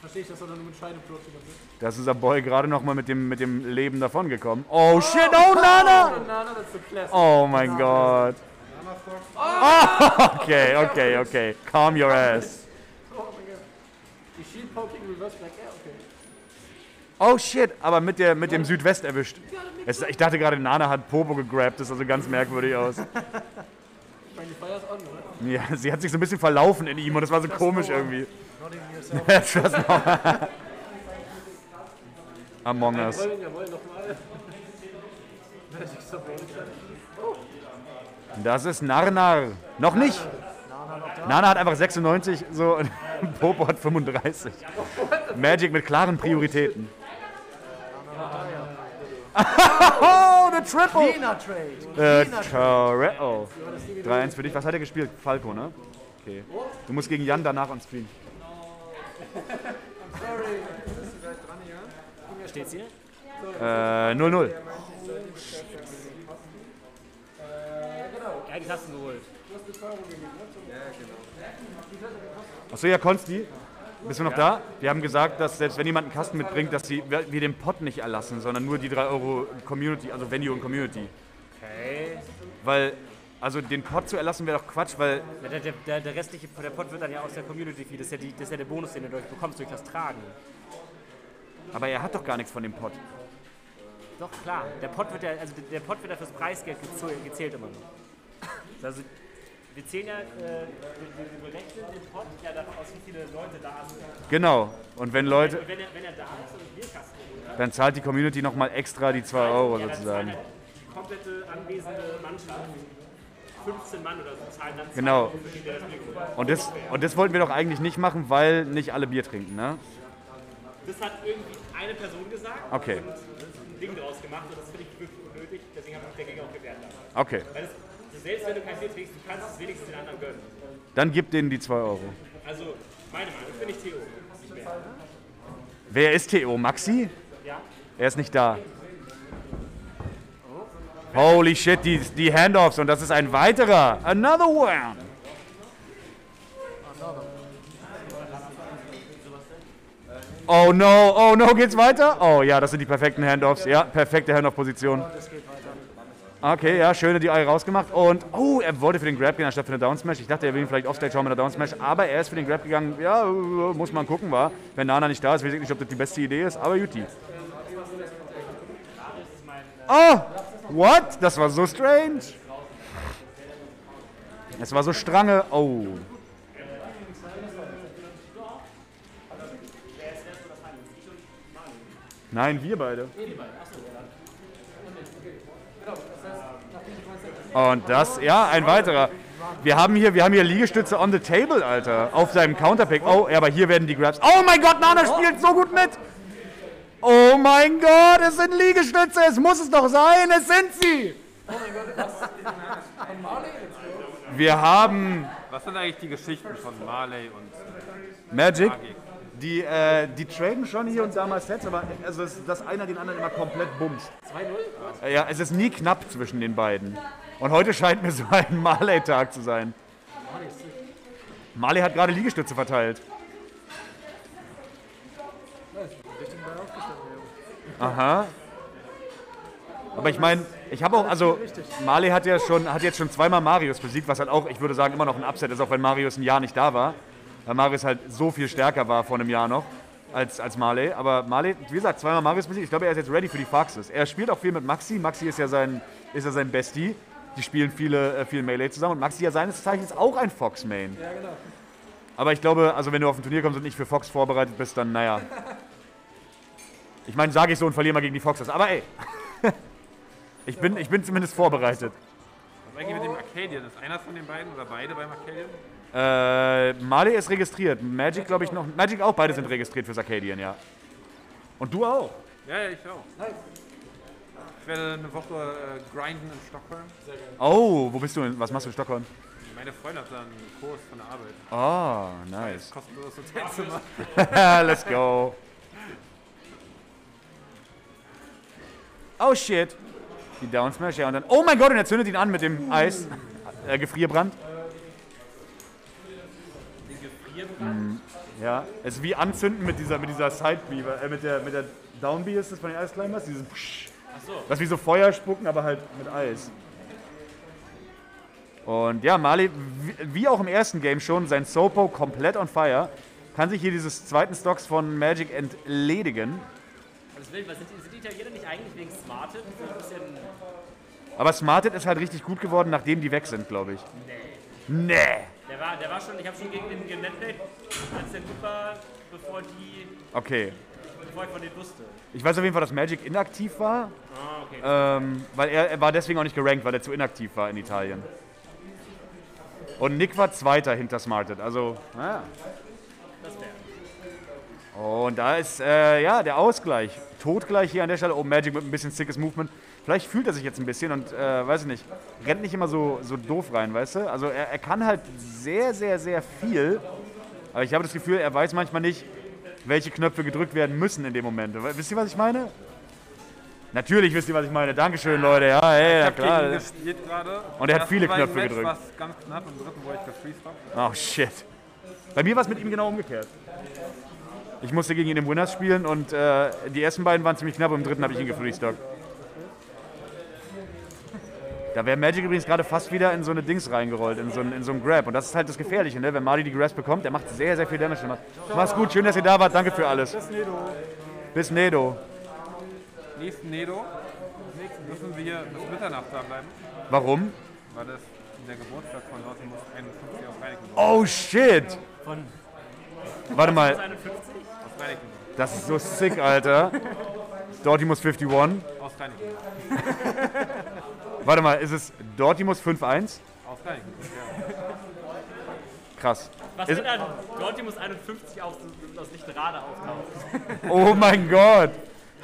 Speaker 3: Verstehe ich, dass er dann mit Scheideplot wieder wird.
Speaker 11: Da ist unser Boy gerade noch mal mit dem, mit dem Leben davongekommen. Oh shit, oh Nana!
Speaker 3: Nana, that's the.
Speaker 11: Oh mein Gott. Oh, okay, okay, okay. Calm your ass.
Speaker 3: Oh mein Gott. Die Shield Poking Reverse Black Air, okay.
Speaker 11: Oh shit, aber mit, der, mit dem Südwest erwischt. Es, ich dachte gerade, Nana hat Popo gegrabt. Das sah so ganz merkwürdig aus.
Speaker 3: Meine, Fire ist on, oder?
Speaker 11: Ja, sie hat sich so ein bisschen verlaufen in ihm und das war so komisch irgendwie.
Speaker 16: Not even yourself.
Speaker 11: No- Among Us.
Speaker 3: Jawohl, jawohl, nochmal.
Speaker 11: Das ist Narnar. Noch nicht. Nana hat einfach 96, so und Popo hat 35. Magic mit klaren Prioritäten. Oh, the triple!
Speaker 16: Cleaner Trade.
Speaker 11: Äh,
Speaker 16: Cleaner
Speaker 11: correct. Oh. 3-1 für dich. Was hat er gespielt? Falco, ne? Okay. Du musst gegen Jan danach on Screen.
Speaker 5: Steht's hier?
Speaker 11: Äh, 0-0.
Speaker 5: Er hat die Tasten geholt.
Speaker 11: Achso, ja, Konsti. Bist du noch da? Wir haben gesagt, dass selbst wenn jemand einen Kasten mitbringt, dass sie, wir den Pot nicht erlassen, sondern nur die 3 Euro Community, also Venue und Community.
Speaker 5: Okay.
Speaker 11: Weil, also den Pot zu erlassen wäre doch Quatsch, weil
Speaker 5: Der, der, der, der restliche der Pot wird dann ja aus der Community Fee. Das ist ja, die, das ist ja der Bonus, den du dadurch bekommst durch das Tragen.
Speaker 11: Aber er hat doch gar nichts von dem Pot.
Speaker 5: Doch, klar. Der Pot wird ja, also der Pot wird ja fürs Preisgeld gezählt immer noch. Also, wir zählen ja, äh, wir, wir berechnen den Pot ja davon aus, wie viele Leute da sind.
Speaker 11: Genau. Und wenn Leute,
Speaker 5: Und wenn er, wenn er da ist und Bierkasten holt,
Speaker 11: dann zahlt die Community nochmal extra die 2 Euro
Speaker 5: ja,
Speaker 11: sozusagen.
Speaker 5: halt die komplette anwesende Mannschaft, 15 Mann oder so, zahlen dann
Speaker 11: Genau.
Speaker 5: das.
Speaker 11: Und das, und das wollten wir doch eigentlich nicht machen, weil nicht alle Bier trinken, ne?
Speaker 5: Das hat irgendwie eine Person gesagt
Speaker 11: Okay.
Speaker 5: und ein Ding draus gemacht und das finde ich wirklich unnötig, deswegen habe ich mich dagegen auch gewehrt.
Speaker 11: Okay.
Speaker 5: Das, selbst wenn du kein Bier trinkst, du kannst es wenigstens den anderen gönnen.
Speaker 11: Dann gib denen die 2 Euro.
Speaker 5: Also, meine Meinung, finde ich Theo. Nicht mehr.
Speaker 11: Wer ist Theo? Maxi?
Speaker 5: Ja?
Speaker 11: Er ist nicht da. Holy shit, die, die Handoffs und das ist ein weiterer. Another one. Oh no, oh no, geht's weiter? Oh ja, das sind die perfekten Handoffs. Ja, perfekte Handoff-Position. Okay, ja, schöne die Ei rausgemacht. Und, oh, er wollte für den Grab gehen anstatt für eine Down Smash. Ich dachte, er will ihn vielleicht Offstage hauen mit einer Down Smash. Aber er ist für den Grab gegangen. Ja, muss man gucken, war. Wenn Nana nicht da ist, weiß ich nicht, ob das die beste Idee ist. Aber Juti. Oh, what? Das war so strange. Es war so strange. Oh. Nein, wir beide. Und das, ja, ein weiterer. Wir haben hier, wir haben hier Liegestütze on the table, Alter. Auf seinem Counterpick. Oh, ja, aber hier werden die Grabs. Oh mein Gott, Nana spielt so gut mit. Oh mein Gott, es sind Liegestütze. Es muss es doch sein. Es sind sie.
Speaker 3: Oh mein Gott, was? Von Marley?
Speaker 11: Wir haben
Speaker 4: Was sind eigentlich die Geschichten von Marley und
Speaker 11: Magic. Die, äh, die traden schon hier und da mal Sets, aber also dass einer den anderen immer komplett bumst.
Speaker 3: 2-0?
Speaker 11: Ja, es ist nie knapp zwischen den beiden. Und heute scheint mir so ein Marley-Tag zu sein. Marley hat gerade Liegestütze verteilt. Aha. Aber ich meine, ich habe auch, also Marley hat ja schon, hat jetzt schon zweimal Marius besiegt, was halt auch, ich würde sagen, immer noch ein Upset ist, auch wenn Marius ein Jahr nicht da war. Weil Marius halt so viel stärker war vor einem Jahr noch als, als Marley. Aber Marley, wie gesagt, zweimal Marius besiegt. Ich glaube, er ist jetzt ready für die Foxes. Er spielt auch viel mit Maxi. Maxi ist ja sein, ist ja sein Bestie. Die spielen viele, äh, viel Melee zusammen. Und Maxi ja seines Zeichens auch ein Fox-Main.
Speaker 3: Ja, genau.
Speaker 11: Aber ich glaube, also wenn du auf ein Turnier kommst und nicht für Fox vorbereitet bist, dann naja. Ich meine, sage ich so und verliere mal gegen die Foxes. Aber ey, ich bin, ich bin zumindest vorbereitet.
Speaker 4: Was eigentlich mit dem Arcadian? Ist einer von den beiden oder beide beim Arcadian?
Speaker 11: Äh, Marley ist registriert. Magic, glaube ich, noch. Magic auch, beide sind registriert fürs Arcadian, ja. Und du auch.
Speaker 4: Ja, ja, ich auch. Ich werde eine Woche äh, grinden in Stockholm.
Speaker 11: Oh, wo bist du? in- Was machst du in Stockholm?
Speaker 4: Meine Freundin hat da einen Kurs von der Arbeit.
Speaker 11: Oh, nice.
Speaker 4: Kostenloses Hotelzimmer.
Speaker 11: Let's go. Oh shit. Die Down Smash, ja. Und dann. Oh mein Gott, und er zündet ihn an mit dem Eis. Äh, Gefrierbrand.
Speaker 2: Den Gefrierbrand?
Speaker 11: Mhm. Ja, es ist wie anzünden mit dieser, mit dieser Side B, äh, mit der, mit der Down B ist das von den Ice Climbers, dieses Psch.
Speaker 5: So.
Speaker 11: Das ist wie so Feuer spucken, aber halt mit Eis. Und ja, Mali, wie- auch im ersten Game schon, sein Sopo komplett on fire. Kann sich hier dieses zweiten Stocks von Magic entledigen.
Speaker 5: Das will, was sind, die, sind die Italiener nicht eigentlich wegen Smarted? So.
Speaker 11: Aber Smarted ist halt richtig gut geworden, nachdem die weg sind, glaube ich.
Speaker 5: Nee.
Speaker 11: Nee.
Speaker 5: Der war, der war schon, ich habe schon gegen den genetplayt, als der gut war, bevor die.
Speaker 11: Okay.
Speaker 5: Ich von denen wusste.
Speaker 11: Ich weiß auf jeden Fall, dass Magic inaktiv war.
Speaker 5: Ah, okay.
Speaker 11: Ähm, weil er, er war deswegen auch nicht gerankt, weil er zu inaktiv war in Italien. Und Nick war Zweiter hinter Smarted. Also, ja.
Speaker 5: Das wäre.
Speaker 11: Und da ist, äh, ja, der Ausgleich. Totgleich hier an der Stelle. Oh, Magic mit ein bisschen sickes Movement. Vielleicht fühlt er sich jetzt ein bisschen und, äh, weiß ich nicht, rennt nicht immer so, so doof rein, weißt du? Also er, er kann halt sehr, sehr, sehr viel. Aber ich habe das Gefühl, er weiß manchmal nicht, welche Knöpfe gedrückt werden müssen in dem Moment. Wisst ihr, was ich meine? Natürlich wisst ihr, was ich meine. Dankeschön, Leute. Ja, hey,
Speaker 4: ich
Speaker 11: ja klar.
Speaker 4: gerade.
Speaker 11: Und er hat viele Knöpfe
Speaker 4: Match
Speaker 11: gedrückt.
Speaker 4: ganz knapp, im dritten, wo ich hab.
Speaker 11: Oh shit. Bei mir war es mit ihm genau umgekehrt. Ich musste gegen ihn im Winners spielen und äh, die ersten beiden waren ziemlich knapp und im dritten habe ich ihn gefreestockt. Da wäre Magic übrigens gerade fast wieder in so eine Dings reingerollt, in so, ein, in so einen Grab. Und das ist halt das Gefährliche, ne? wenn Marty die Grass bekommt, der macht sehr, sehr viel Damage. Mach's gut, schön, dass ihr da wart, danke für alles.
Speaker 4: Bis Nedo.
Speaker 11: Bis Nedo.
Speaker 4: Nächsten Nedo müssen wir bis Mitternacht da bleiben,
Speaker 11: Warum?
Speaker 4: weil das der Geburtstag von Dortmund 51 aus Reinickendorf.
Speaker 11: Oh shit!
Speaker 4: Von
Speaker 11: Warte mal,
Speaker 4: Aus Reinickendorf.
Speaker 11: das ist so sick, Alter. Dortimus 51.
Speaker 4: Aus Reinickendorf.
Speaker 11: Warte mal, ist es Dortimus 5-1?
Speaker 4: Aus Reinickendorf, ja.
Speaker 11: Krass.
Speaker 5: Was
Speaker 11: Ist-
Speaker 5: wenn dann Dortimus 51 aus, aus Lichterade auftaucht?
Speaker 11: Oh mein Gott!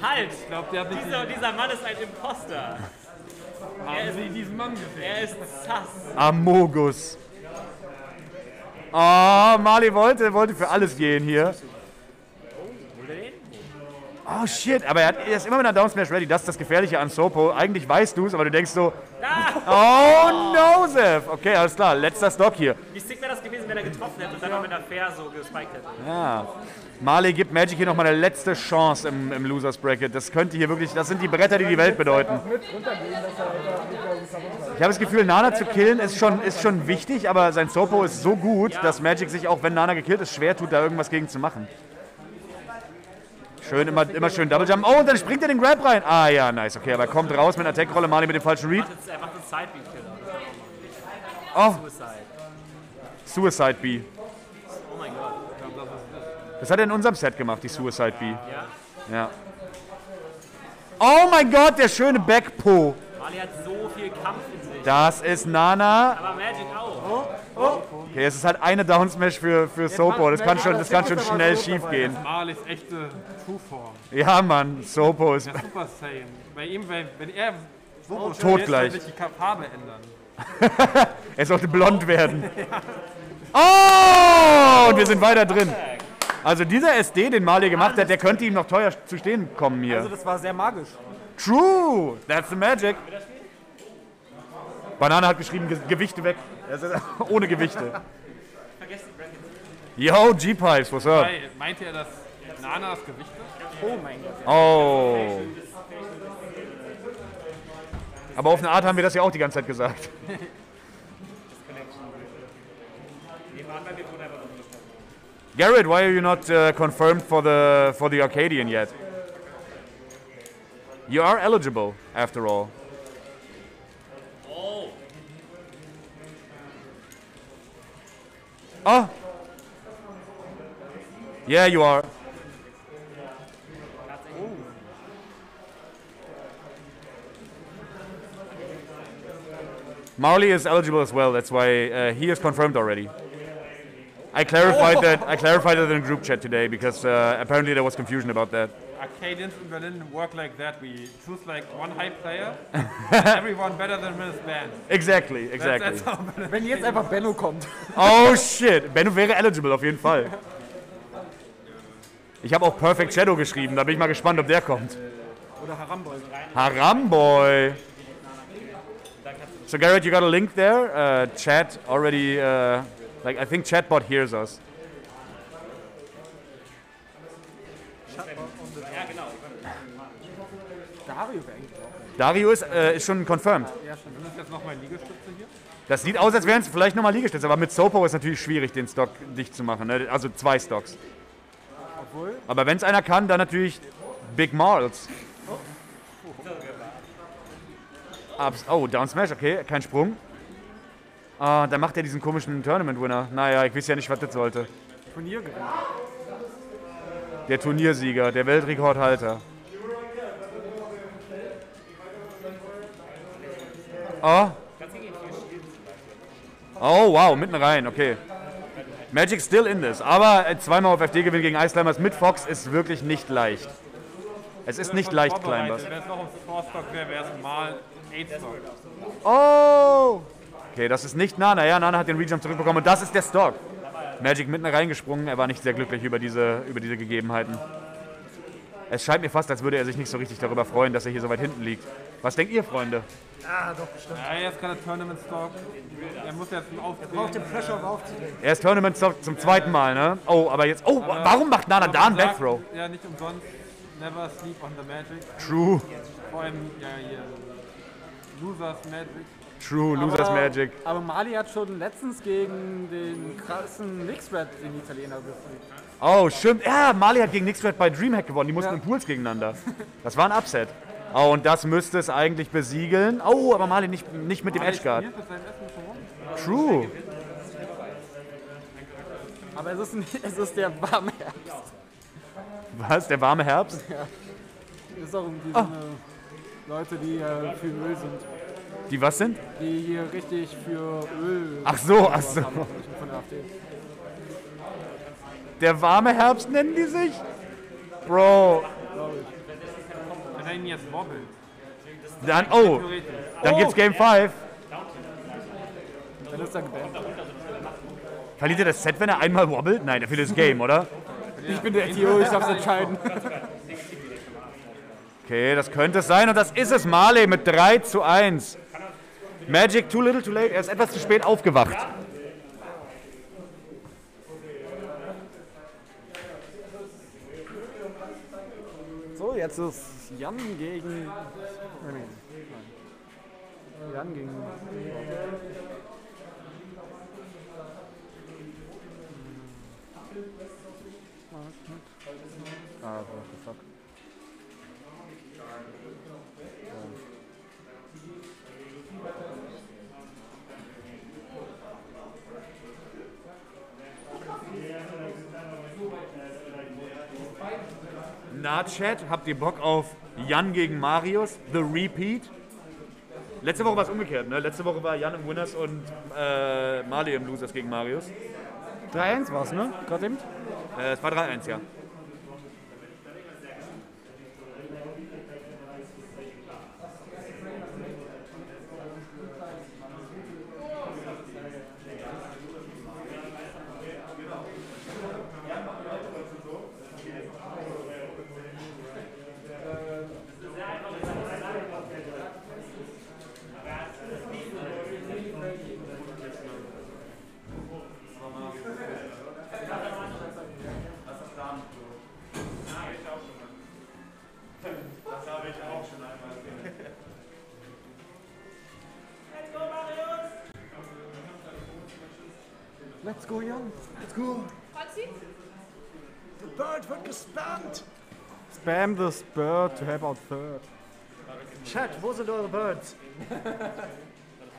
Speaker 5: Halt!
Speaker 4: Ich glaub, der hat nicht
Speaker 5: dieser,
Speaker 4: die-
Speaker 5: dieser Mann ist ein Imposter.
Speaker 4: Haben
Speaker 5: ist,
Speaker 4: Sie diesen Mann gesehen?
Speaker 5: Er ist sass.
Speaker 11: Amogus. Oh, Mali wollte, wollte für alles gehen hier. Oh shit, aber er, hat, er ist immer mit einer Down Smash ready. Das ist das Gefährliche an Sopo. Eigentlich weißt du es, aber du denkst so, oh no, Seth. Okay, alles klar, letzter Stock hier.
Speaker 5: Wie sick wäre das gewesen, wenn er getroffen hätte und dann noch mit einer Fair so gespiked hätte?
Speaker 11: Ja. Marley gibt Magic hier nochmal eine letzte Chance im, im Losers Bracket. Das könnte hier wirklich, das sind die Bretter, die die Welt bedeuten. Ich habe das Gefühl, Nana zu killen ist schon, ist schon wichtig, aber sein Sopo ist so gut, dass Magic sich, auch wenn Nana gekillt ist, schwer tut, da irgendwas gegen zu machen. Schön, immer, immer schön Double Jump. Oh, und dann springt er den Grab rein. Ah ja, nice. Okay, aber er kommt raus mit einer Attack-Rolle, Marley mit dem falschen Read.
Speaker 5: Er macht einen Sidebeat-Killer.
Speaker 11: Oh,
Speaker 5: Suicide.
Speaker 11: Suicide B.
Speaker 5: Oh mein Gott.
Speaker 11: Das hat er in unserem Set gemacht, die Suicide B.
Speaker 5: Ja?
Speaker 11: Ja. Oh mein Gott, der schöne Backpo.
Speaker 5: Mali hat so viel Kampf in sich.
Speaker 11: Das ist Nana.
Speaker 5: Aber Magic auch.
Speaker 11: Okay, es ist halt eine Down Smash für, für Sopo. Das kann schon, das kann schon schnell schief gehen.
Speaker 4: Marley ist echte True-Form.
Speaker 11: Ja, Mann, Sopo ist.
Speaker 4: Der Super Saiyan. Bei ihm, wenn, wenn er so
Speaker 11: Totgleich.
Speaker 4: sich die Farbe ändern.
Speaker 11: Er sollte blond werden. Oh! Und wir sind weiter drin. Also dieser SD, den Mali gemacht hat, der könnte ihm noch teuer zu stehen kommen hier.
Speaker 3: Also das war sehr magisch.
Speaker 11: True! That's the magic. Banane hat geschrieben, Ge Gewichte weg. Das ist ohne Gewichte. Yo, G-Pipes, what's up?
Speaker 4: Weil, meinte er, dass Nana das Gewicht ist?
Speaker 3: Oh mein Gott.
Speaker 11: Oh. Aber auf eine Art haben wir das ja auch die ganze Zeit gesagt. Garrett, why are you not uh, confirmed for the for the Arcadian yet? You are eligible, after all.
Speaker 5: Oh.
Speaker 11: Yeah, you are. Marley is eligible as well. That's why uh, he is confirmed already. I clarified that. I clarified that in group chat today because uh, apparently there was confusion about that.
Speaker 4: Arcadians in Berlin work like that. We choose like one high player, everyone better than his band.
Speaker 11: Exactly,
Speaker 4: That's-
Speaker 11: exactly.
Speaker 4: that's Berlin-
Speaker 3: Wenn jetzt einfach Benno kommt.
Speaker 11: Oh shit, Benno wäre eligible auf jeden Fall. Ich habe auch Perfect Shadow geschrieben, da bin ich mal gespannt, ob der kommt.
Speaker 3: Oder Haramboy.
Speaker 11: Haramboy. So Garrett, you got a link there. Uh, chat already, uh, like I think chatbot hears us.
Speaker 3: Dario wäre eigentlich auch.
Speaker 11: Dario ist, äh, ist schon confirmed.
Speaker 3: Ja, schon.
Speaker 4: Das jetzt nochmal Liegestütze hier?
Speaker 11: Das sieht aus, als wären es vielleicht nochmal Liegestütze, aber mit Sopo ist natürlich schwierig, den Stock dicht zu machen. Ne? Also zwei Stocks.
Speaker 3: Obwohl,
Speaker 11: Aber wenn es einer kann, dann natürlich Big Marls. Ups. Oh, Down Smash, okay, kein Sprung. Ah, dann macht er diesen komischen Tournament-Winner. Naja, ich weiß ja nicht, was das sollte.
Speaker 3: Turniergewinn.
Speaker 11: Der Turniersieger, der Weltrekordhalter. Oh. Oh, wow, mitten rein, okay. Magic still in this. Aber zweimal auf FD gewinnen gegen Iceclimbers mit Fox ist wirklich nicht leicht. Es ist nicht leicht, Climbers.
Speaker 4: Wenn es noch ums Four-Stock wäre, wäre es mal 8-Stock.
Speaker 11: Oh! Okay, das ist nicht Nana. Ja, Nana hat den Rejump zurückbekommen und das ist der Stock. Magic mitten reingesprungen. Er war nicht sehr glücklich über diese, über diese Gegebenheiten. Es scheint mir fast, als würde er sich nicht so richtig darüber freuen, dass er hier so weit hinten liegt. Was denkt ihr, Freunde?
Speaker 16: Ah, doch, bestimmt.
Speaker 4: Ja, er ist gerade Tournament-Stock. Er muss jetzt
Speaker 16: Er
Speaker 4: aufdrehen.
Speaker 16: braucht den Pressure, um aufzudrehen.
Speaker 11: Er ist Tournament Stock zum zweiten Mal, ne? Oh, aber jetzt. Oh,
Speaker 4: Aber-
Speaker 11: warum macht Nana da einen Backthrow?
Speaker 4: Ja, nicht umsonst. Never sleep on the magic.
Speaker 11: True.
Speaker 4: Vor allem, ja, hier. Losers Magic.
Speaker 11: True, Losers
Speaker 3: Aber-
Speaker 11: Magic.
Speaker 3: Aber Mali hat schon letztens gegen den krassen Mixred den Italiener besiegt.
Speaker 11: Oh, stimmt. Ja, Mali hat gegen Nixred bei Dreamhack gewonnen. Die mussten in Pools gegeneinander. Das war ein Upset. Oh, und das müsste es eigentlich besiegeln. Oh, aber Mali nicht, nicht mit dem
Speaker 4: schon rum.
Speaker 11: True.
Speaker 3: Aber es ist, ein, es ist der warme Herbst.
Speaker 11: Was? Der warme Herbst?
Speaker 3: Ja. Es ist auch irgendwie
Speaker 11: Ah.
Speaker 3: so eine Leute, die äh, für Öl sind.
Speaker 11: Die was sind?
Speaker 3: Die hier richtig für Öl.
Speaker 11: Ach so, ach so.
Speaker 3: haben, der.
Speaker 11: Der warme Herbst nennen die sich? Bro.
Speaker 4: Wenn er ihn jetzt wobbelt.
Speaker 11: Dann, oh. Dann gibt's Game 5.
Speaker 3: Dann ist er gebannt.
Speaker 11: Verliert er das Set, wenn er einmal wobbelt? Nein, er verliert das Game, oder?
Speaker 3: Ich bin der Theo, ich darf's entscheiden.
Speaker 11: Okay, das könnte es sein und das ist es. Marley mit 3 zu 1. Magic too little too late. Er ist etwas zu spät aufgewacht.
Speaker 3: So, jetzt ist Jan gegen. Nein, nein. nein. Jan gegen. Ah, what the
Speaker 11: Na, Chat, habt ihr Bock auf Jan gegen Marius? The Repeat? Letzte Woche war es umgekehrt, ne? Letzte Woche war Jan im Winners und äh, Marley im Losers gegen Marius.
Speaker 3: 3-1 war's, ne? Gerade eben?
Speaker 11: Äh, es war 3-1, ja.
Speaker 3: Spam this bird to help out third.
Speaker 16: Chat, wo sind eure Birds?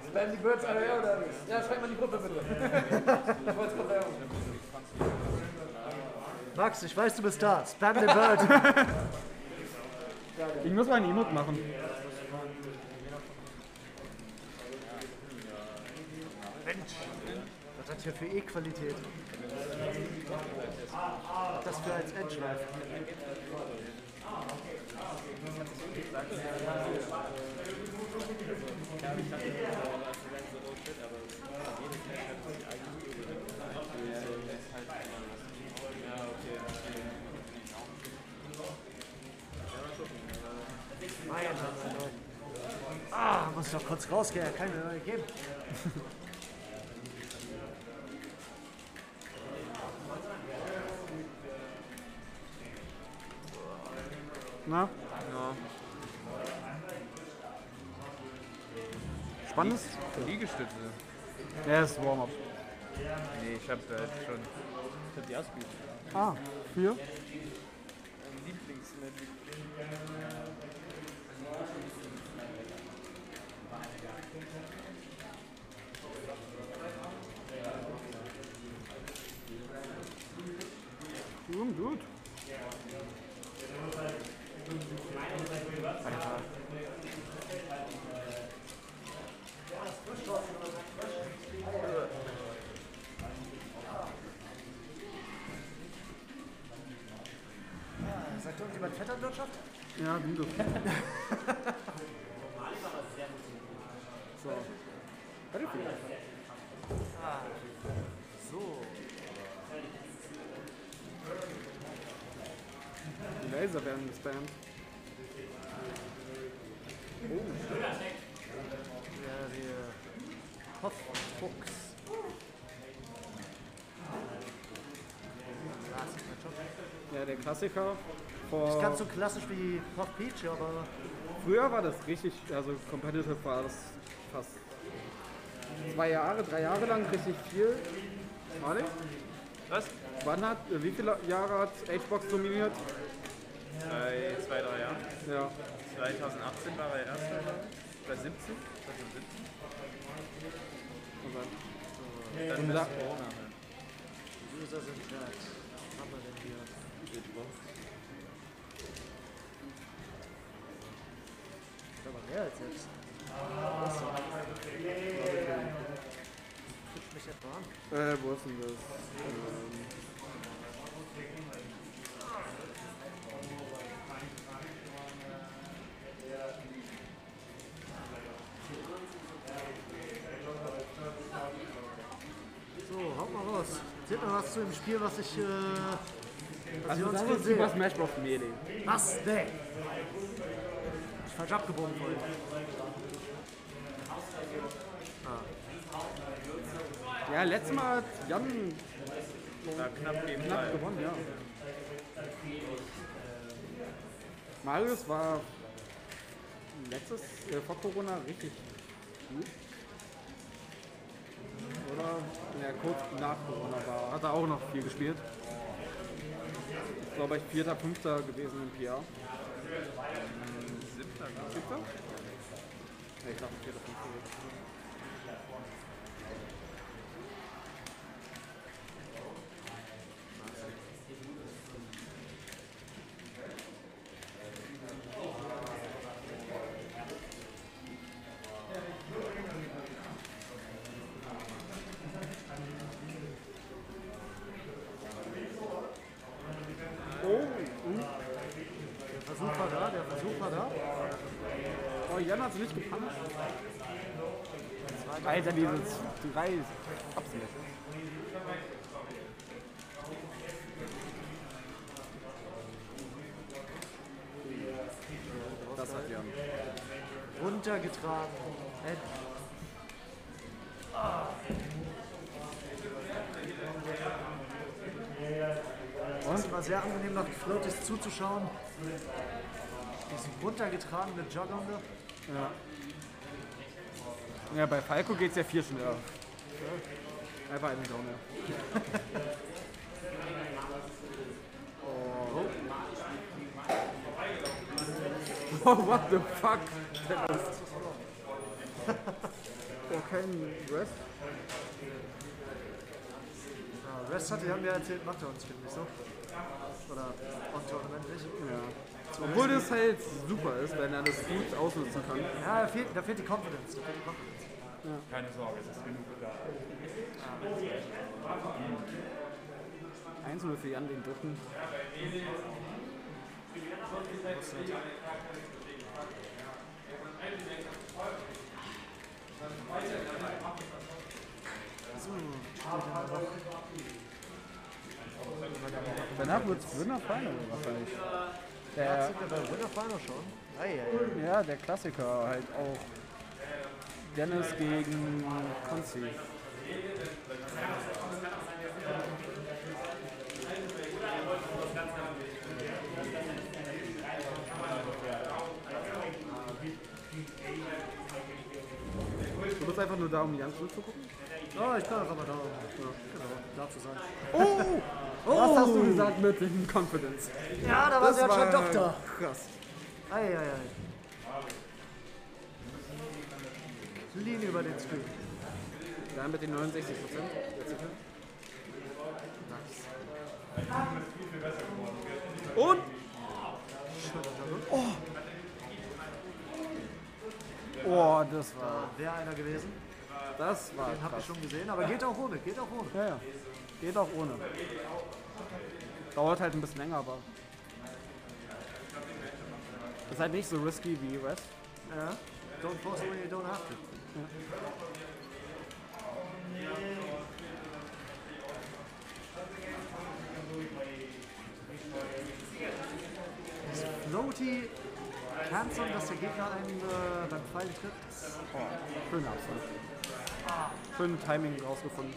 Speaker 1: Spam die Birds alle her oder was? Ja, schreibt mal in die Gruppe bitte. ich wollte es gerade sagen.
Speaker 16: Max, ich weiß, du bist da. Spam den Bird.
Speaker 3: Ich muss mal ein Emote machen.
Speaker 16: Mensch, was hat hier für E-Qualität? Das für als Ah, muss noch kurz rausgehen, mir neue geben.
Speaker 3: Na? Spannendes?
Speaker 8: Liegestütze.
Speaker 3: Ja, das ist Warm-up.
Speaker 8: Nee, ich hab's da äh, schon. Ich hab die ausgeübt.
Speaker 3: Ah, für? Lieblingsmetric. Gut.
Speaker 16: Irgendjemand Vetternwirtschaft?
Speaker 3: Ja, du. so. Battlefield.
Speaker 16: Ah, so.
Speaker 3: Die Laser werden gespammt. Oh.
Speaker 16: Ja, wir. Hofffuchs.
Speaker 3: Ja, der Klassiker. Vor
Speaker 16: Nicht ganz so klassisch wie Puff Peach, aber.
Speaker 3: Früher war das richtig, also competitive war das fast zwei Jahre, drei Jahre lang richtig viel. Marley?
Speaker 8: Was?
Speaker 3: Wann hat, äh, wie viele Jahre hat Xbox dominiert?
Speaker 8: Bei zwei, drei Jahren.
Speaker 3: Ja.
Speaker 8: 2018 war er erst. Oder 17? 2017?
Speaker 3: Und dann,
Speaker 8: Dann
Speaker 3: Und
Speaker 8: ist
Speaker 3: da-
Speaker 8: Corona.
Speaker 16: User sind haben wir denn hier? Als jetzt. Was? Guck mich etwa an.
Speaker 3: äh, wo ist denn das? Ähm,
Speaker 16: So, haut mal raus. Erzählt mal was zu dem Spiel, was ich. Äh, was
Speaker 3: also
Speaker 16: wir uns
Speaker 3: das ist Super Smash Bros. Melee.
Speaker 16: Was? Nee. Ich falsch abgebogen vorhin.
Speaker 3: Ja, letztes Mal hat Jan
Speaker 8: Ja, knapp gegen
Speaker 3: knapp gewonnen, ja. Marius war letztes, äh, vor Corona richtig gut. Oder? Ja, kurz nach Corona war, hat er auch noch viel gespielt. Ist, glaube ich, vierter, fünfter gewesen im PR.
Speaker 8: Siebter,
Speaker 3: Siebter? Ja, ich glaube, vierter, fünfter. Oh, Alter, dieses drei Absmash. Das hat Jan.
Speaker 16: Runtergetragen. Endlich. Es ist immer sehr angenehm, nach Floaties zuzuschauen. Diesen runtergetragenen Juggernder.
Speaker 3: Ja. Ja, bei Falco geht es ja viel schneller. Einfach einen Downer. oh. oh, what the fuck? Oh, kein Rest?
Speaker 16: Ja, Rest hatte, haben wir erzählt, macht er uns, finde ich so. Oder on Tournament nicht.
Speaker 3: Ja. Obwohl das halt super ist, wenn er das gut ausnutzen kann.
Speaker 16: Ja, da fehlt, da fehlt die Confidence. Da fehlt die Confidence.
Speaker 11: Keine Sorge, es ist genug da.
Speaker 3: 1-0 für Jan den dritten. Danach wird es Winner Final wahrscheinlich.
Speaker 16: Ja,
Speaker 3: Der,
Speaker 16: bei Winner Final schon?
Speaker 3: Ja, der Klassiker halt auch. Dennis gegen Konzi. Du bist einfach nur da, um Jan zuzugucken?
Speaker 16: Oh, ich kann einfach mal da, ja, genau, da zu sein.
Speaker 3: Oh! Was hast du gesagt mit dem Confidence?
Speaker 16: Ja, da war
Speaker 3: Das
Speaker 16: sie halt schon da.
Speaker 3: Krass.
Speaker 16: Ei, ei, ei. Lean über den Screen.
Speaker 3: Da mit den 69 Prozent. Und? Oh! Oh, das war.
Speaker 16: Wäre einer gewesen.
Speaker 3: Das war.
Speaker 16: Den habe ich schon gesehen, aber geht auch ohne, geht auch ohne.
Speaker 3: Ja, ja. Geht auch ohne. Dauert halt ein bisschen länger, aber. Ist halt nicht so risky wie Rest.
Speaker 16: Ja. Don't force away, you don't have to. Das Floaty Canceln, dass der Gegner einen äh, beim Pfeil trifft.
Speaker 3: Oh, schöner Abstand. Schön Timing rausgefunden.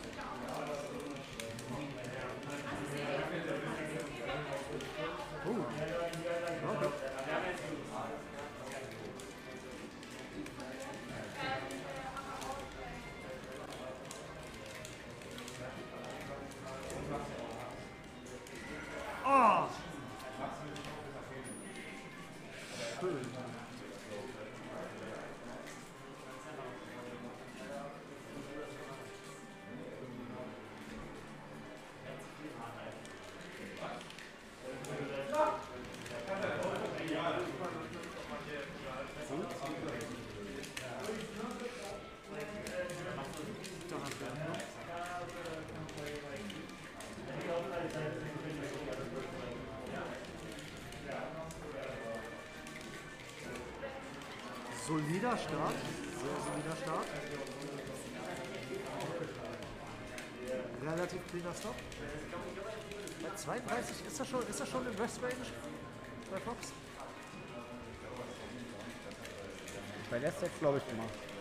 Speaker 16: Solider Start, sehr solider Start. Relativ cleaner Stop. Bei 32 ist er schon, ist er schon im West Range bei Fox?
Speaker 3: Bei der Set glaube ich immer.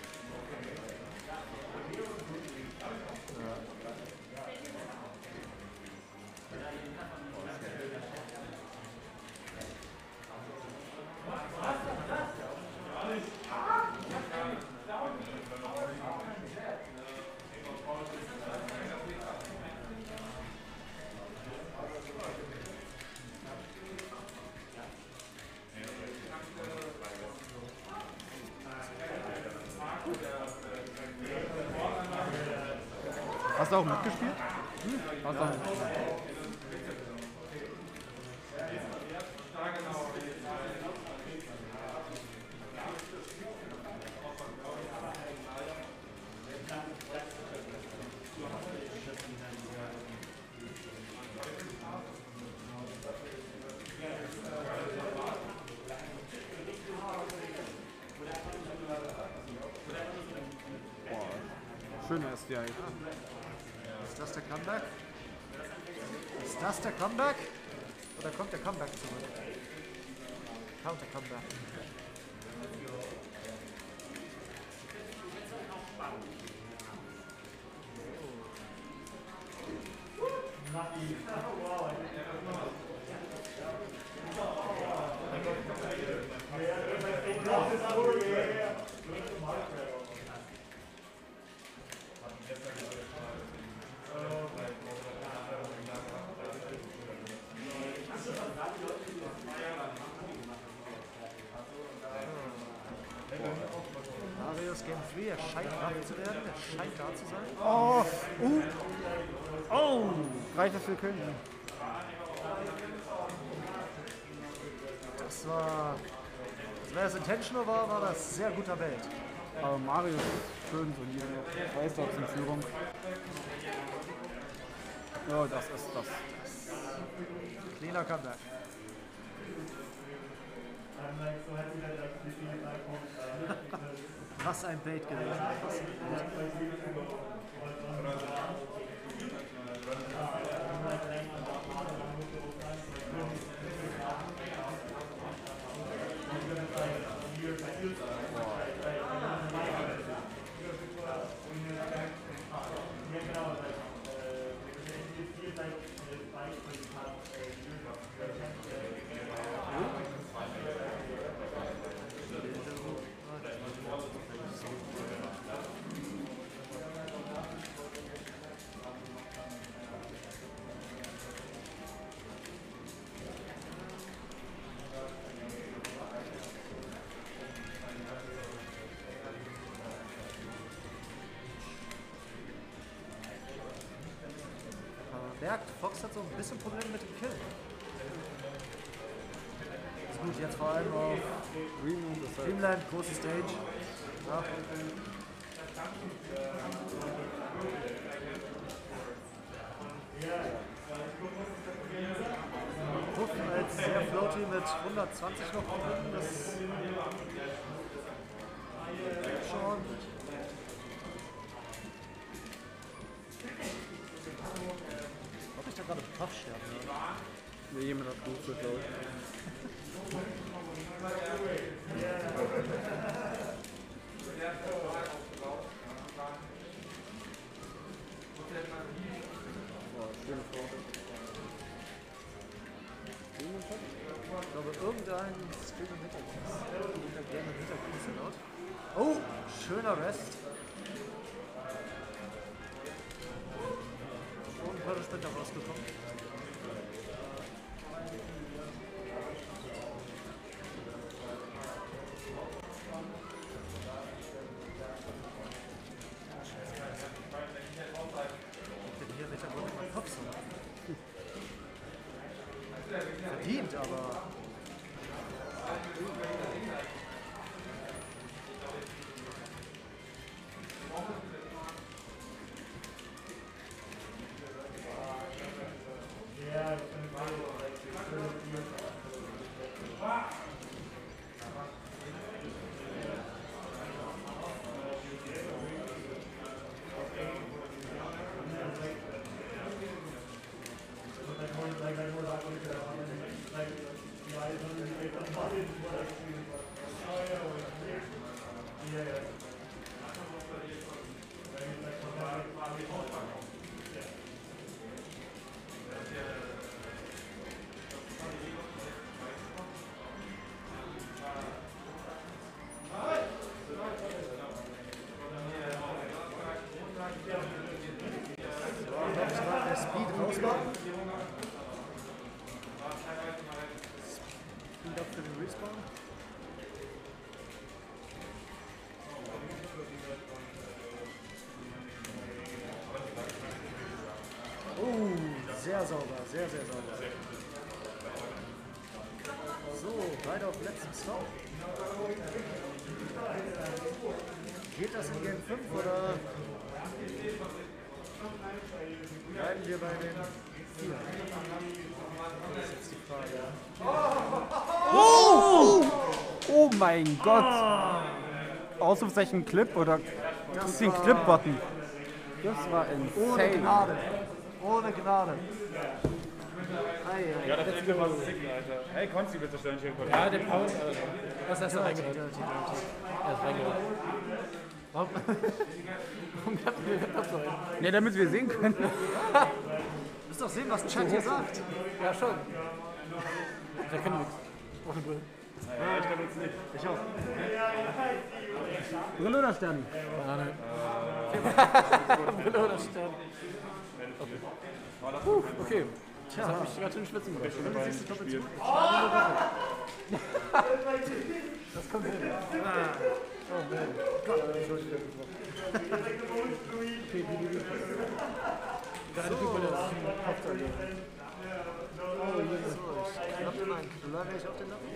Speaker 3: Hast du auch mitgespielt? Hm? Hast du auch mitgespielt? Boah, schöner SDI.
Speaker 16: Das der Comeback? Ist das der Comeback? Oder kommt der Comeback zurück? Counter Comeback. Scheint wach zu werden, er scheint da zu sein.
Speaker 3: Oh! Uh! Oh! Reicht das für Köln?
Speaker 16: Das war. Also wenn es intentional war, war das sehr guter Bait.
Speaker 3: Aber Mario ist schön solide. Weiß doch in Führung. Ja, das ist das.
Speaker 16: Cleaner Comeback. Was ein Bait gewesen. Was ein merkt, Fox hat so ein bisschen Probleme mit dem Kill. Ist gut, jetzt vor allem auf Dreamland, große Stage. Ja. Puff als sehr floaty mit 120 noch drin, das schon. Ich sterben höre?
Speaker 3: Nee, jemand hat Buche, glaube ich.
Speaker 16: Ich glaube, irgendein Stream Hintergrund. Gerne im Hintergrund. Oh, schöner Rest. Sehr sauber, sehr, sehr sauber. So, beide auf letztem Stop. Geht das in Game 5 oder bleiben wir bei den 4? Das ist jetzt die Frage.
Speaker 3: Oh! Oh mein Gott! Ausrufezeichen Clip oder
Speaker 16: Das
Speaker 3: ist
Speaker 16: war-
Speaker 3: Clip-Button? Das war
Speaker 16: Ohne
Speaker 3: insane.
Speaker 16: Gnade. Ohne Gnade.
Speaker 11: Ja, das Ende war sick, Alter. Hey, Konzi, bitte stellen hier
Speaker 1: Ja, der Paul. Äh, was hast du
Speaker 16: dirty.
Speaker 1: Er ist reingehört. Warum? Warum klappt der Laptop so ein?
Speaker 3: Ne, damit wir sehen können.
Speaker 16: Müsst doch sehen, was Chat hier sagt.
Speaker 1: Ja, schon. Der kann nichts. Ohne Brille.
Speaker 11: Ich glaube jetzt nicht.
Speaker 16: Ich auch.
Speaker 3: Brille oder Stern?
Speaker 1: Banane. Brille oder Stern. Okay. Puh, okay. Das hat mich ganz schön schwitzen gemacht. Das kommt hin. Oh man. Okay, die, die, die. Der eine Typ, der ist Hauptsache.
Speaker 16: Oh, wäre ich auf den Nacken.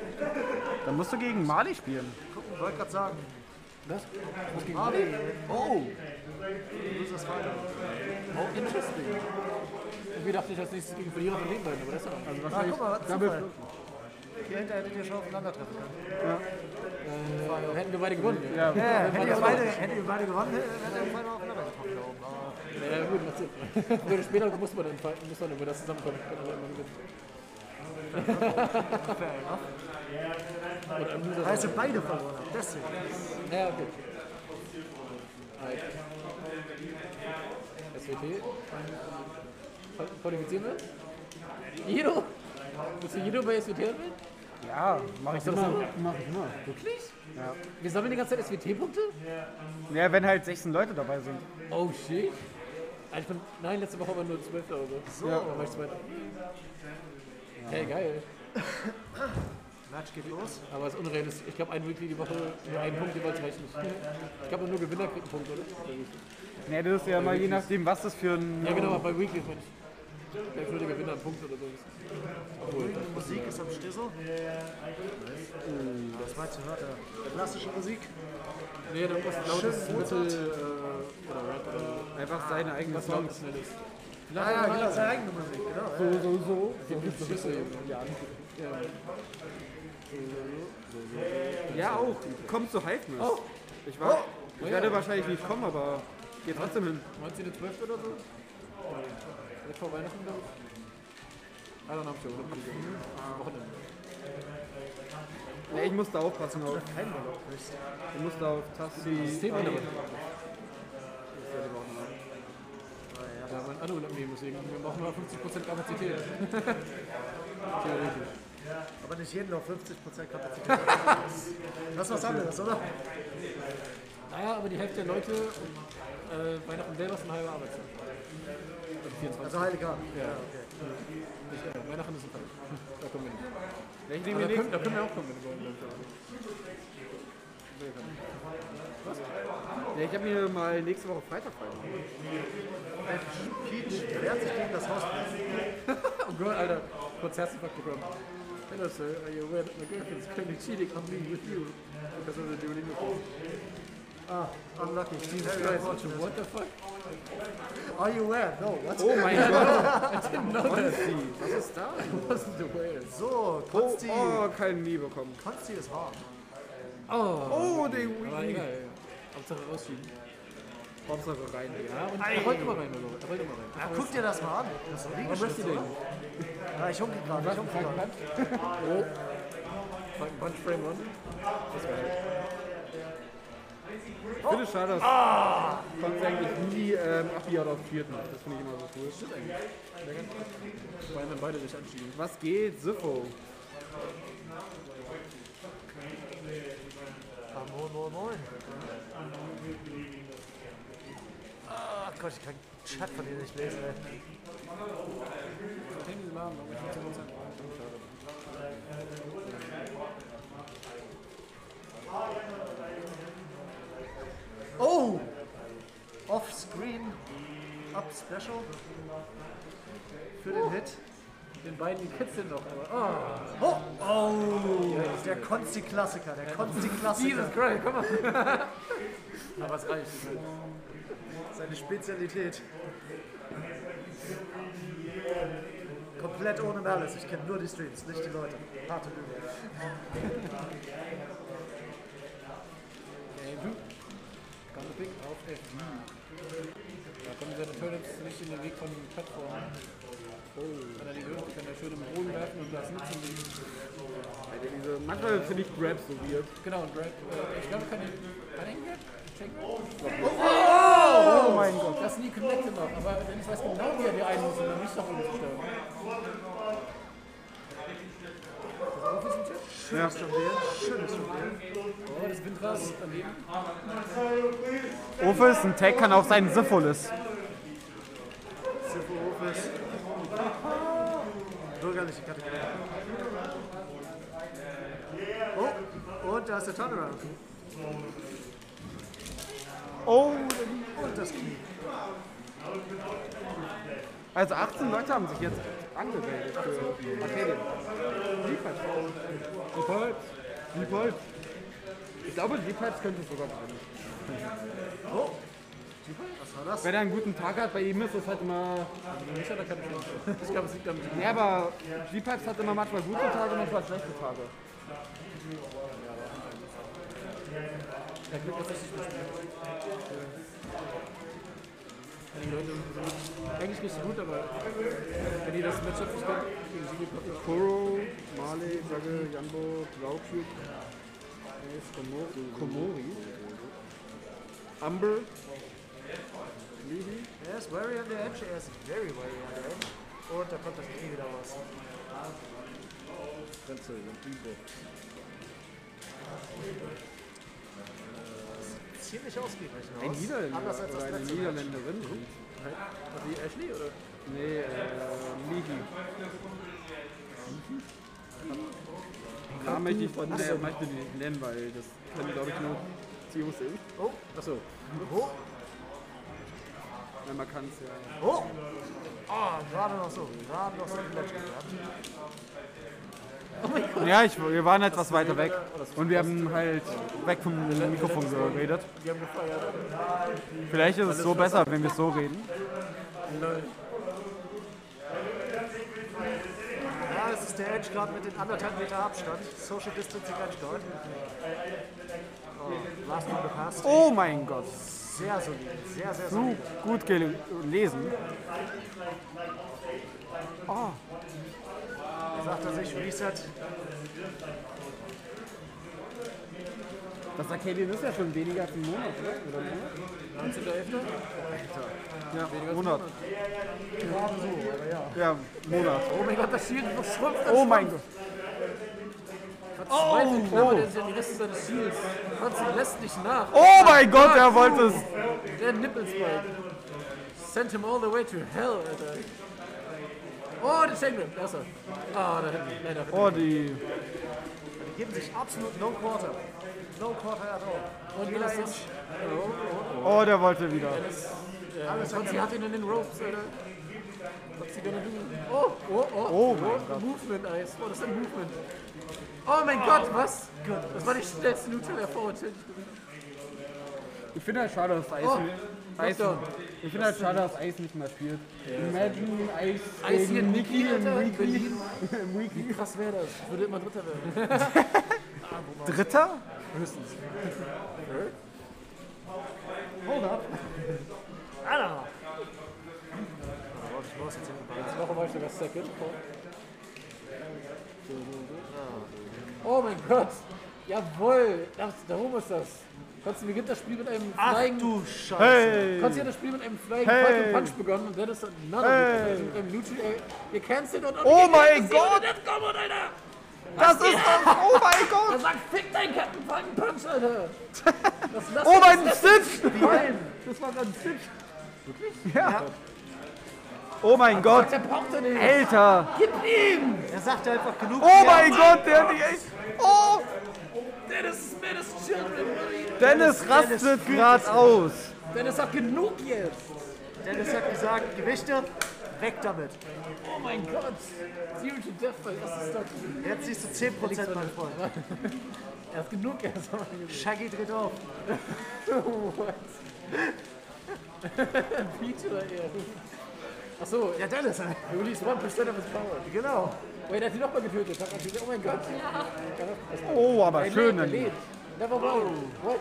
Speaker 3: Dann musst du gegen Mali spielen.
Speaker 16: Gucken, wollte gerade sagen.
Speaker 1: Was? Was gegen
Speaker 16: Mali.
Speaker 1: Oh!
Speaker 16: Losers Fighter.
Speaker 1: Oh, interesting. Irgendwie dachte ich als nächstes gegen Verlierer von den aber das ist ja
Speaker 3: Also
Speaker 16: Ah,
Speaker 3: wahrscheinlich
Speaker 16: guck mal, was Zufall. Hier hinter hättet ihr schon aufeinandertreffen können.
Speaker 1: Äh, hätten wir beide gewonnen.
Speaker 3: Ja.
Speaker 16: Ja, hättet ihr beide, hättet ihr beide gewonnen, hättet ihr beide aufeinander getroffen da oben. Aber
Speaker 1: Ja, gut, macht Sinn. Früher oder später muss man dann fighten, muss man über das zusammenkommen. Kann aber immer gewinnen.
Speaker 16: Weil sie beide verloren haben, deswegen.
Speaker 1: Ja, okay. SWT. Qual- Qualifizieren wir? Jido? Willst du Jido bei SWT anmelden?
Speaker 3: Ja, mach ich
Speaker 1: das
Speaker 3: immer. Mach ich immer.
Speaker 1: Wirklich?
Speaker 3: Ja.
Speaker 1: Wir sammeln die ganze Zeit SWT-Punkte?
Speaker 3: Ja, wenn halt 16 Leute dabei sind.
Speaker 1: Oh shit. Ah, Ich bin, nein, letzte Woche waren nur 12 oder so. Ja. Da war ich zweiter. Hey, geil.
Speaker 16: Match geht los.
Speaker 1: Aber es ist unrealistisch. Ich glaube, ein Weekly die Woche, nur einen Punkt jeweils reicht nicht. Ich glaube, nur Gewinner kriegt einen Punkt, oder?
Speaker 3: Ne, das ist ja mal je nachdem, was das für ein.
Speaker 1: Ja, genau, aber bei Weekly ich. Merkwürdiger Gewinner einen Punkt oder so. Obwohl, das
Speaker 16: Musik ist am Stissel. Das meinst du, hört er? Klassische Musik?
Speaker 1: Nee, irgendwas lautes Mittel äh, oder Rap oder
Speaker 3: Einfach seine eigene
Speaker 1: was
Speaker 3: Songs.
Speaker 1: Schnelles.
Speaker 16: Ah ja, genau, seine eigene Musik, genau.
Speaker 3: So, so, so.
Speaker 1: So gibt's ein bisschen. Ja.
Speaker 3: Ja, auch. Kommst du Hive
Speaker 1: Oh.
Speaker 3: Ich, war,
Speaker 1: Oh
Speaker 3: ich
Speaker 1: ja.
Speaker 3: werde wahrscheinlich nicht kommen, aber geh trotzdem hin.
Speaker 1: Meinst du eine 12 oder so? Direkt vor Weihnachten, glaube ich. Ah, dann hab ich ja Urlaub. Wochenende.
Speaker 3: Nee, ich musste aufpassen auf.
Speaker 16: Kein Urlaub kriegst.
Speaker 3: Ich musste auf Tassi.
Speaker 1: Ja, mein Anurlaub nehmen, deswegen wir brauchen nur 50% Kapazität. Theoretisch.
Speaker 16: Aber nicht jeden noch 50% Kapazität. das ist was anderes, oder?
Speaker 1: Naja, aber die Hälfte der Leute äh, Weihnachten selber ist eine halbe Arbeitszeit. Also 24.
Speaker 16: Also Heiligabend.
Speaker 1: Ja,
Speaker 16: Ja,
Speaker 1: okay. Nicht, äh, Weihnachten ist ein Fall. Da kommen wir nicht.
Speaker 3: Ich nehme
Speaker 1: da, können, da können wir auch kommen, wenn wir wollen. ich. Was?
Speaker 3: Ja, ich habe mir mal nächste Woche Freitag frei.
Speaker 16: Peach wehrt sich gegen das Haus.
Speaker 1: Oh Gott, Alter. Kurz Herzinfarkt bekommen. Hello, sir. Are you aware that my girlfriend is currently cheating on me with you? Because of the Duolingo
Speaker 16: Ah, unlucky.
Speaker 1: Jesus
Speaker 16: Very
Speaker 1: Christ, what the fuck?
Speaker 16: Are you aware? No, what?
Speaker 3: Oh mein Gott.
Speaker 1: I didn't know that.
Speaker 3: Was ist da?
Speaker 1: I wasn't aware.
Speaker 16: So,
Speaker 3: Oh,
Speaker 16: Konsti.
Speaker 3: oh, kein Nie bekommen.
Speaker 16: Konsti ist hart.
Speaker 1: Oh,
Speaker 3: Oh, die
Speaker 1: ja. Hauptsache rausschieben.
Speaker 3: Hauptsache rein.
Speaker 1: Ja, und er rollt immer rein, oder? Er rollt immer rein.
Speaker 16: Ja, guck dir das mal an. Das ist doch
Speaker 1: Warum möchtest du
Speaker 16: Liegestütze,
Speaker 1: den?
Speaker 16: oder? Ja, ich hunke gerade. Ich hunke gerade.
Speaker 1: Oh. Frank Punch Frame One. Das war
Speaker 3: Ich finde es schade, dass Konsti eigentlich nie ähm, Abbiat auf Vierten macht. Das finde ich immer so cool.
Speaker 1: Vor allem, wenn beide sich anschieben.
Speaker 3: Was geht, Siffo?
Speaker 16: Ah, moin, moin, moin. Ah, Gott, ich kann Chat von dir nicht lesen, ey.
Speaker 1: Ich groß sein
Speaker 16: Oh! Off-Screen Up Special. Für den Hit.
Speaker 1: Den beiden, die kitzeln noch, aber. Oh!
Speaker 16: Oh! Oh! Der Konsti-Klassiker, der Konsti-Klassiker.
Speaker 1: Jesus Christ, komm mal! aber es reicht.
Speaker 16: Seine Spezialität. Komplett ohne Malice. Ich kenne nur die Streams, nicht die Leute. Harte Übung.
Speaker 1: Ganz big auf FD. Da kommen seine Turnips nicht in den Weg von den Plattformen. Oh. Wenn er die wirft, kann er schön im Boden werfen und das nutzen die.
Speaker 3: Diese, manchmal finde ich Grabs so weird.
Speaker 1: Genau, Grab, äh, ich glaube, kann ich. Kann ich Grab? Check Grab?
Speaker 3: Oh mein Gott.
Speaker 1: Das ist nie connected noch, aber wenn ich weiß genau, wie er die einen muss, dann nicht nach oben zu stellen. Das Office im Chat?
Speaker 16: Schönes Jonglieren, schönes Jonglieren.
Speaker 1: Oh, das Windras daneben.
Speaker 3: Ofis, ein Tag kann auch sein Syphilis.
Speaker 16: Office. Bürgerliche Kategorie. Oh, und da ist der Turnaround.
Speaker 3: Oh,
Speaker 16: Und das Knie.
Speaker 3: also 18 Leute haben sich jetzt angemeldet für Arcadian. Liebheit. Liebheit. Liebheit. Ich glaube, Liebheit könnte sogar gewinnen.
Speaker 16: Oh, was war das?
Speaker 3: Wenn er einen guten Tag hat, bei ihm ist es halt immer.
Speaker 1: Er. Ich glaube, es liegt am
Speaker 3: Ja, aber Liebheit hat immer manchmal gute Tage und manchmal schlechte Tage.
Speaker 1: Er Glück, dass ich mehr Die Leute sind eigentlich nicht so gut, aber wenn die das Matchup können, gegen Sigi.
Speaker 3: Koro, Marley, Jagge, Jambo, Blauküb, Komori, Komori, Amber, Lili.
Speaker 16: Er ist very on the edge, er ist very, very on the edge. Und da kommt das Knie wieder raus.
Speaker 1: Grenze, Ibo.
Speaker 16: Ziemlich ausgiebig
Speaker 3: Ein
Speaker 16: aus.
Speaker 3: Niederländer
Speaker 16: Anders als das
Speaker 3: oder eine
Speaker 16: letzte.
Speaker 3: Niederländerin.
Speaker 1: Wie Ashley oder?
Speaker 3: Nee, äh, Lihi. Da möchte ich, nee, möchte ich nicht nennen, weil das können, glaube ich, nur TOC.
Speaker 16: Oh,
Speaker 1: Achso.
Speaker 16: oh.
Speaker 3: Wenn man kann es ja.
Speaker 16: Oh! Oh, gerade noch so. Gerade noch so gehabt.
Speaker 3: Ja, ich, wir waren etwas weiter weg. Und wir haben halt weg vom Mikrofon geredet. Vielleicht ist es so besser, wenn wir so reden.
Speaker 16: Ja, das ist der Edge gerade mit den anderthalb Meter Abstand. Social Distancing Edge Guard. Oh, last one gepasst.
Speaker 3: Oh mein Gott.
Speaker 16: Sehr solid. Sehr, sehr
Speaker 3: So
Speaker 16: solid.
Speaker 3: gut gelesen. Oh.
Speaker 16: Sagt er sich, Reset.
Speaker 3: Das Arcadian ist ja schon weniger als ein Monat, oder? Oder ein Monat?
Speaker 1: 19.11.
Speaker 3: Ja, Monat.
Speaker 16: Gerade so, aber ja.
Speaker 3: Ja, Monat.
Speaker 1: Oh mein Gott, das Shield schrumpft. das
Speaker 3: Oh mein. Gott. Oh, oh.
Speaker 1: er sich an die Reste seines Shields. Franzi lässt nicht nach.
Speaker 3: Oh mein Gott, er wollte es.
Speaker 1: Der Nippelspike. Sent him all the way to hell, Alter. Oh, der Chainrip, da ist er. Ah, da hinten. Nein, da hinten.
Speaker 3: Oh, die.
Speaker 16: Die geben sich absolut no quarter. No quarter at all.
Speaker 1: Und
Speaker 16: Edge.
Speaker 1: ist- Oh, oh, oh.
Speaker 3: Oh, der wollte wieder.
Speaker 1: Dennis, äh, Franzi hat ihn in den Ropes, Alter. What's he gonna do? Oh, oh, oh.
Speaker 3: Oh
Speaker 1: Gott. Movement Eis. Oh, das ist ein Movement. Oh mein Gott, was? Das war die schnellste Neutral Erfolg.
Speaker 3: Ich finde halt schade, dass Eis,
Speaker 1: Oh,
Speaker 3: Eis. Ich finde halt schade, dass Eis nicht mehr spielt. Imagine Eis,
Speaker 1: Eis hier in
Speaker 3: Niki.
Speaker 1: Berlin. Wie krass wäre das? Ich würde immer Dritter werden.
Speaker 3: Dritter?
Speaker 1: Höchstens.
Speaker 16: Hold up. Alter.
Speaker 1: Jetzt machen wir sogar Second. Oh mein Gott! Jawohl! Da oben ist das. Konsti beginnt das Spiel mit einem
Speaker 16: Ach
Speaker 1: Flying.
Speaker 16: du Scheiße.
Speaker 3: Hey.
Speaker 1: Konsti hat das Spiel mit einem Flying
Speaker 3: Hey.
Speaker 1: Falcon Punch begonnen und dann ist another
Speaker 3: Hey.
Speaker 1: hey. mit einem Neutral. Ihr cancelt und. und
Speaker 3: Oh mein Gott. Das ist das! Oh mein
Speaker 1: Er
Speaker 3: Gott!
Speaker 1: sagt, fick deinen Captain Falcon Punch, Alter! Das, das
Speaker 3: Oh mein Stitch!
Speaker 1: Nein!
Speaker 3: Das war ganz Stitch. Ja. Oh mein Gott!
Speaker 1: Der braucht er nicht!
Speaker 3: Alter!
Speaker 1: Gib ihm!
Speaker 16: Er sagt einfach genug.
Speaker 3: Oh mein Gott, der hat die echt. Oh!
Speaker 1: Dennis, Dennis, Children,
Speaker 3: Dennis rastet gerade aus.
Speaker 1: Dennis sagt genug jetzt!
Speaker 16: Dennis hat gesagt, Gewichte, weg damit.
Speaker 1: Oh mein Gott! Zero to Death erstes Stock.
Speaker 16: Jetzt siehst du 10%, mein Freund.
Speaker 1: Er hat genug erst einmal.
Speaker 16: Shaggy dreht auf.
Speaker 1: What? Peach oder eher? Achso,
Speaker 16: Ja, Dennis.
Speaker 1: you release 1% of his power.
Speaker 16: Genau.
Speaker 1: Wait, er hat ihn nochmal getötet. Hat natürlich- Oh mein Gott.
Speaker 3: Oh, aber
Speaker 1: Er
Speaker 3: schön.
Speaker 1: lebt, er lebt. Never mind. What?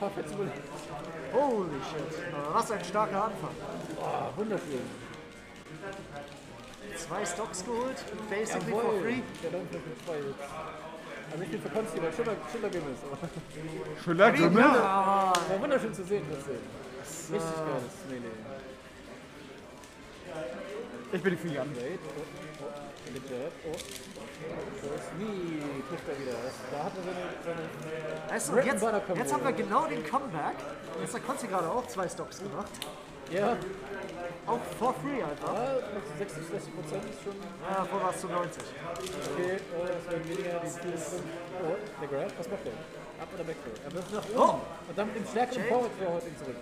Speaker 1: Perfekt
Speaker 16: Holy shit. Was ein starker Anfang.
Speaker 1: Oh, wunderschön.
Speaker 16: Zwei Stocks geholt, basically for
Speaker 1: Jawohl.
Speaker 16: free.
Speaker 1: Der Dank für zwei jetzt. Also ich bin für Konsti, weil Schiller, Schiller ist. aber-
Speaker 3: Schöner Grimmel.
Speaker 16: Ja.
Speaker 1: War wunderschön zu sehen, trotzdem. Richtig geiles Melee.
Speaker 3: Ich bin für Jan.
Speaker 1: Oh, oh, er Oh. So ist nie trifft er wieder. Das- Da hat er seine,
Speaker 16: Weißt du,
Speaker 1: Bread
Speaker 16: jetzt, jetzt haben wir genau den Comeback. Jetzt hat Konzi gerade auch zwei Stocks gemacht.
Speaker 1: Ja,
Speaker 16: Auch for free einfach.
Speaker 1: ja, noch 60, 60 Prozent ist schon.
Speaker 16: Ja, davor war es zu 90.
Speaker 1: Okay, oh, das werden weniger, die Skills sind. Oh, der Grab, was macht der? Up oder Backthrow? Er wirft nach
Speaker 16: Oh.
Speaker 1: oben. Und dann mit dem stärkeren. Forward haut ihn zurück.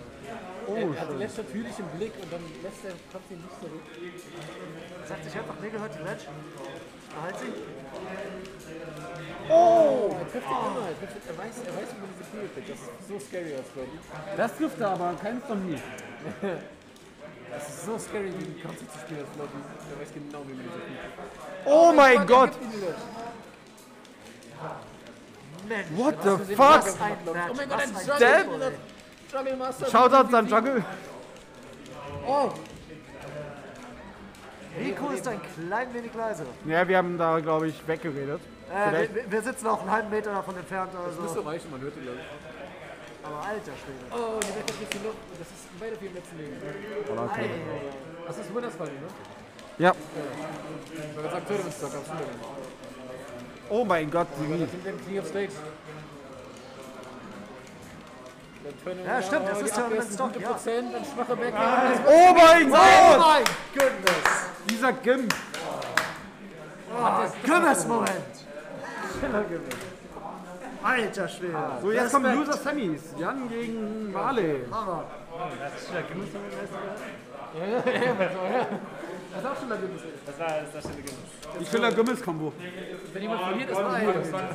Speaker 3: Oh,
Speaker 1: er hat
Speaker 3: schön.
Speaker 1: lässt natürlich im Blick und dann lässt er ihn nicht zurück.
Speaker 16: Sagt sich einfach, nee, gehört die Ledge. Behalt sie.
Speaker 1: Oh! Er trifft ihn immer. Er, trifft, er, weiß, er weiß, wie man diese Kugel kriegt. Das ist so scary als Freddy.
Speaker 3: Das trifft er aber, keins von mir.
Speaker 1: Das ist so scary, gegen Konzi zu spielen als Freddy. Er weiß genau, wie man diese Kugel kriegt.
Speaker 3: Oh mein Gott!
Speaker 1: die.
Speaker 16: Mensch.
Speaker 3: What the fuck?
Speaker 1: Oh mein Gott, ein Juggle! Bruder. Juggle Master.
Speaker 3: Shoutouts an Jungle.
Speaker 1: Oh!
Speaker 16: Rico ist ein klein wenig leise.
Speaker 3: Ja, wir haben da, glaube ich, weggeredet.
Speaker 16: Äh,
Speaker 3: Vielleicht-
Speaker 16: wir, wir sitzen auch einen halben Meter davon entfernt.
Speaker 1: Das müsste
Speaker 16: Also.
Speaker 1: reichen, man hört ihn, glaube ich.
Speaker 16: Aber alter Schwede.
Speaker 1: Oh, die Wetter kriegt die Luft. Das ist beide vier im letzten Leben.
Speaker 16: Ei,
Speaker 1: Das ist Winners Fall, ne?
Speaker 3: Ja.
Speaker 1: Ich wollte sagen, Tournament Stock, aber Schule.
Speaker 3: Oh mein Gott, Siri.
Speaker 1: Das sind den King of Stage.
Speaker 16: Ja, stimmt, das
Speaker 1: oh,
Speaker 16: ist Tournament
Speaker 1: ein
Speaker 16: Stock, ja.
Speaker 1: Prozent, ein schwacher Back.
Speaker 3: Oh mein
Speaker 16: Oh
Speaker 3: Gott!
Speaker 16: mein goodness!
Speaker 3: Dieser Gim.
Speaker 16: Oh, Gümmes-Moment! Alter Schwede.
Speaker 3: So, jetzt kommen. Loser Semis. Jan gegen Marley.
Speaker 16: Hammer. Das ist.
Speaker 1: Ja, ja, ja, soll ja. Das ist auch schon der Gümmels.
Speaker 16: Das war das war schon der Genuss.
Speaker 1: Die Schiller-Gümmels-Kombo. Wenn jemand verliert, ist man
Speaker 16: gut.
Speaker 1: Das war ein.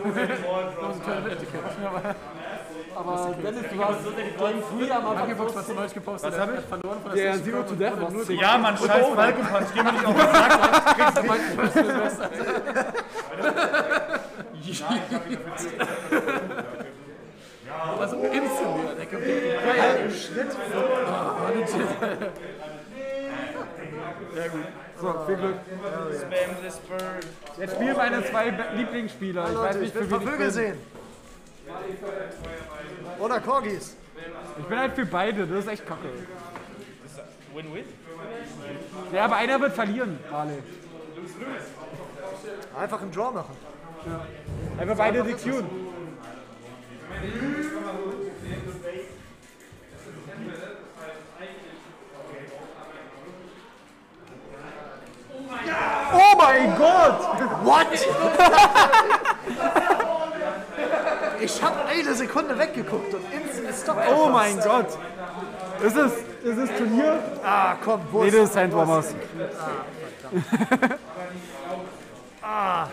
Speaker 1: Aber Dennis, du hast Game 3 am Anfang gepostet, was du neulich gepostet
Speaker 11: Was hab
Speaker 1: Er
Speaker 11: ich?
Speaker 1: verloren von
Speaker 11: Der Zero to Death
Speaker 1: nur
Speaker 11: Ja, Mann, scheiß Falcon Punch. Geh mir nicht auf den Sack.
Speaker 1: Das ist mein Personal Best, Alter. Aber so instant, der kommt geil. Schritt. Oh, legit.
Speaker 3: Sehr gut. So, viel Glück.
Speaker 5: Spam this bird.
Speaker 3: Jetzt spielen meine zwei Lieblingsspieler. Ich weiß nicht, für wen ich
Speaker 16: Vögel
Speaker 3: bin.
Speaker 16: sehen. Oder Corgis.
Speaker 3: Ich bin halt für beide, das ist echt kacke.
Speaker 5: Win-win?
Speaker 3: Ja, aber einer wird verlieren, Harley.
Speaker 16: Einfach einen Draw machen.
Speaker 3: Einfach beide die Tune.
Speaker 16: Oh mein Gott! What? ich habe eine Sekunde weggeguckt und instant Stop.
Speaker 3: Oh mein Gott. Ist es, ist es Turnier?
Speaker 16: Ah, komm, wo
Speaker 3: Nee,
Speaker 16: ist
Speaker 3: das ist Thomas.
Speaker 16: Ah, ah,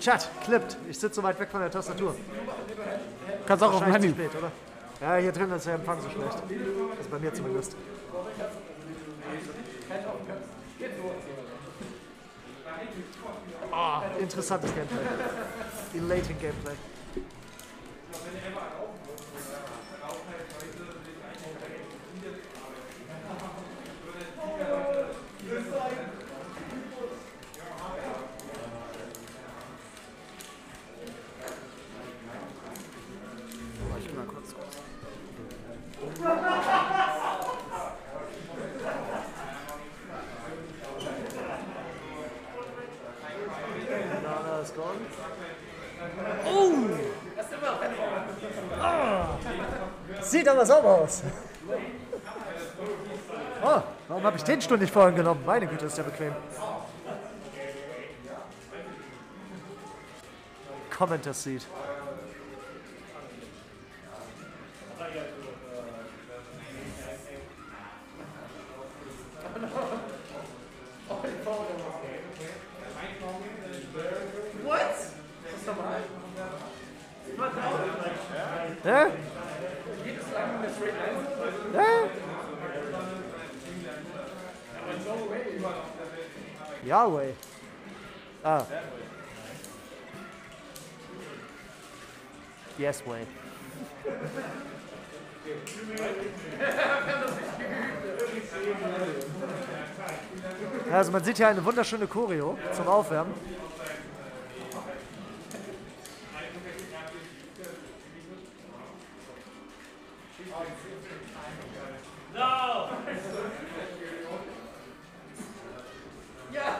Speaker 16: Chat, klippt. Ich sitze so weit weg von der Tastatur.
Speaker 3: Kannst auch auf dem Handy.
Speaker 16: spät, oder? Ja, hier drin ist der Empfang so schlecht. Also bei mir zumindest. Ah, interessantes Gameplay. Elating Gameplay.
Speaker 1: Ich mal kurz kurz.
Speaker 16: Ist gone.
Speaker 5: Oh!
Speaker 16: Ah, sieht aber sauber aus. Oh, warum habe ich den Stuhl nicht vorhin genommen? Meine Güte, ist der bequem. Commenter Seat.
Speaker 5: What? Was normal?
Speaker 16: Hä? Hä? Yahweh. Ah. Yes. Ja, Also man sieht hier eine wunderschöne Choreo zum Aufwärmen.
Speaker 5: No! Ja!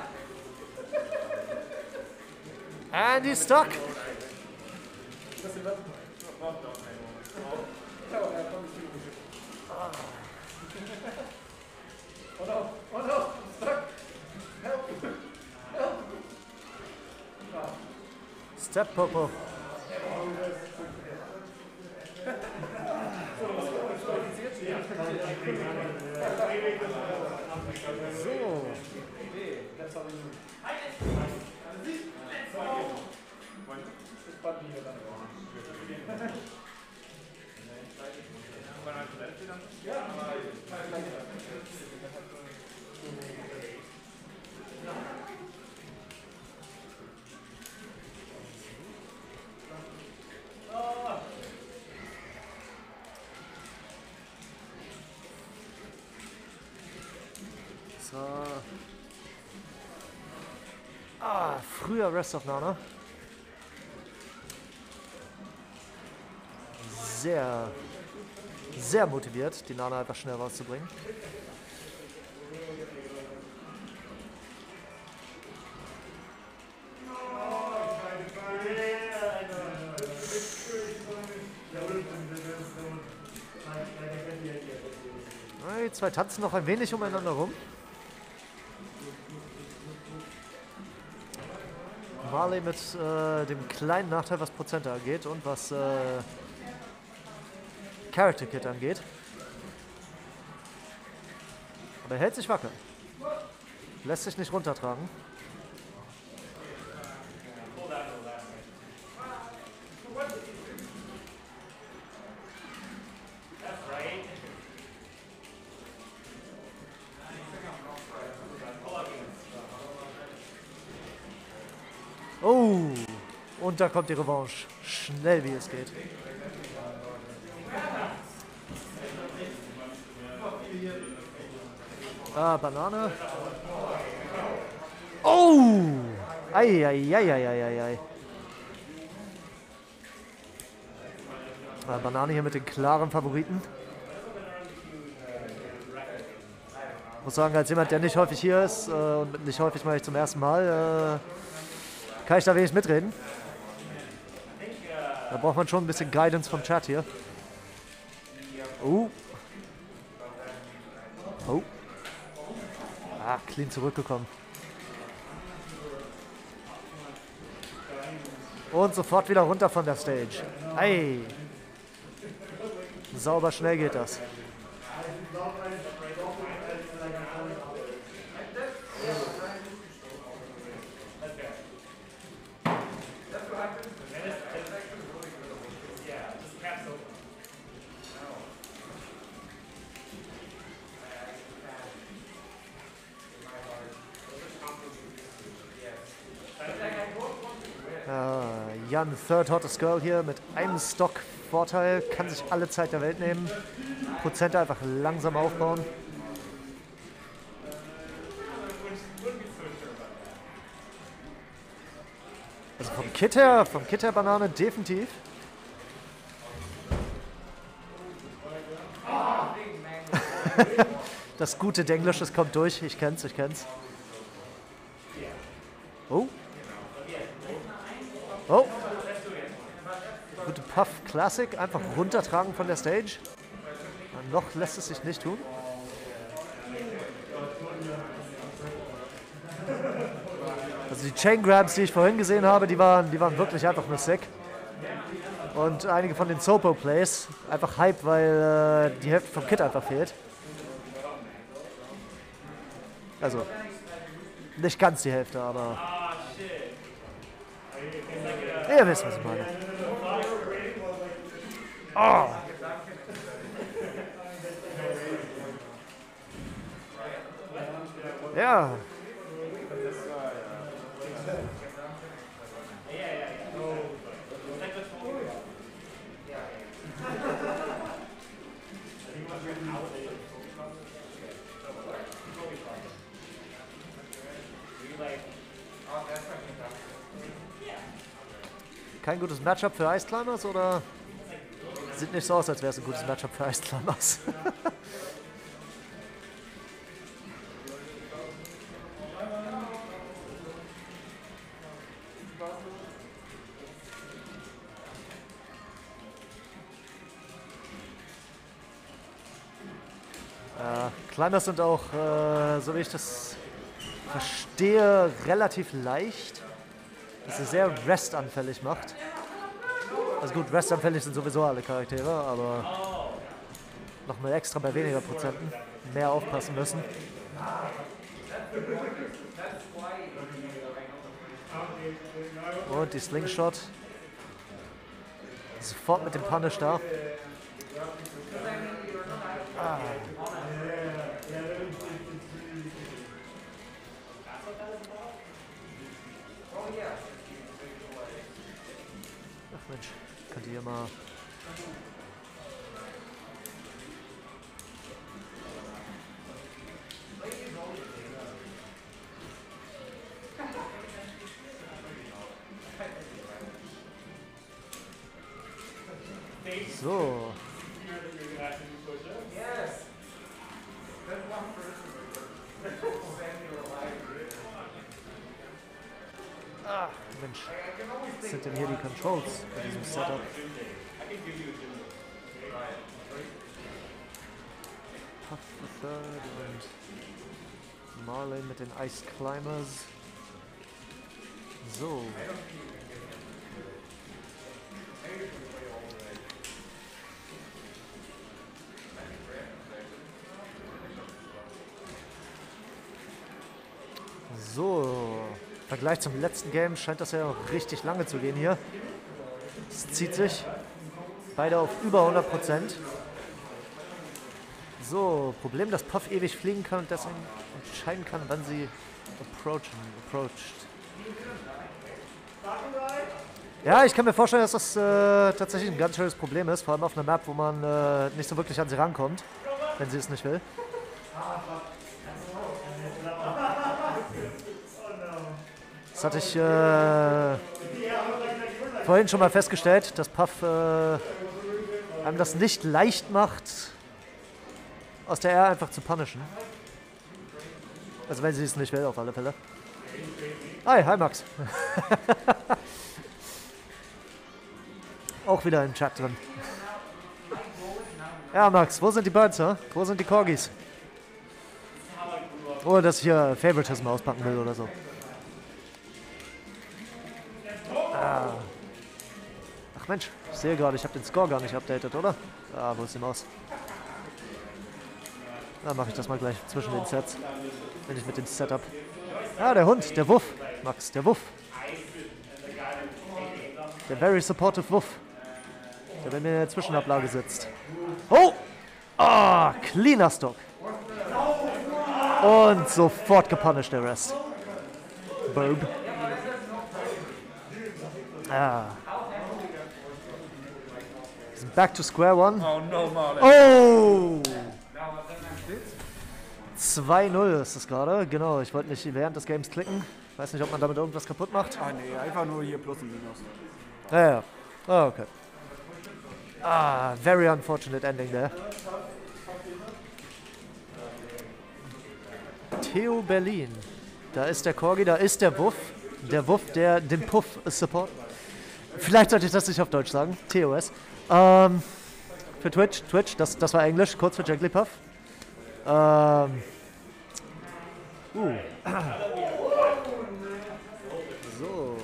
Speaker 16: And he's stuck. Step Popo. So. So. Ah, früher Rest of Nana. Sehr, sehr motiviert, die Nana einfach schnell rauszubringen. Die zwei tanzen noch ein wenig umeinander rum. Marley mit äh, dem kleinen Nachteil, was Prozente angeht und was äh, Character Kit angeht. Aber er hält sich wacker. Lässt sich nicht runtertragen. Und da kommt die Revanche. Schnell wie es geht. Ah, Banane. Oh! Eieieiei. Ah, Banane hier mit den klaren Favoriten. Ich muss sagen, als jemand, der nicht häufig hier ist, äh, und nicht häufig mal ich zum ersten Mal, äh, kann ich da wenig mitreden. Da braucht man schon ein bisschen Guidance vom Chat hier. Oh. Oh. Ah, clean zurückgekommen. Und sofort wieder runter von der Stage. Ei. Sauber schnell geht das. Jan, Third Hottest Girl hier mit einem Stock Vorteil, kann sich alle Zeit der Welt nehmen. Prozente einfach langsam aufbauen. Also vom Kit her, vom Kit her Banane definitiv. das gute Denglisch, das kommt durch. Ich kenn's, ich kenn's. Oh. Oh. Gute Puff Classic. Einfach runtertragen von der Stage. Noch lässt es sich nicht tun. Also die Chain Grabs, die ich vorhin gesehen habe, die waren, die waren wirklich einfach nur sick. Und einige von den Sopo Plays einfach Hype, weil äh, die Hälfte vom Kit einfach fehlt. Also, nicht ganz die Hälfte, aber... Ihr wisst, was ich meine. Oh. Ja. Kein gutes Matchup für Ice Climbers oder sieht nicht so aus, als wäre es ein gutes Matchup für Climbers? äh, Climbers sind auch, äh, so wie ich das verstehe, relativ leicht das sie sehr restanfällig macht. Also gut, restanfällig sind sowieso alle Charaktere, aber nochmal extra bei weniger Prozenten mehr aufpassen müssen. Und die Slingshot. Sofort mit dem Punish da. Ah. Ach Mensch, ihr mal. So. Mensch. Was sind denn hier die Controls bei diesem Setup? Puff the Third und Marley mit den Ice Climbers. So. So, Vergleich zum letzten Game scheint das ja noch richtig lange zu gehen hier. Es zieht sich. Beide auf über 100 Prozent. So, Problem, dass Puff ewig fliegen kann und deswegen entscheiden kann, wann sie approachen, approached. Ja, ich kann mir vorstellen, dass das äh, tatsächlich ein ganz schönes Problem ist, vor allem auf einer Map, wo man äh, nicht so wirklich an sie rankommt, wenn sie es nicht will. Das hatte ich äh, vorhin schon mal festgestellt, dass Puff äh, einem das nicht leicht macht, aus der R einfach zu punishen. Also wenn sie es nicht will, auf alle Fälle. Hi, hi Max. Auch wieder im Chat drin. Ja, Max, wo sind die Birds, hä? Wo sind die Corgis? Oh, dass ich hier Favoritism auspacken will oder so. Ah. Ach Mensch, ich sehe gerade, ich habe den Score gar nicht updated, oder? Ah, wo ist die Maus? Dann mache ich das mal gleich zwischen den Sets, wenn ich mit dem Setup. Ah, der Hund, der Wuff, Max, der Wuff. Der very supportive Wuff, der bei mir in der Zwischenablage sitzt. Oh! Ah, cleaner Stock. Und sofort gepunished der Rest. Burb. Ah. Wir sind back to square one.
Speaker 8: Oh no, Marley.
Speaker 16: Oh! 2-0 ist es gerade. Genau, ich wollte nicht während des Games klicken. Weiß nicht, ob man damit irgendwas kaputt macht.
Speaker 3: Ah, nee, einfach nur hier Plus und Minus.
Speaker 16: Ja, ja. Ah, okay. Ah, very unfortunate ending there. Theo Berlin. Da ist der Corgi, da ist der Wuff. Der Wuff, der den Puff support. Vielleicht sollte ich das nicht auf Deutsch sagen. TOS. Ähm, für Twitch, Twitch, das, das war Englisch, kurz für Jigglypuff. Ähm. Uh. So.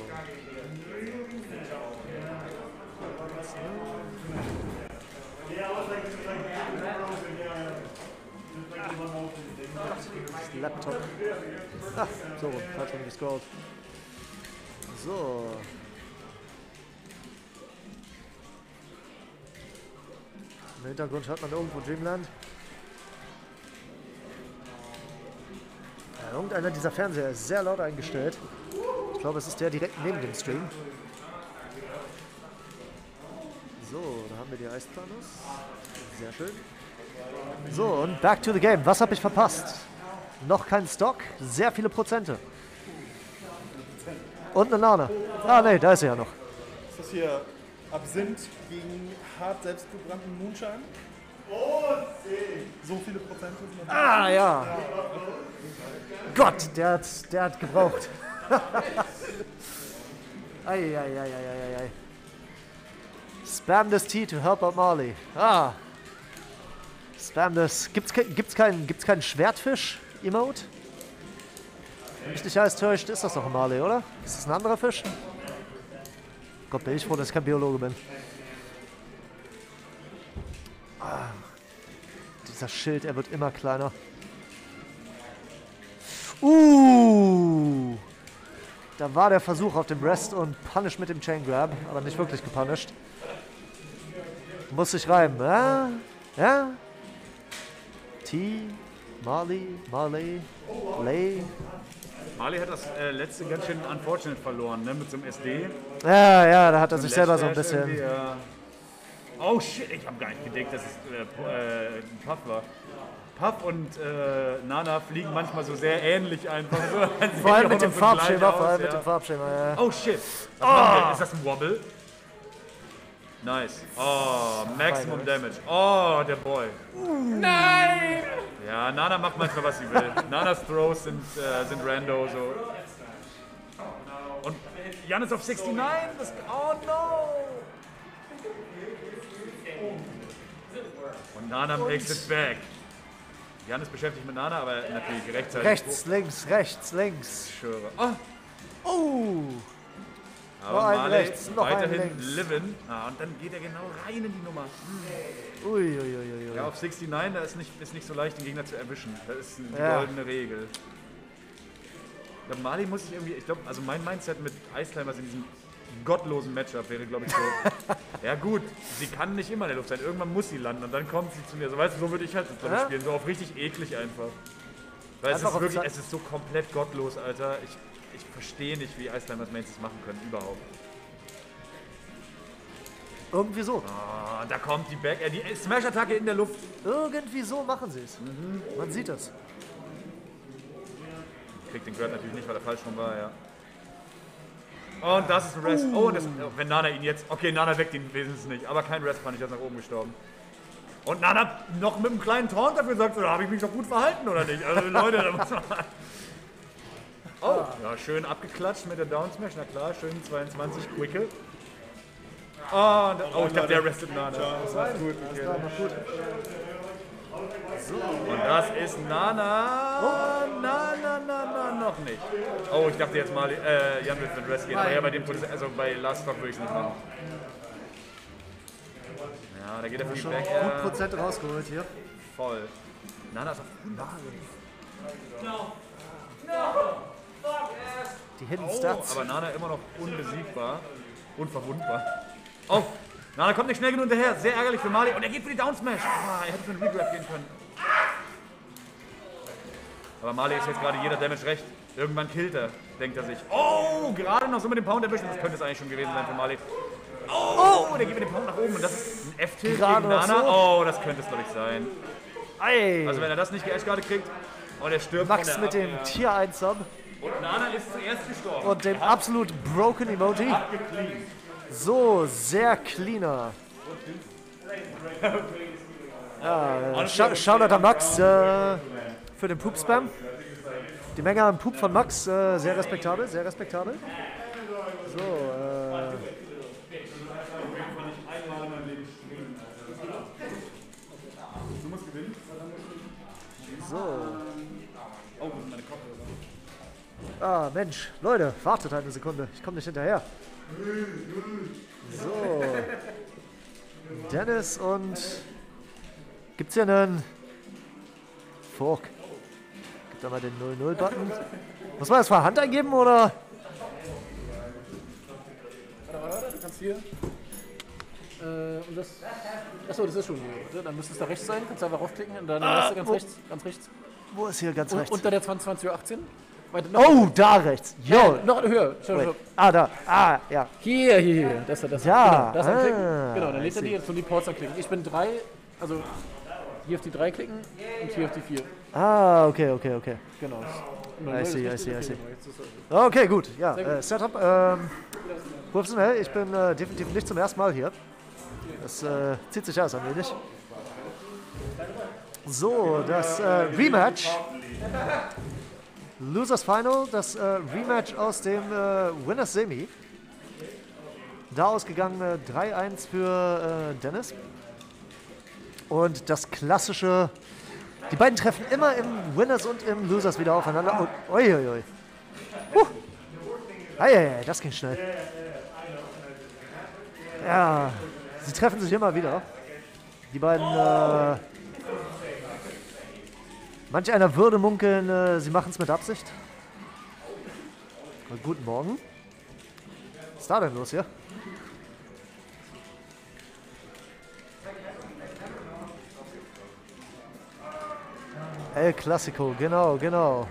Speaker 16: Laptop. Ah, so falsch rum gescrollt. So. Im Hintergrund hört man irgendwo Dreamland. Ja, irgendeiner dieser Fernseher ist sehr laut eingestellt. Ich glaube, es ist der direkt neben dem Stream. So, da haben wir die Eisplanos. Sehr schön. So, und back to the game. Was habe ich verpasst? Noch kein Stock, sehr viele Prozente. Und eine Nane. Ah, nee, da ist er ja noch.
Speaker 10: Ist das hier Absinth gegen hart selbstgebrannten Moonshine? So viele Prozent sind
Speaker 16: Ah, ja. Gott, der hat, der hat gebraucht. Eieieiei. Spam this T to help out Marley. Ah. Spam this. Gibt's, ke gibt's keinen gibt's keinen Schwertfisch-Emote? Wenn mich nicht alles täuscht, ist das doch ein Marley, oder? Ist das ein anderer Fisch? Gott, bin ich froh, dass ich kein Biologe bin. Ah. Dieser Schild, er wird immer kleiner. Uh! Da war der Versuch auf dem Rest und Punish mit dem Chain Grab, aber nicht wirklich gepunished. Muss sich reiben, ja? Ja? T, Marley, Marley, Lay.
Speaker 11: Marley hat das äh, letzte ganz schön unfortunate verloren, ne? Mit so einem SD.
Speaker 16: Ja, ja, da hat er sich selber so ein bisschen.
Speaker 11: ja. Oh shit, ich habe gar nicht gedeckt, dass es äh, äh, ein Puff war. Puff und äh, Nana fliegen manchmal so sehr ähnlich einfach. So,
Speaker 16: Vor allem mit dem
Speaker 11: so
Speaker 16: Farbschema, vor allem
Speaker 11: aus,
Speaker 16: mit
Speaker 11: ja.
Speaker 16: dem Farbschema, ja.
Speaker 11: Oh shit. Wir? Ist das ein Wobble? Nice. Oh, Maximum. Damage. Oh, der Boy.
Speaker 17: Nein!
Speaker 11: Ja, Nana macht manchmal, was sie will. Nanas Throws sind, äh, sind rando, so. Und Jan ist auf 69. Das, oh no! Und Nana makes it back. Jan ist beschäftigt mit Nana, aber natürlich rechtzeitig.
Speaker 16: Rechts, links, rechts, links.
Speaker 11: Ich schwöre. Oh,
Speaker 16: Oh!
Speaker 11: aber
Speaker 16: Noch ein
Speaker 11: Marley
Speaker 16: rechts, noch ein
Speaker 11: weiterhin
Speaker 16: links.
Speaker 11: Livin. Ah, und dann geht er genau rein in die Nummer. Hm.
Speaker 16: Uiuiuiui.
Speaker 11: Ja, auf 69, da ist nicht, ist nicht so leicht, den Gegner zu erwischen. Das ist eine
Speaker 16: Ja.
Speaker 11: goldene Regel. Ich glaube, Mali muss ich irgendwie, ich glaube, also mein Mindset mit Eisclimbers in diesem gottlosen Matchup wäre, glaube ich, so, ja gut, sie kann nicht immer in der Luft sein, irgendwann muss sie landen und dann kommt sie zu mir. So, weißt du, so würde ich halt das, glaub ich,
Speaker 16: Ja?
Speaker 11: spielen, so auf richtig eklig einfach. Weil es
Speaker 16: Einfach
Speaker 11: ist
Speaker 16: auf
Speaker 11: wirklich, es ist so komplett gottlos, Alter. Ich, ich verstehe nicht, wie Eisclimbers Mains das machen können, überhaupt.
Speaker 16: Irgendwie so.
Speaker 11: Ah, da kommt die Back, äh, die Smash-Attacke in der Luft.
Speaker 16: Irgendwie so machen sie es.
Speaker 11: Mhm.
Speaker 16: Man sieht es.
Speaker 11: Kriegt den Grab natürlich nicht, weil er falsch rum war, ja. Und das ist ein Rest. Oh, das, wenn Nana ihn jetzt. Okay, Nana weckt ihn wenigstens nicht, aber kein Rest fand ich, er ist nach oben gestorben. Und Nana noch mit einem kleinen Taunt dafür sagt, da habe ich mich doch gut verhalten, oder nicht? Also Leute, da muss man. Oh, ja, schön abgeklatscht mit der Down Smash, na klar, schön 22, Quickle. Oh, oh ich dachte, der restet Nana. Das war gut, okay. Und das ist Nana. Oh, na, na, na, na, noch nicht. Oh, ich dachte jetzt mal, äh, Jan wird mit Rest gehen. Aber ja, bei dem Potenzial, also bei Last Stock würde ich es nicht machen. Ja, da geht er für die
Speaker 16: Schon
Speaker 11: Back
Speaker 16: gut. Prozent rausgeholt hier.
Speaker 11: Voll. Nana ist auf 100.
Speaker 16: Die Hidden
Speaker 11: Oh,
Speaker 16: Stats.
Speaker 11: aber Nana immer noch unbesiegbar. Unverwundbar. Oh, Nana kommt nicht schnell genug hinterher. Sehr ärgerlich für Mali. Und er geht für die Down Smash. Ah, er hätte für einen Regrab gehen können. Aber Mali ist jetzt gerade jeder Damage recht. Irgendwann killt er, denkt er sich. Oh, gerade noch so mit dem Pound erwischen. Das könnte es eigentlich schon gewesen sein für Mali. Oh, der geht mit dem Pound nach oben. Und das ist ein F-Tilt gegen Nana.
Speaker 16: so.
Speaker 11: Oh, das könnte es, glaube ich, sein.
Speaker 16: Ey.
Speaker 11: Also wenn er das nicht geäscht gerade kriegt und er stirbt
Speaker 16: Max
Speaker 11: der
Speaker 16: mit dem
Speaker 11: Ab-
Speaker 16: Tier 1 Sub
Speaker 11: Und Nana ist zuerst gestorben.
Speaker 16: und dem absolut broken Emoji. So, sehr cleaner. Ja, äh, Shoutout an Max äh, für den Poop-Spam. Die Menge an Poop von Max, äh, sehr respektabel, sehr respektabel. So, äh, so. Ah, Mensch, Leute, wartet eine Sekunde. Ich komme nicht hinterher. So. Dennis und. Gibt's hier einen. Fork. Gibt da mal den 0-0-Button. Muss man das per Hand eingeben oder?
Speaker 1: Warte, warte, warte, du kannst hier. Äh, und das. Achso, das ist schon hier. Dann müsste es da rechts sein. Kannst du einfach raufklicken und dann
Speaker 16: Ah,
Speaker 1: ah, ganz
Speaker 16: wo-
Speaker 1: rechts. Ganz rechts.
Speaker 16: Wo ist hier ganz
Speaker 1: Un-
Speaker 16: rechts?
Speaker 1: Unter der 2020 18. Weiter, noch
Speaker 16: Oh, da rechts. Jo.
Speaker 1: Äh, noch höher. Schau, schau.
Speaker 16: Ah, da. Ah, ja.
Speaker 1: Hier, hier, hier. Das, das,
Speaker 16: Ja,
Speaker 1: Genau, das
Speaker 16: ah,
Speaker 1: genau, dann lädt er die jetzt nur die Ports anklicken. Ich bin drei, also hier auf die drei klicken und hier auf die vier.
Speaker 16: Ah, okay, okay, okay.
Speaker 1: Genau.
Speaker 16: I see, I see, I see. Okay, gut. Ja,
Speaker 1: gut.
Speaker 16: äh, Setup. Ähm, professionell. Ich bin äh, definitiv nicht zum ersten Mal hier. Das äh, zieht sich aus ein wenig. So, das äh, Rematch. Losers Final, das äh, Rematch aus dem äh, Winners Semi. Da ausgegangen äh, 3-1 für äh, Dennis. Und das klassische. Die beiden treffen immer im Winners und im Losers wieder aufeinander. Und, uiuiui. Huh. Eieiei, das ging schnell. Ja, sie treffen sich immer wieder. Die beiden. Äh, manch einer würde munkeln, äh, sie machen es mit Absicht. Und guten Morgen. Was ist da denn los hier? El Clasico, genau, genau.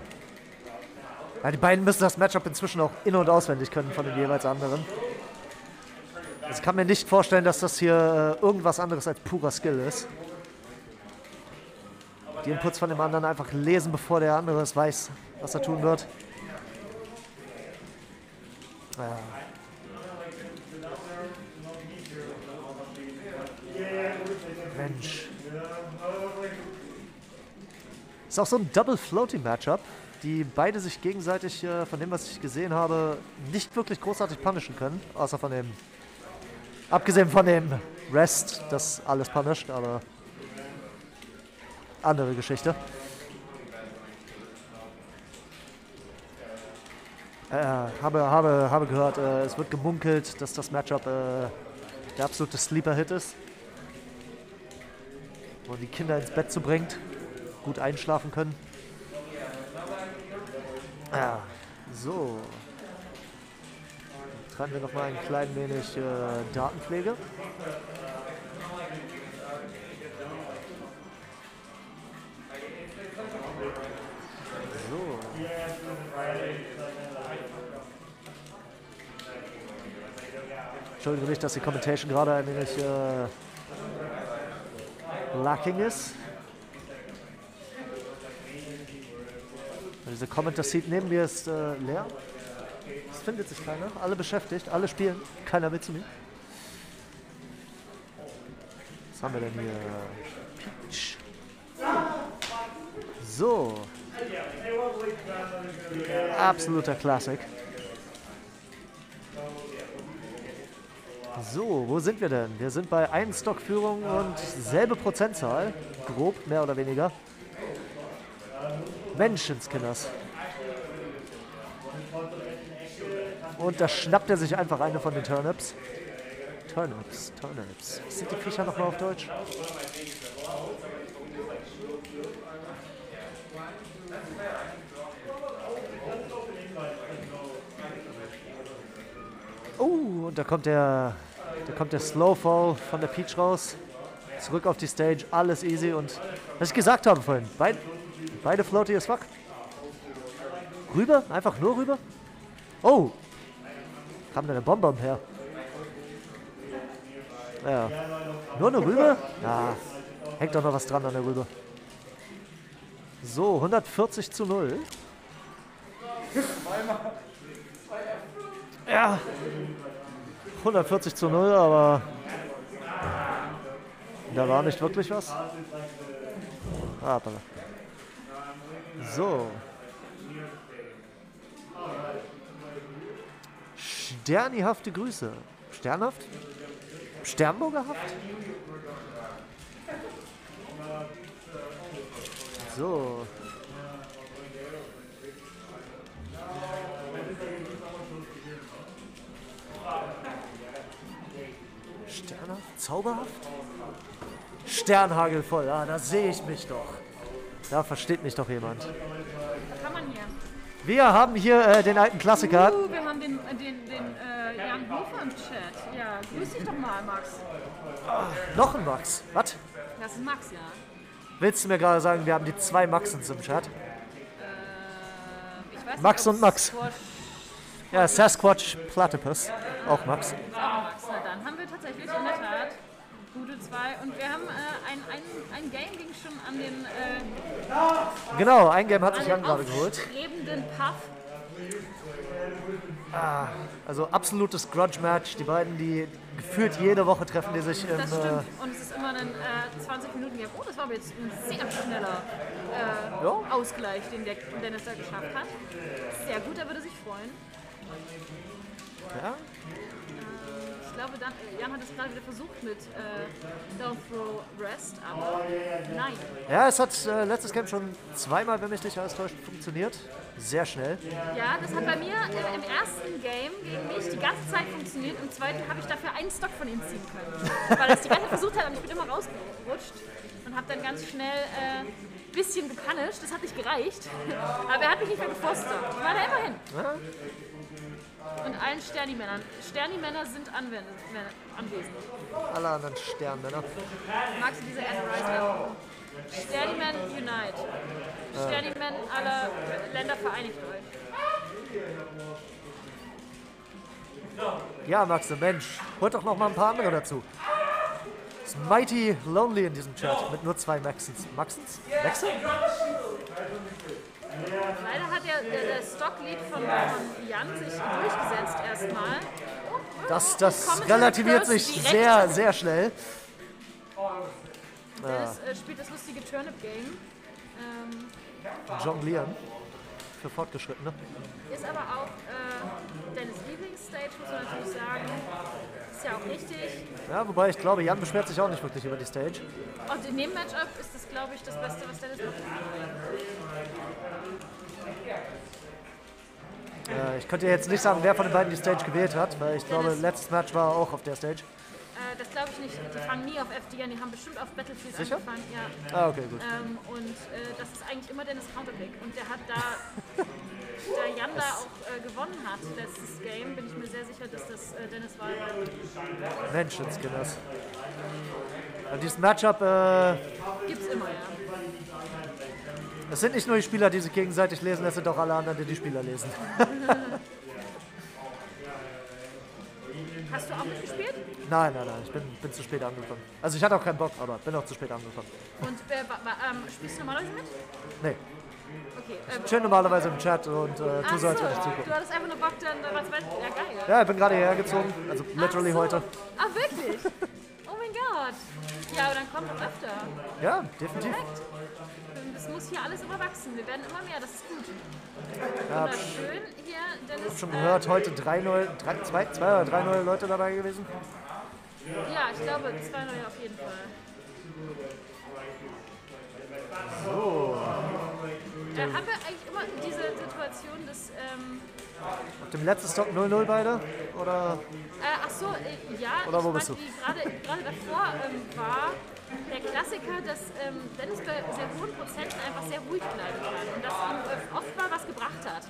Speaker 16: Ja, die beiden müssen das Matchup inzwischen auch in- und auswendig können von den jeweils anderen. Also ich kann mir nicht vorstellen, dass das hier äh, irgendwas anderes als purer Skill ist. Die Inputs von dem anderen einfach lesen, bevor der andere es weiß, was er tun wird. Ja. Mensch. Ist auch so ein Double Floating Matchup, die beide sich gegenseitig, äh, von dem, was ich gesehen habe, nicht wirklich großartig punishen können. Außer von dem. Abgesehen von dem Rest, das alles punisht, aber. Andere Geschichte. Äh, habe, habe, habe gehört, äh, es wird gemunkelt, dass das Matchup äh, der absolute Sleeper-Hit ist. Wo die Kinder ins Bett zu bringt, gut einschlafen können. Ja. So. Treiben wir noch mal ein klein wenig äh, Datenpflege. Entschuldige mich, dass die Commentation gerade ein wenig äh, lacking ist. Diese Commenter Seat neben mir ist äh, leer. Es findet sich keiner. Alle beschäftigt, alle spielen. Keiner will zu mir. Was haben wir denn hier? Peach. So. Absoluter Classic. So, wo sind wir denn? Wir sind bei 1 Stockführung und selbe Prozentzahl. Grob, mehr oder weniger. Menschenskillers. Und da schnappt er sich einfach eine von den Turnips. Turnips, Turnips. Was sind die Viecher nochmal auf Deutsch? Oh, und da kommt der, da kommt der Slowfall von der Peach raus. Zurück auf die Stage, alles easy und was ich gesagt habe vorhin, beid, beide floaty as fuck. Rüber, einfach nur rüber. Oh, kam da eine Bombe her. Ja, nur eine Rübe? Ja, hängt doch noch was dran an der Rübe. So, 140 zu 0. Ja. 140 zu 0, aber da war nicht wirklich was. Balla. So. Sternihafte Grüße. Sternhaft? Sternburgerhaft? So. Zauberhaft? Sternhagel voll, ah, da sehe ich mich doch. Da versteht mich doch jemand.
Speaker 14: Kann man hier?
Speaker 16: Wir haben hier äh, den alten Klassiker.
Speaker 14: Uh, wir haben den, äh, den, den äh, Jan Hofer im Chat. Ja, grüß dich doch mal, Max.
Speaker 16: Noch ein Max. Was?
Speaker 14: Das ist Max, ja.
Speaker 16: Willst du mir gerade sagen, wir haben die zwei Maxens im Chat?
Speaker 14: Ich weiß
Speaker 16: Max
Speaker 14: nicht,
Speaker 16: und Max.
Speaker 14: Squash
Speaker 16: Ja, Sasquatch Platypus. Auch Max.
Speaker 14: auch Max. Na dann haben wir in der Tat gute zwei. Und wir haben äh, ein, ein, ein Game ging schon an den, äh,
Speaker 16: Genau, ein Game hat sich Jan gerade geholt.
Speaker 14: aufstrebenden Puff.
Speaker 16: Ah, also absolutes Grudge-Match. Die beiden, die gefühlt jede Woche treffen, die sich im.
Speaker 14: Das
Speaker 16: Äh,
Speaker 14: stimmt. Und es ist immer ein äh, 20 Minuten Game. Oh, das war aber jetzt ein sehr schneller äh,
Speaker 16: Ja.
Speaker 14: Ausgleich, den der Dennis da geschafft hat. Sehr gut, er würde sich freuen.
Speaker 16: ja?
Speaker 14: Ich glaube, dann, Jan hat es gerade wieder versucht mit äh, Don't Throw Rest, aber nein.
Speaker 16: ja, es hat äh, letztes Game schon zweimal, wenn mich nicht alles täuscht, funktioniert. Sehr schnell.
Speaker 14: Ja, das hat bei mir äh, im ersten Game gegen mich die ganze Zeit funktioniert. Im zweiten habe ich dafür einen Stock von ihm ziehen können. Weil er es die ganze Zeit versucht hat und ich bin immer rausgerutscht. Und habe dann ganz schnell ein äh, bisschen gepunished. Das hat nicht gereicht. Aber er hat mich nicht mehr gefostert. Ich war da immerhin.
Speaker 16: Ja?
Speaker 14: Und allen Sterni-Männern. Sterni-Männer sind anwesend.
Speaker 16: Alle anderen Sternmänner.
Speaker 14: Magst du diese Anne Rice Sterni-Men Unite. Sterni-Men aller Länder vereinigt euch.
Speaker 16: Ja, Max, Mensch, holt doch noch mal ein paar andere dazu. Ist mighty lonely in diesem Chat mit nur zwei Maxens. Maxens? Maxen?
Speaker 14: Leider hat der, der Stocklied von, von Jan sich durchgesetzt erstmal.
Speaker 16: Das, das
Speaker 14: Commentary
Speaker 16: relativiert sich sehr, sehr schnell.
Speaker 14: Dennis äh, spielt das lustige Turnip-Game. Ähm,
Speaker 16: Jonglieren. Für Fortgeschrittene.
Speaker 14: ist aber auch äh, Dennis Lieblingsstage, muss man natürlich sagen. Ist ja auch richtig.
Speaker 16: Ja, wobei ich glaube, Jan beschwert sich auch nicht wirklich über die Stage.
Speaker 14: Und in dem Matchup ist das, glaube ich, das Beste, was Dennis macht.
Speaker 16: Äh, ich könnte jetzt nicht sagen, wer von den beiden die Stage gewählt hat, weil ich glaube, letztes Match war auch auf der Stage.
Speaker 14: Äh, das glaube ich nicht. Die fangen nie auf FD an, die haben bestimmt auf Battlefield
Speaker 16: Sicher?
Speaker 14: angefangen. Ja.
Speaker 16: Ah, okay, gut.
Speaker 14: Ähm, und äh, das ist eigentlich immer Dennis Counterpick. Und der hat da, da Jan da auch äh, gewonnen hat, letztes Game, bin ich mir sehr sicher, dass das äh, Dennis war.
Speaker 16: Menschenskinners. Ja, dieses Matchup, äh,
Speaker 14: Gibt's immer, ja.
Speaker 16: Es sind nicht nur die Spieler, die sich gegenseitig lesen, es sind auch alle anderen, die die Spieler lesen.
Speaker 14: Hast du auch mitgespielt?
Speaker 16: nein, nein, nein, ich bin, bin zu spät angekommen. Also ich hatte auch keinen Bock, aber bin auch zu spät angekommen.
Speaker 14: Und äh, ähm, spielst du normalerweise mit?
Speaker 16: Nee,
Speaker 14: Okay.
Speaker 16: ich
Speaker 14: Äh,
Speaker 16: chill normalerweise im Chat und äh,
Speaker 14: Ach
Speaker 16: tu so, als würde ich
Speaker 14: du
Speaker 16: zugucken.
Speaker 14: hattest einfach nur Bock, dann da was weiter. Ja, geil.
Speaker 16: Ja, ich bin gerade hierher gezogen, also literally
Speaker 14: Ach so.
Speaker 16: heute.
Speaker 14: Ah, wirklich? Oh mein Gott. Ja, aber dann kommt doch öfter.
Speaker 16: Ja, definitiv.
Speaker 14: Perfekt. Das muss hier alles immer wachsen. Wir werden immer mehr, das ist gut.
Speaker 16: Ja,
Speaker 14: Wunderschön hier, Dennis.
Speaker 16: Ich habe schon
Speaker 14: äh,
Speaker 16: gehört, heute drei neue, drei, zwei, zwei oder drei neue Leute dabei gewesen.
Speaker 14: Ja, ich glaube, zwei neue auf jeden Fall.
Speaker 16: So.
Speaker 14: Äh, haben wir eigentlich immer diese Situation, dass. Ähm,
Speaker 16: Auf dem letzten Stock 0-0 beide? Oder?
Speaker 14: äh, ach so, äh, ja,
Speaker 16: Oder
Speaker 14: ich
Speaker 16: wo
Speaker 14: mein,
Speaker 16: bist du?
Speaker 14: wie gerade gerade davor ähm, war der Klassiker, dass ähm, Dennis bei sehr hohen Prozenten einfach sehr ruhig bleiben kann und dass ihm oft mal was gebracht hat.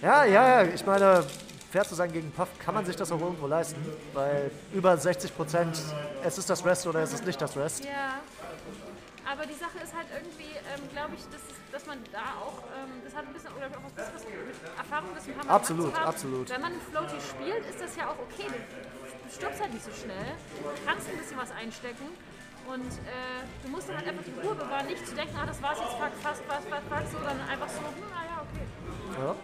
Speaker 16: Ja, ja, ja. Ich meine, fair zu sein gegen Puff kann man sich das auch irgendwo leisten. Weil über 60 Prozent, es ist das Rest oder es ist nicht das Rest.
Speaker 14: Ja. Aber die Sache ist halt irgendwie, ähm, glaube ich, dass, dass man da auch, ähm, das hat ein bisschen, oder auch was, was mit Erfahrung, das ein paar Mal
Speaker 16: Absolut,
Speaker 14: haben.
Speaker 16: absolut.
Speaker 14: Wenn man Floaty spielt, ist das ja auch okay. Du stirbst halt nicht so schnell. Du kannst ein bisschen was einstecken. Und äh, du musst dann halt einfach die Ruhe bewahren, nicht zu denken, ah, das war's jetzt, fuck, fast, fast, fast, fast, so, dann einfach so, hm, ah ja, okay.
Speaker 16: Ja.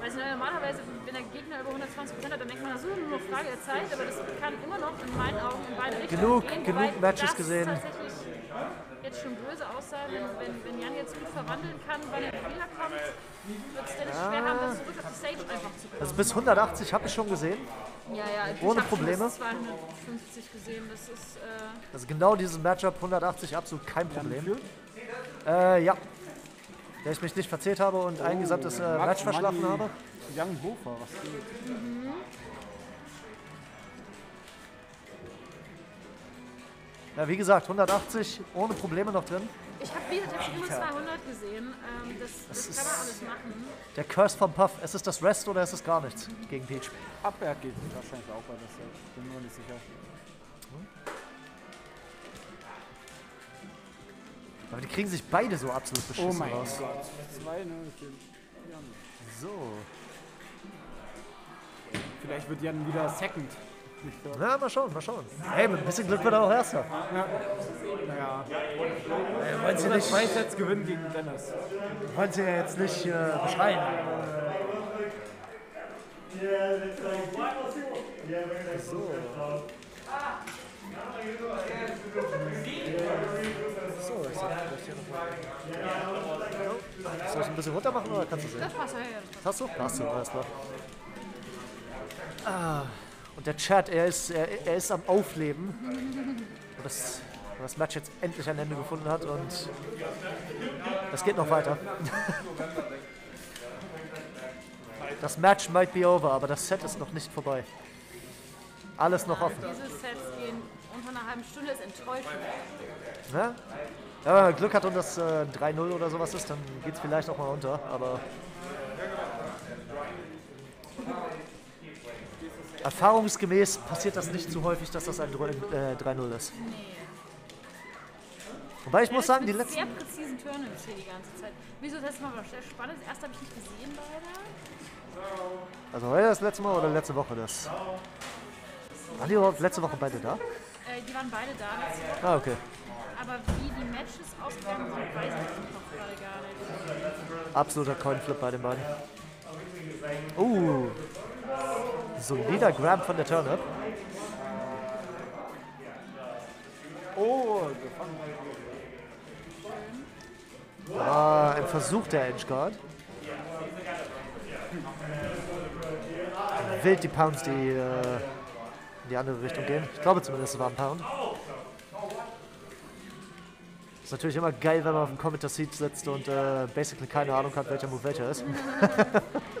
Speaker 14: Weil normalerweise, wenn der Gegner über 120 Prozent hat, dann denkt man, so, nur noch Frage der Zeit, aber das kann immer noch in meinen Augen in beide Richtungen
Speaker 16: Genug-
Speaker 14: gehen.
Speaker 16: genug Matches
Speaker 14: das
Speaker 16: gesehen.
Speaker 14: tatsächlich jetzt schon böse aussah, wenn, wenn, wenn Jan jetzt gut verwandeln kann, wann er wiederkommt, wird es Dennis schwer haben, das zurück auf die Stage einfach zu bekommen.
Speaker 16: Also bis 180 habe ich schon gesehen.
Speaker 14: Ja, ja, ich
Speaker 16: ohne Probleme.
Speaker 14: bis 250 gesehen, das ist, äh,
Speaker 16: Also genau dieses Matchup 180 absolut kein Problem. Äh, ja. Da ich mich nicht verzählt habe und ein gesamtes äh, Match verschlafen habe.
Speaker 3: Young Bofa, was geht?
Speaker 14: mhm.
Speaker 16: Ja, wie gesagt, 180 ohne Probleme noch drin.
Speaker 14: Ich habe wieder hab immer
Speaker 16: Alter.
Speaker 14: 200 gesehen, ähm, das, das,
Speaker 16: Das
Speaker 14: kann man alles machen.
Speaker 16: Der Curse vom Puff. Es ist das Rest oder es ist gar nichts gegen Peach.
Speaker 3: Abwehr geht wahrscheinlich auch bei das. Ich bin mir nicht sicher.
Speaker 16: Aber die kriegen sich beide so absolut beschissen
Speaker 3: Oh mein
Speaker 16: raus.
Speaker 3: Gott. 2 0 für Jan.
Speaker 16: So.
Speaker 3: Vielleicht wird Jan wieder Second.
Speaker 16: Na, mal schauen, mal schauen. Hey, mit ein bisschen Glück wird er auch Erster.
Speaker 3: Ja. Naja.
Speaker 16: Äh, wollen Sie nicht-
Speaker 3: zwei Sets gewinnen gegen Dennis.
Speaker 16: Wollen Sie ja jetzt nicht äh, beschreien. So. So, ich sag vielleicht hier nochmal. Soll ich ein bisschen runter machen oder kannst du sehen?
Speaker 14: Das passt, ja, ja.
Speaker 16: Hast du? Hast du, alles klar. Ah, und der Chat, er ist, er, er ist am Aufleben. Und das, das Match jetzt endlich ein Ende gefunden hat und es geht noch weiter. Das Match might be over, aber das Set ist noch nicht vorbei. Alles noch offen.
Speaker 14: Diese Sets gehen unter einer halben Stunde, ist enttäuschend.
Speaker 16: Ne? Ja, wenn man Glück hat und das äh, 3-0 oder sowas ist, dann geht es vielleicht auch mal unter, aber. Erfahrungsgemäß passiert das nicht so häufig, dass das ein Dro- äh, 3-0 ist. Wobei ich muss sagen, die letzten.
Speaker 14: sehr präzisen Turnips hier die ganze Zeit. Wieso, das war sehr spannend. Das erste habe ich nicht gesehen, leider.
Speaker 16: Also heute das letzte Mal oder letzte Woche das? Waren die überhaupt letzte Woche beide da?
Speaker 14: Äh, die waren beide da letzte Woche.
Speaker 16: Ah, okay.
Speaker 14: Aber wie die Matches ausgegangen sind, weiß ich noch gerade gar nicht.
Speaker 16: Absoluter Coinflip bei den beiden. Uh. Solider Grab von der Turnip.
Speaker 3: Oh, gefangen.
Speaker 16: Ah, ein Versuch der Edge Guard. Wild die Pounds, die äh, in die andere Richtung gehen. Ich glaube zumindest, es war ein Pound. Ist natürlich immer geil, wenn man auf dem Commenter Seat sitzt und äh, basically keine Ahnung hat, welcher Move welcher ist.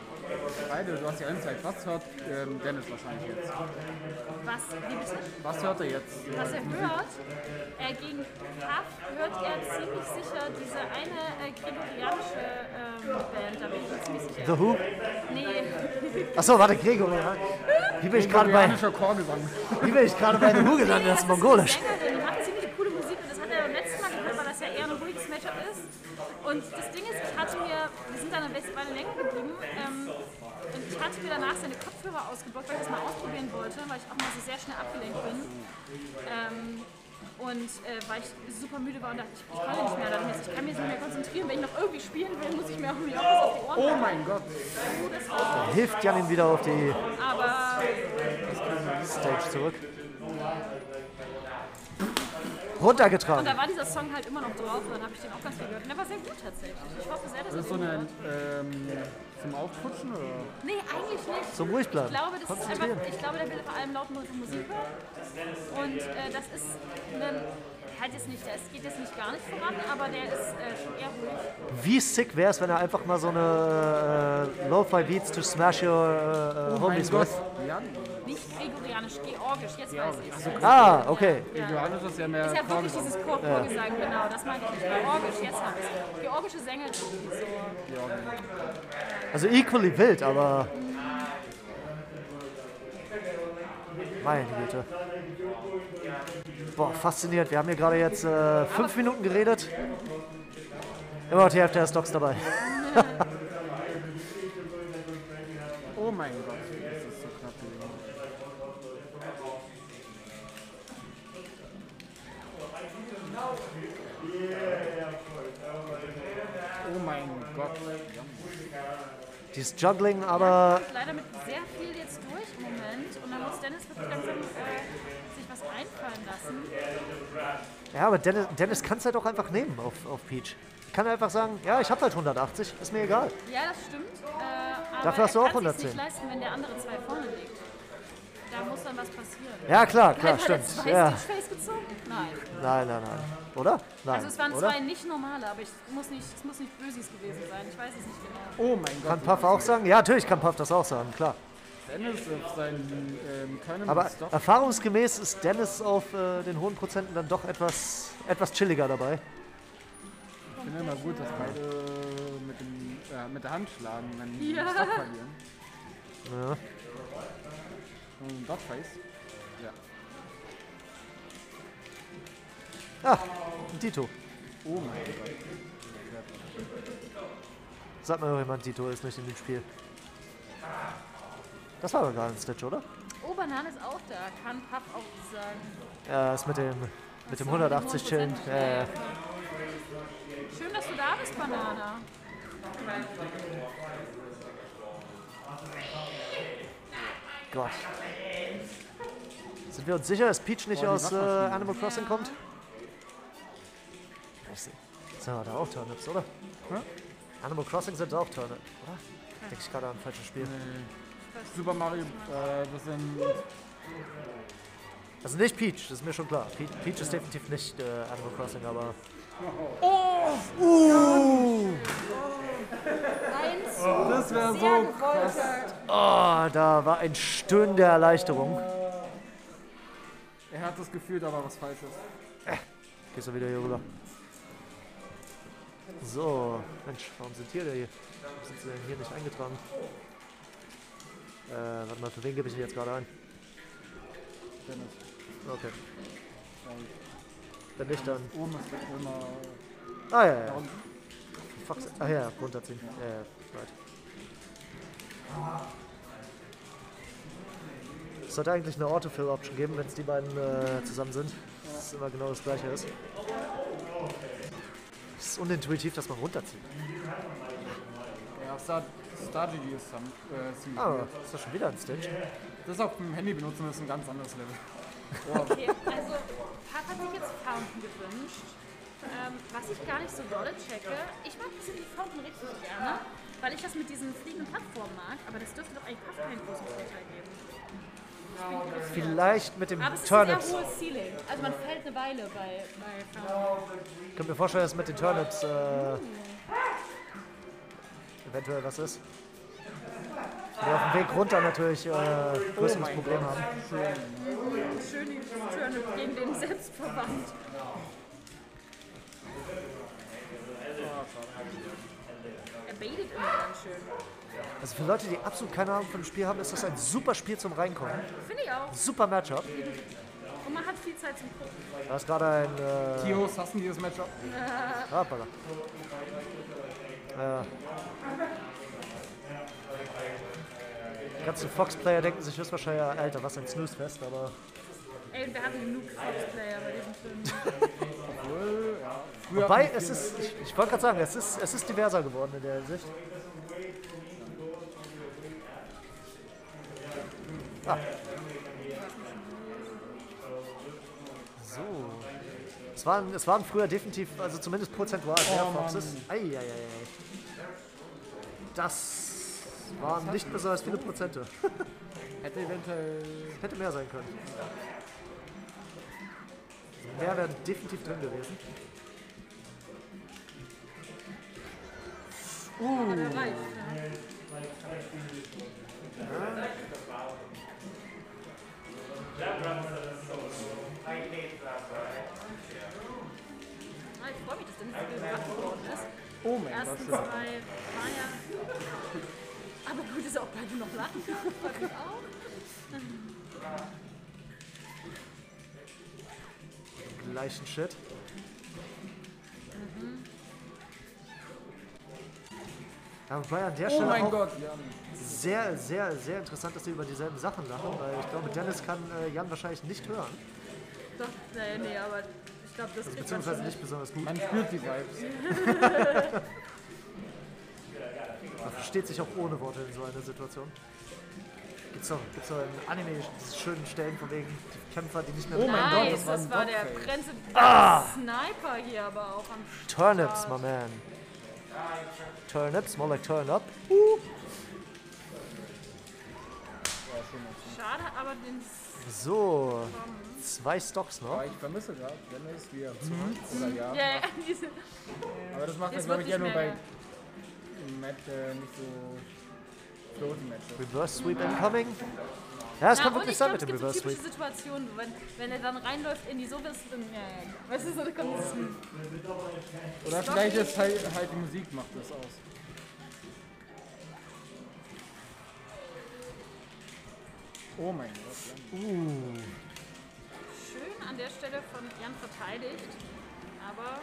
Speaker 3: Beide, du hast ja Insight. Was hört ähm, Dennis wahrscheinlich jetzt?
Speaker 14: Was, wie bitte?
Speaker 3: Was hört er jetzt?
Speaker 14: Was er hört, äh, gegen Puff hört er ziemlich sicher diese eine äh, gregorianische ähm, Band, da bin ich mir ziemlich sicher.
Speaker 16: The Who?
Speaker 14: Nee.
Speaker 16: Achso, warte, Gregor. ja. Wie bin ich gerade bei.
Speaker 3: Chorgesang.
Speaker 16: Wie bin ich gerade bei den Hu gelandet? Das ist mongolisch.
Speaker 14: Die macht ziemlich coole Musik und das hat er beim letzten Mal gehört, weil das ja eher ein ruhiges Matchup ist. Und das Ding ist, ich hatte mir, wir sind dann eine Weile länger geblieben, hatte mir danach seine Kopfhörer ausgeblockt, weil ich das mal ausprobieren wollte, weil ich auch mal so sehr schnell abgelenkt bin. Ähm, und äh, weil ich super müde war und dachte, ich, ich kann nicht mehr, jetzt, ich kann mich nicht mehr konzentrieren, wenn ich noch irgendwie spielen will, muss ich mir auch irgendwie auch was auf die Ohren
Speaker 3: Oh mein Gott.
Speaker 14: Oh, das
Speaker 16: Da hilft Janin wieder auf die
Speaker 14: Aber
Speaker 16: Stage zurück.
Speaker 14: Und
Speaker 16: Runtergetragen.
Speaker 14: da war dieser Song halt immer noch drauf und dann habe ich den auch ganz viel gehört. Und der war sehr gut tatsächlich. Ich hoffe sehr, dass
Speaker 3: Das ist
Speaker 14: er
Speaker 3: so
Speaker 14: gut
Speaker 3: eine ähm, zum Aufputschen oder?
Speaker 14: Nee, eigentlich nicht.
Speaker 16: Zum ruhig bleiben.
Speaker 14: Ich glaube, das ist einfach, ich glaube, der will vor allem lautmalere Musik hören. Und äh, das ist ein, halt jetzt nicht, es geht jetzt nicht gar nicht voran, aber der ist äh, schon eher ruhig.
Speaker 16: Wie sick wäre es, wenn er einfach mal so eine äh, Lo-Fi Beats to Smash Your äh,
Speaker 3: Oh mein
Speaker 16: Homies with?
Speaker 3: Ja,
Speaker 14: Nicht gregorianisch, georgisch, jetzt weiß ich es.
Speaker 16: Ah, okay.
Speaker 3: Gregorianisch ist ja mehr
Speaker 14: Ist ja wirklich
Speaker 3: Chorgesang.
Speaker 14: dieses Chor Chorgesang, genau, das meine ich nicht. Georgisch, jetzt habe ich es. Georgische Sänger, so.
Speaker 16: Also equally wild, aber. Meine Güte. Boah, faszinierend. Wir haben hier gerade jetzt äh, fünf Minuten geredet. Immer noch die Hälfte der Stocks dabei.
Speaker 3: Oh mein Gott, das ist so knapp. Oh mein Gott.
Speaker 16: Dieses Juggling, aber
Speaker 14: leider mit sehr viel jetzt durch im Moment und dann muss Dennis wirklich langsam
Speaker 16: ja, aber Dennis, Dennis kann es halt auch einfach nehmen auf, auf Peach. Kann er einfach sagen, ja, ich habe halt 180, ist mir egal.
Speaker 14: Ja, das stimmt. Äh, aber
Speaker 16: Dafür hast du auch
Speaker 14: kann sich's
Speaker 16: 110.
Speaker 14: nicht leisten, wenn der andere zwei vorne liegt. Da muss dann was passieren.
Speaker 16: Ja, klar, klar,
Speaker 14: Hat
Speaker 16: stimmt,
Speaker 14: zwei
Speaker 16: ja.
Speaker 14: Stitchface gezogen? Nein.
Speaker 16: Nein, nein, nein. Oder? Nein.
Speaker 14: also es waren
Speaker 16: oder?
Speaker 14: zwei nicht normale, aber ich muss nicht, es muss nicht Bösis gewesen sein. Ich weiß es nicht genau.
Speaker 3: Oh mein Gott.
Speaker 16: Kann Puff auch sagen? Ja, natürlich kann Puff das auch sagen, klar.
Speaker 3: Dennis auf seinen ähm, Tournament
Speaker 16: Aber
Speaker 3: Stock.
Speaker 16: erfahrungsgemäß ist Dennis auf äh, den hohen Prozenten dann doch etwas, etwas chilliger dabei.
Speaker 3: Ich finde immer gut, dass beide mit, dem, äh, mit der Hand schlagen, wenn sie
Speaker 14: Ja.
Speaker 3: den Stock verlieren.
Speaker 16: Ja.
Speaker 3: Und ein Dogface. Ja.
Speaker 16: Ah, ein Dito.
Speaker 3: Oh mein Gott.
Speaker 16: Sag mal jemand, Dito ist nicht in dem Spiel. Das war aber gar ein Stitch, oder?
Speaker 14: Oh, Banane ist auch da. Kann Puff auch sagen.
Speaker 16: Ja, ist mit dem, mit dem 180 chillen. Ja, ja.
Speaker 14: Schön, dass du da bist, Banana.
Speaker 16: Gott. Sind wir uns sicher, dass Peach nicht
Speaker 3: Oh,
Speaker 16: aus äh. Animal Crossing kommt? Scheiße. Sind wir da auch Turnips, oder? Animal Crossing sind auch Turnip, oder? Denke ich gerade an ein falsches Spiel.
Speaker 3: Super Mario, äh, das sind.
Speaker 16: Also nicht Peach, das ist mir schon klar. Pe Peach ist definitiv nicht äh, Animal Crossing, aber.
Speaker 3: Oh!
Speaker 16: Uh!
Speaker 14: Eins.
Speaker 3: Das wäre so
Speaker 14: gewollter.
Speaker 16: Oh, da war ein Stöhnen der Erleichterung.
Speaker 3: Er hat das Gefühl, da war was Falsches.
Speaker 16: Gehst du wieder hier rüber. So, Mensch, warum sind hier die? Warum sind sie denn hier nicht eingetragen? Äh, warte mal, für wen gebe ich denn jetzt gerade ein?
Speaker 3: Dennis.
Speaker 16: Okay. Wenn nicht, dann.
Speaker 3: Oben ist immer.
Speaker 16: Ah, ja, ja.
Speaker 3: Da unten.
Speaker 16: Fuck, ah ja, runterziehen. Ja, ja, right. Es sollte eigentlich eine Autofill-Option geben, wenn es die beiden äh, zusammen sind. Dass es immer genau das gleiche ist. Es ist unintuitiv, dass man runterzieht.
Speaker 3: Ja, Star, Stargigi ist äh, ziemlich
Speaker 16: Ah, ist das schon wieder ein Stitch?
Speaker 3: Das auf dem Handy benutzen ist ein ganz anderes Level.
Speaker 14: Okay, also Pat hat sich jetzt Fountain gewünscht. Ähm, was ich gar nicht so dolle checke, ich mag City Fountain richtig gerne, weil ich das mit diesen fliegenden Plattformen mag, aber das dürfte doch eigentlich Puff keinen großen Vorteil geben.
Speaker 16: Vielleicht mit dem
Speaker 14: Aber es ist
Speaker 16: Turnips.
Speaker 14: ein sehr hohes Ceiling. Also man fällt eine Weile bei, bei Fountain.
Speaker 16: Ich könnte mir vorstellen, dass mit den Turnips äh, eventuell was ist. Wir auf dem Weg runter natürlich äh, größeres
Speaker 3: mein
Speaker 16: Problem
Speaker 3: Gott.
Speaker 16: haben.
Speaker 14: Schön die Turnip gegen den Selbstverband. Er baitet immer ganz schön.
Speaker 16: Also für Leute, die absolut keine Ahnung von dem Spiel haben, ist das ein super Spiel zum Reinkommen.
Speaker 14: Finde ich auch.
Speaker 16: Super Matchup.
Speaker 14: Und man hat viel Zeit zum Gucken.
Speaker 16: Da ist gerade ein. Äh,
Speaker 3: Tios hassen dieses Matchup.
Speaker 16: Ah, Hoppala. Ja. Die ganzen Fox-Player denken sich höchstwahrscheinlich, ja, Alter, was ein Snooze-Fest, aber
Speaker 14: Ey, und wir haben genug Fox-Player bei diesem Film.
Speaker 16: Wobei, es ist, ich, ich wollte gerade sagen, es ist, es ist diverser geworden in der Hinsicht. Ah. Es waren, es waren früher definitiv, also zumindest prozentual mehr
Speaker 3: Oh,
Speaker 16: Foxes. Eieiei. Das waren nicht besonders viele Prozente.
Speaker 3: Hätte eventuell.
Speaker 16: Hätte mehr sein können. Mehr wären definitiv drin gewesen.
Speaker 14: Uh. Ja. Ich freue mich, dass Dennis so gemacht geworden ist.
Speaker 3: Oh mein
Speaker 14: Die ersten
Speaker 3: Gott.
Speaker 14: zwei waren ja. Aber gut, ist auch beide noch lachen. Freut mich auch.
Speaker 16: Gleichen Shit.
Speaker 14: Mhm.
Speaker 16: Ja, wobei an der
Speaker 3: Oh
Speaker 16: Stelle
Speaker 3: mein
Speaker 16: auch
Speaker 3: Gott, Jan.
Speaker 16: sehr, sehr, sehr interessant, dass sie über dieselben Sachen lachen, weil ich glaube, Dennis kann äh, Jan wahrscheinlich nicht hören.
Speaker 14: Doch, nee, nee, aber glaube, das kriegt man
Speaker 16: Beziehungsweise
Speaker 14: schon
Speaker 16: nicht besonders gut.
Speaker 3: Man spürt die Vibes.
Speaker 16: Man versteht sich auch ohne Worte in so einer Situation. Gibt's doch, gibt's doch in Anime diese schönen Stellen von wegen die Kämpfer, die nicht mehr
Speaker 3: Oh mein Gott,
Speaker 14: Nice,
Speaker 3: das war
Speaker 14: das war der. Prinzip
Speaker 16: Ah!
Speaker 14: Sniper hier aber auch am
Speaker 16: Turnips,
Speaker 14: Start.
Speaker 16: my man. Turnips, more like turn up. Uh.
Speaker 14: Schade, aber den
Speaker 16: So, zwei Stocks noch.
Speaker 3: Aber ich vermisse gerade, Dennis, wie er zurück oder ja.
Speaker 14: Ja, ja, diese.
Speaker 3: Aber das macht er,
Speaker 14: Jetzt
Speaker 3: glaube ich, ja nur bei Match, äh, nicht so floaty Matches.
Speaker 16: Reverse Sweep incoming. Ja, es
Speaker 14: und
Speaker 16: wirklich
Speaker 14: ich
Speaker 16: sein mit dem
Speaker 14: es gibt
Speaker 16: Reverse
Speaker 14: so
Speaker 16: Sweep.
Speaker 14: typische Situationen, wenn, wenn er dann reinläuft in die sowas, dann, ja, ja. Weißt du, so, da kommt dieses, hm.
Speaker 3: Oder vielleicht ist halt, halt die Musik macht das aus. Oh mein Gott.
Speaker 16: Uh.
Speaker 14: An der Stelle von Jan verteidigt, aber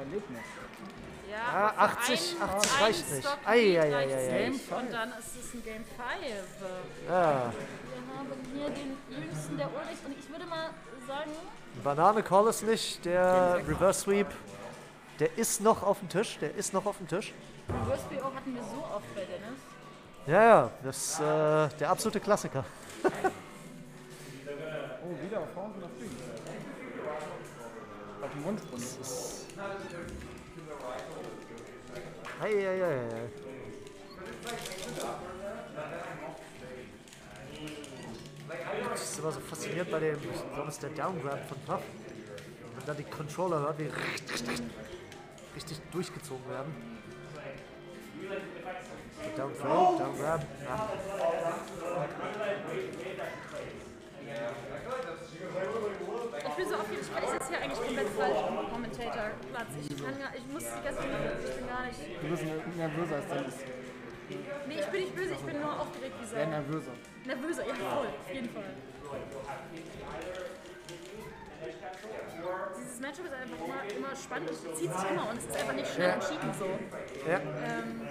Speaker 3: Er lebt noch.
Speaker 14: ja,
Speaker 16: Ah,
Speaker 14: aber für
Speaker 16: 80
Speaker 14: einen-
Speaker 16: 80
Speaker 14: einen
Speaker 16: reicht nicht. Ei,
Speaker 14: Und dann ist es ein Game 5.
Speaker 16: Ja.
Speaker 14: Wir haben hier den jüngsten der Ulrich und ich würde mal sagen,
Speaker 16: Banane Call ist nicht. Der Reverse Sweep, der ist noch auf dem Tisch. Der ist noch auf dem Tisch.
Speaker 14: Reverse BO hatten wir so oft bei Dennis.
Speaker 16: Ja, ja, das ist äh, der absolute Klassiker.
Speaker 3: Oh, wieder auf Horn und auf Bühne. Dem Wunschbrunnen.
Speaker 16: Ei, ei, ei, ei. Das ist immer so faszinierend bei dem, ich glaube, es ist der Downgrab von Puff. Wenn man da die Controller hört, wie richtig durchgezogen werden. So, Down Throw, Down Grab. Ja.
Speaker 14: Ich bin so ich sitze hier eigentlich komplett falsch am Commentator-Platz. Ich kann gar, ich muss die ganze Zeit, ich bin gar nicht.
Speaker 3: Du bist nervöser als Dennis.
Speaker 14: Nee, ich bin nicht böse, ich bin nur aufgeregt wie Sau.
Speaker 3: Nervöser.
Speaker 14: Nervöser, ja voll, auf jeden Fall. Dieses Matchup ist einfach immer, immer spannend, es zieht sich immer und es ist einfach nicht schnell
Speaker 16: Ja.
Speaker 14: entschieden so.
Speaker 16: Ja.
Speaker 14: Ähm,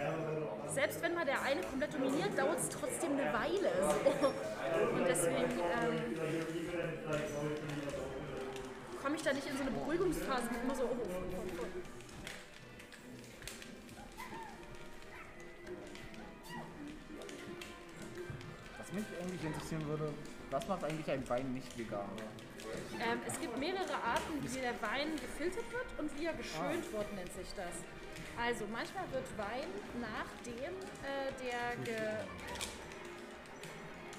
Speaker 14: selbst wenn mal der eine komplett dominiert, dauert es trotzdem eine Weile. So. Und deswegen ähm, komme ich da nicht in so eine Beruhigungsphase, wo immer so, oh, oh, oh, oh.
Speaker 3: Was mich eigentlich interessieren würde, was macht eigentlich ein Wein nicht vegan?
Speaker 14: Ähm, es gibt mehrere Arten, wie der Wein gefiltert wird und wie er geschönt wird, nennt sich das. Also manchmal wird Wein nachdem äh, der ge,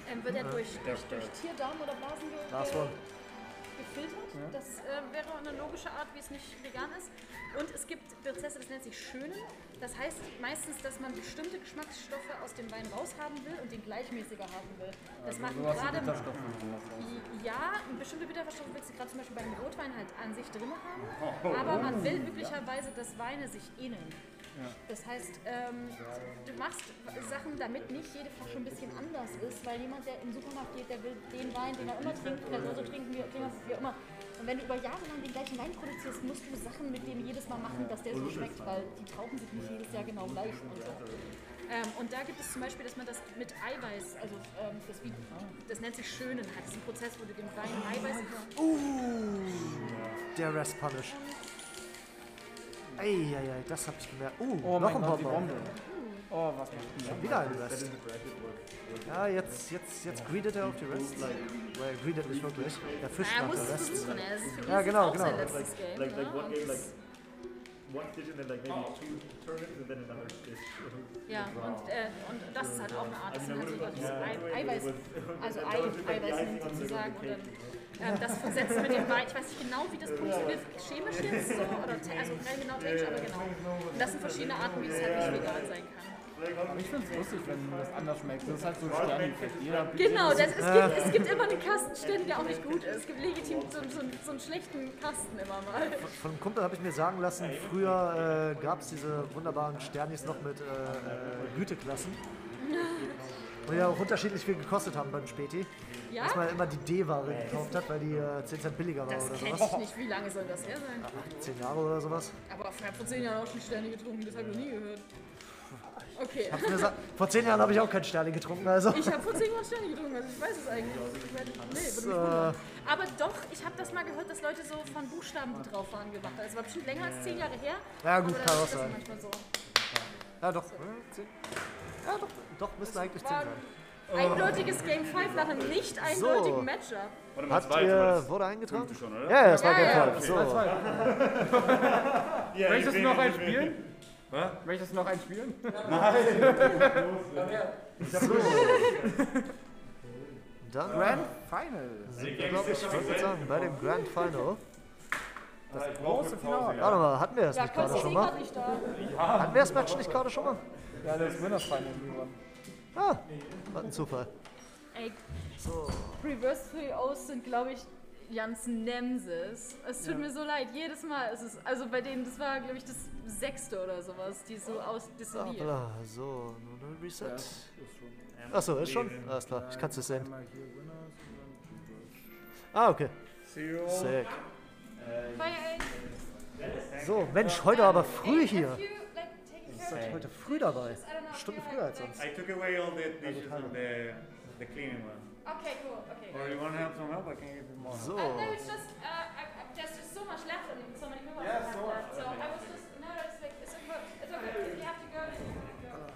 Speaker 14: ähm, wird er durch, durch, durch Tierdarm oder Blasen ge. Gefiltert.
Speaker 16: Ja.
Speaker 14: Das äh, wäre eine logische Art, wie es nicht vegan ist. Und es gibt Prozesse, das nennt sich Schönen. Das heißt meistens, dass man bestimmte Geschmacksstoffe aus dem Wein raushaben will und den gleichmäßiger haben will. Das
Speaker 3: Also
Speaker 14: machen gerade
Speaker 3: raus.
Speaker 14: ja, bestimmte Bitterstoffe willst du gerade zum Beispiel beim Rotwein halt an sich drin haben.
Speaker 3: Oh.
Speaker 14: Aber man will üblicherweise, dass Weine sich ähneln. Das heißt, ähm, du machst Sachen, damit nicht jede Flasche ein bisschen anders ist, weil jemand, der im Supermarkt geht, der will den Wein, den er immer trinkt, der so trinken wie, wie immer. Und wenn du über Jahre lang den gleichen Wein produzierst, musst du Sachen mit dem jedes Mal machen, dass der so schmeckt, weil die Trauben sind nicht jedes Jahr genau gleich und so. Ähm, und da gibt es zum Beispiel, dass man das mit Eiweiß, also ähm, das, wie, das nennt sich Schönen, hat. Das ist ein Prozess, wo du dem Wein Eiweiß...
Speaker 16: Uh, der Rest Punish. Eieiei, das hab ich gemerkt. Uh,
Speaker 3: Oh
Speaker 16: noch ein
Speaker 3: Gott,
Speaker 16: Bonbon.
Speaker 3: Bombe. Oh, was macht die?
Speaker 16: Schon wieder ein Rest. Ja, jetzt, jetzt, jetzt greedet er auf die Rest. Well, er greedet nicht wirklich. Er fischt
Speaker 14: Ja, er
Speaker 16: nach der
Speaker 14: es
Speaker 16: Rest. Ja, genau, genau.
Speaker 2: Like, like
Speaker 14: ne?
Speaker 2: one
Speaker 14: Und
Speaker 2: game, like one dish and then like maybe two turnips and then another dish.
Speaker 14: Ja, und, äh, und das ist halt auch eine Art, das sind halt so also. Ei- Eiweiß, also Ei, Eiweiß nimmt sozusagen und dann ähm, das versetzt mit dem Wein. Ich weiß nicht genau, wie das funktioniert, chemisch jetzt so, oder also kein genau technisch, aber genau. Und das sind verschiedene Arten, wie es halt nicht vegan sein kann.
Speaker 3: Aber ich find's lustig, wenn das anders schmeckt. Das ist halt so ein Sterneneffekt. Jeder
Speaker 14: Genau, das, es, gibt, es gibt immer einen Kasten Sterne, der auch nicht gut ist. Es gibt legitim so, so, so einen schlechten Kasten immer mal.
Speaker 16: Von einem Kumpel habe ich mir sagen lassen, früher äh, gab es diese wunderbaren Sternis noch mit äh, Güteklassen. Und die ja auch unterschiedlich viel gekostet haben beim Späti.
Speaker 14: Ja?
Speaker 16: Dass man immer die D-Ware gekauft hat, weil die äh, 10 Cent billiger war
Speaker 14: Das
Speaker 16: oder
Speaker 14: kenne
Speaker 16: sowas.
Speaker 14: ich nicht. Wie lange soll das her sein?
Speaker 16: 10 Jahre oder sowas.
Speaker 14: Aber ich habe vor zehn Jahren auch schon Sterne getrunken, das habe ich noch nie gehört. Okay.
Speaker 16: Vor 10 Jahren habe ich auch keinen Sterni getrunken, also.
Speaker 14: Ich habe vor zehn Jahren Sterne getrunken, also ich weiß es eigentlich. Ich nee, würde mich wundern. Aber doch, ich habe das mal gehört, dass Leute so von Buchstaben, die drauf waren, gemacht haben. Es war bestimmt länger als zehn Jahre her.
Speaker 16: Ja, gut, kann auch sein.
Speaker 14: so.
Speaker 16: Ja, doch. Ja, doch. Doch, müsste eigentlich 10
Speaker 14: War
Speaker 16: sein.
Speaker 14: ein eindeutiges Game 5 nach einem nicht eindeutigen Matchup.
Speaker 16: Habt ihr, wurde eingetragen? Ja, ja, das war
Speaker 14: Ja,
Speaker 16: Game
Speaker 14: ja.
Speaker 16: 5. So.
Speaker 3: Ja, Möchtest du noch einspielen?
Speaker 11: Was?
Speaker 3: Möchtest du noch einspielen?
Speaker 16: So. Dann
Speaker 3: Grand Final.
Speaker 16: sind wir, glaube ich, ich wollte sagen, bei dem Grand Final.
Speaker 3: Das große Finale.
Speaker 16: Warte mal, hatten wir das
Speaker 14: Ja,
Speaker 16: nicht gerade schon mal?
Speaker 14: gerade nicht da.
Speaker 16: Hatten wir das Match nicht gerade schon mal?
Speaker 3: Ja, das Winners Final gewonnen.
Speaker 16: Ah, was ein Zufall.
Speaker 14: Ey, Reverse 3 O's sind, glaube ich, Jans Nemesis. Es tut
Speaker 3: Ja.
Speaker 14: mir so leid, jedes Mal ist es, also bei denen, das war, glaube ich, das sechste oder sowas, die so
Speaker 16: Ah,
Speaker 14: ausdissolliert.
Speaker 16: bla, so, nur ein Reset. Achso, ist schon? Alles klar, ich kann es nicht sehen. Ah, okay. Sick. So, Mensch, heute aber früh hier. Ihr seid heute früh dabei. Stunden früher als sonst.
Speaker 11: I took away all the dishes of the, the cleaning one.
Speaker 14: Okay, cool. Okay.
Speaker 11: Or you want to have some help? I can give you more.
Speaker 16: So.
Speaker 14: Uh, no, it's just uh, I, I, there's just so much left and so many people
Speaker 11: yeah,
Speaker 14: have
Speaker 11: so
Speaker 14: left. So okay. I was just no, no, it's like it's okay. It's okay if you have to go. Then you have to go.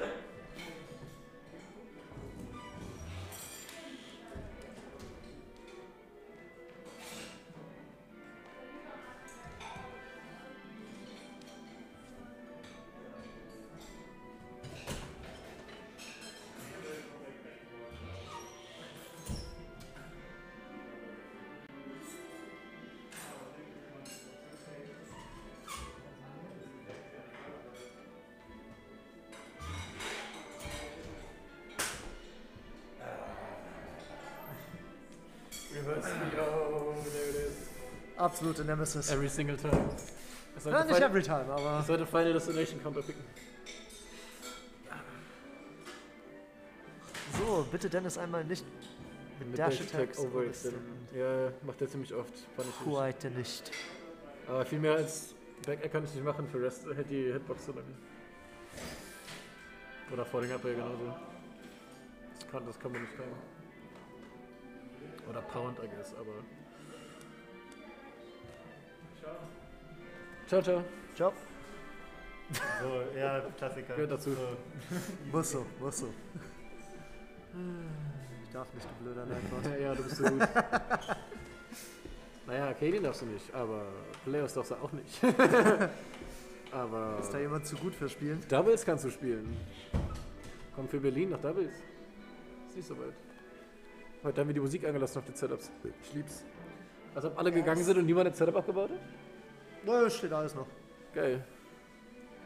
Speaker 16: Absolute Nemesis.
Speaker 1: Every single time. Ich sollte
Speaker 16: Ja, nicht
Speaker 1: Final-
Speaker 16: every time, aber-
Speaker 1: Ich sollte Final Destination Counter picken.
Speaker 16: So, bitte Dennis einmal nicht mit Dash Attacks
Speaker 1: overextenden. Ja, macht er ziemlich oft. Ich nicht. Aber viel mehr als Back kann ich nicht machen, für Rest hält die Hitbox so lange. Oder Falling Up ja genauso. Das kann, das kann man nicht timen. Oder Pound, I guess, aber. Ciao, ciao.
Speaker 16: Ciao.
Speaker 2: So, ja, Klassiker.
Speaker 1: Gehört dazu.
Speaker 2: So.
Speaker 16: Muss so, muss so. Ich darf nicht, du blöder Nerdbot.
Speaker 1: ja, du bist so gut. naja, Kaden darfst du nicht, aber Playoffs darfst du auch nicht. aber.
Speaker 16: Ist da jemand zu gut fürs Spielen?
Speaker 1: Doubles kannst du spielen. Komm für Berlin nach Doubles. Ist nicht so weit. Heute haben wir die Musik angelassen auf die Setups. Ich lieb's. Als ob alle gegangen sind und niemand ein Setup abgebaut hat?
Speaker 16: Nö, steht alles noch.
Speaker 1: Geil.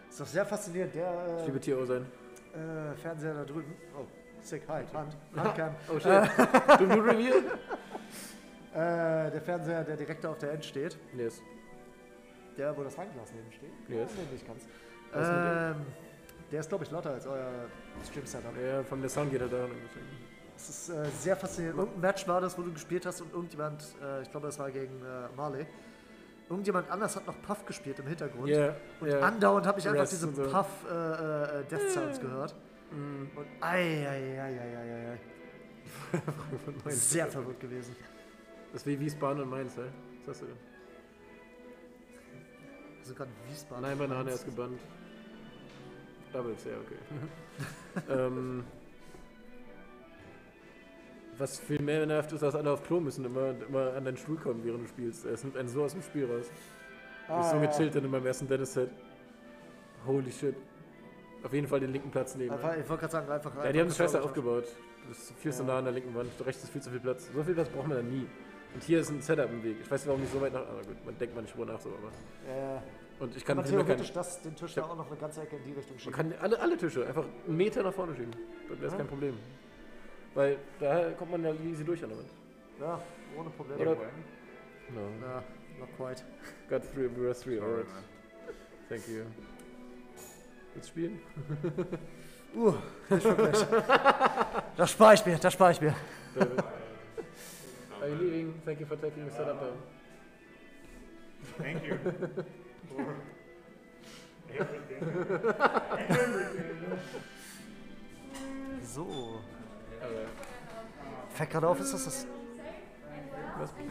Speaker 16: Ist doch sehr faszinierend. Der
Speaker 1: Ich liebe
Speaker 16: äh,
Speaker 1: Tier sein.
Speaker 16: äh, Fernseher da drüben. Oh, sick, hi, Hand. Handcam.
Speaker 1: Oh, shit. Du- du Reveal?
Speaker 16: Äh, der Fernseher, der direkt auf der End steht.
Speaker 1: Yes.
Speaker 16: Der, wo das Weinglas neben steht.
Speaker 1: Yes.
Speaker 16: Nee, nicht ganz. Ähm, der ist, glaube ich, lauter als euer Stream-Setup.
Speaker 1: Ja, von der Sound geht er daran.
Speaker 16: Es ist äh, sehr faszinierend. Irgendein Match war das, wo du gespielt hast und irgendjemand, äh, ich glaube, das war gegen äh, Marley. Irgendjemand anders hat noch Puff gespielt im Hintergrund.
Speaker 1: Ja,
Speaker 16: und
Speaker 1: ja.
Speaker 16: andauernd habe ich einfach
Speaker 1: Rest
Speaker 16: diese. Puff äh, äh, Death Sounds gehört.
Speaker 1: Mhm.
Speaker 16: Und ei, ei, ei, ei, ei, ei, ei. Sehr verrückt gewesen.
Speaker 1: Das ist wie Wiesbaden und Mainz, ey. Was hast du denn?
Speaker 16: Du gerade Wiesbaden?
Speaker 1: Nein, Banane ist gebannt. Doubles, ja, okay. ähm, was viel mehr nervt, ist, dass alle auf Klo müssen immer, immer an deinen Stuhl kommen, während du spielst. Es nimmt einen so aus dem Spiel raus. ich
Speaker 16: Ah,
Speaker 1: so
Speaker 16: ja.
Speaker 1: gechillt dann in meinem ersten Dennis-Set. Holy shit. Auf jeden Fall den linken Platz nehmen.
Speaker 16: Einfach, ich wollte gerade sagen, einfach.
Speaker 1: Ja, die haben das scheiße aufgebaut. Das ist viel zu
Speaker 16: Ja.
Speaker 1: nah an der linken Wand. Rechts ist viel zu viel Platz. So viel Platz braucht man da nie. Und hier ist ein Setup im Weg. Ich weiß nicht, warum nicht so weit nach. Aber gut, man denkt man nicht drüber nach so, aber.
Speaker 16: Ja.
Speaker 1: Und ich kann
Speaker 16: man theoretisch
Speaker 1: kein-
Speaker 16: das, den Tisch
Speaker 1: ich
Speaker 16: da auch noch eine ganze Ecke in die Richtung
Speaker 1: Man
Speaker 16: schieben.
Speaker 1: kann alle, alle Tische einfach einen Meter nach vorne schieben. Dann wäre es
Speaker 16: Ja.
Speaker 1: kein Problem. Weil da kommt man ja easy durch an Wand.
Speaker 16: Ja, ohne Probleme.
Speaker 1: Oder?
Speaker 16: No.
Speaker 1: No.
Speaker 16: Not quite.
Speaker 1: Got three, we were three, alright. Thank you. Jetzt spielen?
Speaker 16: Uh. Das spare ich mir, das spare ich mir.
Speaker 1: Are you leaving? Thank you for taking the setup down.
Speaker 10: Thank you for
Speaker 16: So. Fällt gerade auf, ist das das.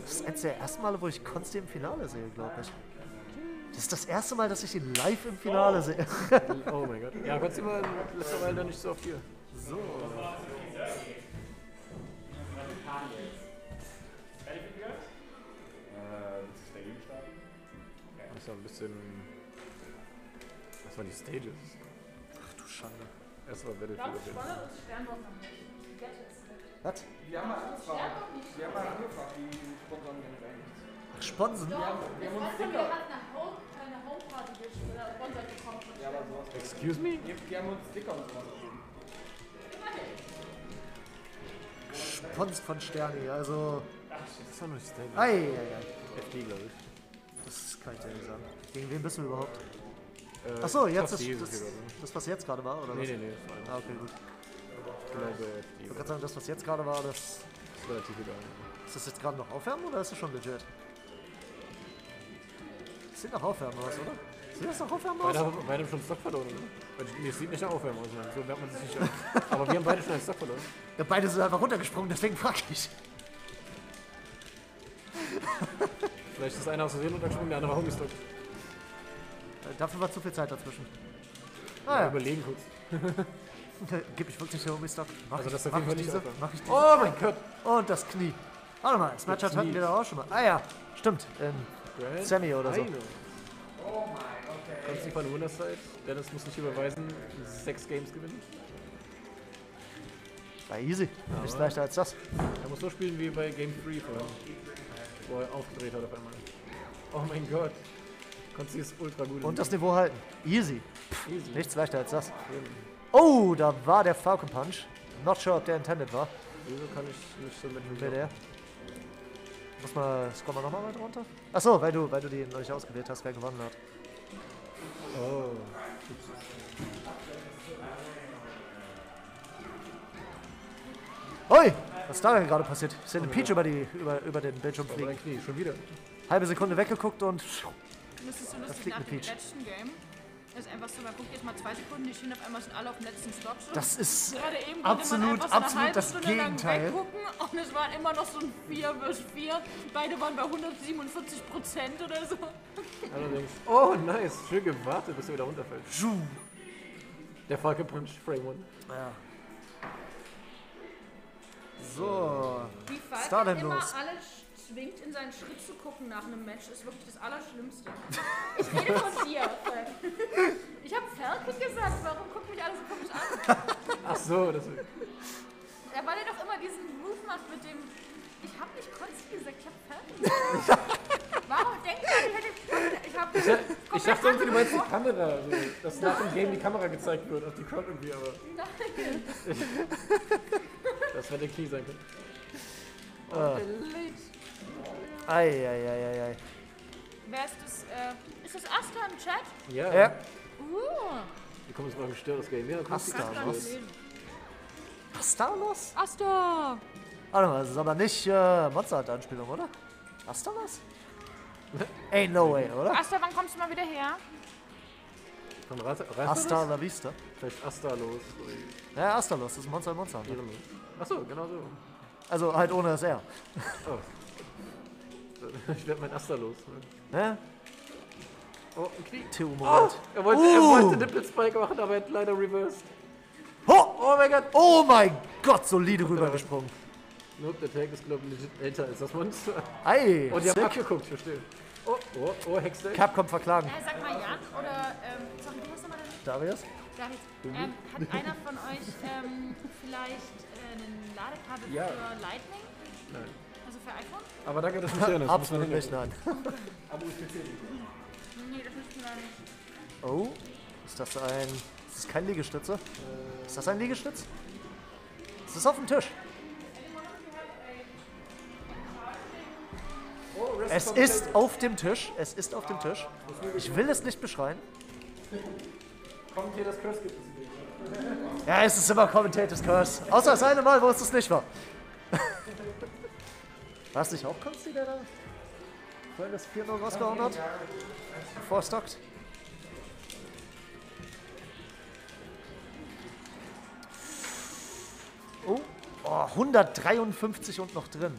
Speaker 16: Das ist eines der ersten Male, wo ich Konsti im Finale sehe, glaube ich. Das ist das erste Mal, dass ich ihn live im Finale sehe.
Speaker 1: Oh mein Gott. Ja, Dank letzter Mal dann nicht so oft hier.
Speaker 16: So.
Speaker 1: Das war ein bisschen. Das waren die Stages.
Speaker 16: Ach du Schande.
Speaker 1: Erst war Battlefield auf jeden Fall.
Speaker 16: Was?
Speaker 3: Wir haben mal angefragt. Wir haben mal angefragt, die sponsern wir nicht.
Speaker 16: Ach, Sponsen?
Speaker 3: Wir haben, wir haben uns Sticker.
Speaker 14: mir hat eine Home- eine Homeparty oder sponsert bekommen.
Speaker 3: Ja, aber sowas.
Speaker 1: Excuse me?
Speaker 3: Die, die haben uns Sticker und sowas gegeben.
Speaker 16: Spons von Sterni, also.
Speaker 1: Das war nur die Stages.
Speaker 16: Ei, ei, ei.
Speaker 1: FD, glaube ich.
Speaker 16: Das kann ich dir nicht sagen. Gegen wen bist du überhaupt?
Speaker 1: Äh,
Speaker 16: Achso, jetzt ist das,
Speaker 1: hier, oder?
Speaker 16: das, was jetzt gerade war, oder
Speaker 1: Nee,
Speaker 16: was?
Speaker 1: nee, nee, das war
Speaker 16: Ah, okay, gut.
Speaker 1: Ich glaube,
Speaker 16: Ich wollte gerade sagen, das, was jetzt gerade war, das.
Speaker 1: ist relativ egal.
Speaker 16: Ist das jetzt gerade noch Aufwärmen oder ist das schon legit? Das sieht nach Aufwärmen aus, oder? Sieht das nach Aufwärmen aus?
Speaker 1: Beide haben, beide haben schon Stock verloren, oder? Die- Nee, es sieht nicht nach Aufwärmen aus, Mann. So wärmt man sich nicht auf. Aber wir haben beide schon einen Stock verloren.
Speaker 16: Ja, beide sind einfach runtergesprungen, deswegen frag ich.
Speaker 1: Vielleicht ist einer aus Versehen untergesprungen, der andere Homie-Stock.
Speaker 16: Äh, Dafür war zu viel Zeit dazwischen. Ah, ja.
Speaker 1: überlegen kurz.
Speaker 16: Gib ich wirklich den Homie-Stock? Mach
Speaker 1: Also
Speaker 16: ich,
Speaker 1: das ist auf
Speaker 16: mach ich
Speaker 1: nicht
Speaker 16: diese? Mach ich diese?
Speaker 1: Oh mein Gott!
Speaker 16: Und das Knie. Warte mal, Das hatten wir da auch schon mal. Ah ja, stimmt. In
Speaker 1: Grand
Speaker 16: Semi oder so.
Speaker 1: Final. Konsti von Wunderzeit. Dennis muss nicht überweisen. Sechs Games gewinnen.
Speaker 16: War easy. Nichts leichter als das.
Speaker 1: Er muss so spielen wie bei Game 3 vorhin. Wo er aufgedreht hat auf einmal. Oh mein Gott. Konsti ist ultra gut.
Speaker 16: Und das Niveau halten. Easy.
Speaker 1: Easy.
Speaker 16: Nichts leichter als das. Oh, da war der Falcon Punch. Not sure, ob der intended war.
Speaker 1: Wieso kann ich nicht so mit
Speaker 16: Wer der? Muss mal, scroll mal nochmal weiter runter. Achso, weil du, weil du die noch nicht ausgewählt hast, wer gewonnen hat.
Speaker 1: Oh.
Speaker 16: Oi! Was ist da denn gerade passiert? Ich sehe den Peach über, die, über, über den Bildschirm fliegen.
Speaker 1: Knie, schon wieder.
Speaker 16: Halbe Sekunde weggeguckt und
Speaker 14: Das
Speaker 16: fliegt
Speaker 14: nach
Speaker 16: eine
Speaker 14: dem
Speaker 16: Peach.
Speaker 14: Ist einfach so, man guckt jetzt mal zwei Sekunden, die stehen auf einmal sind alle auf dem letzten Stock. So.
Speaker 16: Das ist
Speaker 14: Gerade eben konnte
Speaker 16: absolut-
Speaker 14: man einfach so eine
Speaker 16: absolut
Speaker 14: halbe
Speaker 16: das
Speaker 14: Stunde lang
Speaker 16: Gegenteil.
Speaker 14: weggucken und es waren immer noch so ein 4 vs 4. Beide waren bei 147 Prozent oder so.
Speaker 1: Allerdings. Oh, nice. Schön gewartet, bis er wieder runterfällt. Der Falcon Punch, Frame 1.
Speaker 16: Ja. So.
Speaker 14: Falcon
Speaker 16: denn
Speaker 14: immer
Speaker 16: los?
Speaker 14: alle zwingt, in seinen Schritt zu gucken nach einem Match, ist wirklich das Allerschlimmste. Ich rede von dir. Ich habe Falcon gesagt, warum gucken mich alle so komisch an?
Speaker 1: Ach so, das ist.
Speaker 14: Ja, weil er doch immer diesen Move macht mit dem. Ich habe nicht Konsti gesagt, ich habe Falcon gesagt. Warum denkt ihr, ich hätte. Ich habe Cup.
Speaker 1: Ich, ich dachte irgendwie, du meinst die Kamera. Also, dass nach dem Game die Kamera gezeigt wird auf die Crowd irgendwie, aber.
Speaker 14: Nein.
Speaker 1: das hätte Key sein können.
Speaker 16: Ah. Eieieiei.
Speaker 14: Wer ist das? Äh, ist das Asta im Chat?
Speaker 1: Ja.
Speaker 16: Ja.
Speaker 14: Uh.
Speaker 1: Wie kommt es mal ein gestörtes Game? Ja, komm,
Speaker 16: Asta,
Speaker 1: Asta,
Speaker 16: was? Astalos?
Speaker 14: Asta!
Speaker 16: Warte mal, das ist aber nicht äh, Monster Hunter Anspielung, oder? Astalos? Ain't no way, oder?
Speaker 14: Asta, wann kommst du mal wieder her?
Speaker 1: Von Rast
Speaker 16: Asta la Vista.
Speaker 1: Vielleicht Asta los.
Speaker 16: Ja, Astalos, das ist Monster Monster Hunter.
Speaker 1: Achso, genau so.
Speaker 16: Also halt ohne das R.
Speaker 1: Oh. Ich werde mein Asta los. Ne?
Speaker 16: Ja?
Speaker 1: Oh, ein Knie.
Speaker 16: Two
Speaker 1: Oh,
Speaker 16: Moment.
Speaker 1: er wollte, er wollte Nipple Spike machen, aber er hat leider reversed.
Speaker 16: Oh!
Speaker 1: oh mein Gott!
Speaker 16: Oh mein Gott, solide rübergesprungen.
Speaker 1: Nope, der Tag ist, glaube ich, legit älter als das Monster.
Speaker 16: Ei,
Speaker 1: Und die haben abgeguckt, verstehe. Oh, oh, oh, Hexdeck.
Speaker 16: Capcom verklagen.
Speaker 14: Äh, sag mal, Jan oder, ähm, sorry, wie heißt nochmal der
Speaker 16: Darius?
Speaker 14: David,
Speaker 1: Mhm.
Speaker 14: ähm, hat einer von euch ähm, vielleicht äh, ein Ladekabel
Speaker 1: Ja.
Speaker 14: für Lightning?
Speaker 1: Nein.
Speaker 14: Für iPhone?
Speaker 1: Aber danke, dass du mich erinnerst.
Speaker 16: Absolut nicht, nein.
Speaker 1: Aber verstehe
Speaker 14: Nee, das müssen wir nicht.
Speaker 16: Oh, ist das ein... Ist das kein Liegestütze? Ist das ein Liegestütz? Es ist auf dem Tisch.
Speaker 1: Oh,
Speaker 16: Es ist auf dem Tisch. Es ist auf dem Tisch. Ich will es nicht beschreien.
Speaker 1: Das Curse gibt es nicht.
Speaker 16: Ja, es ist immer Commentators Curse. Außer das eine Mal, wo es das nicht war. War es nicht auch Konsti, der da vorhin das 4-0 rausgehauen hat? Vorstockt? Oh, oh, 153 und noch drin.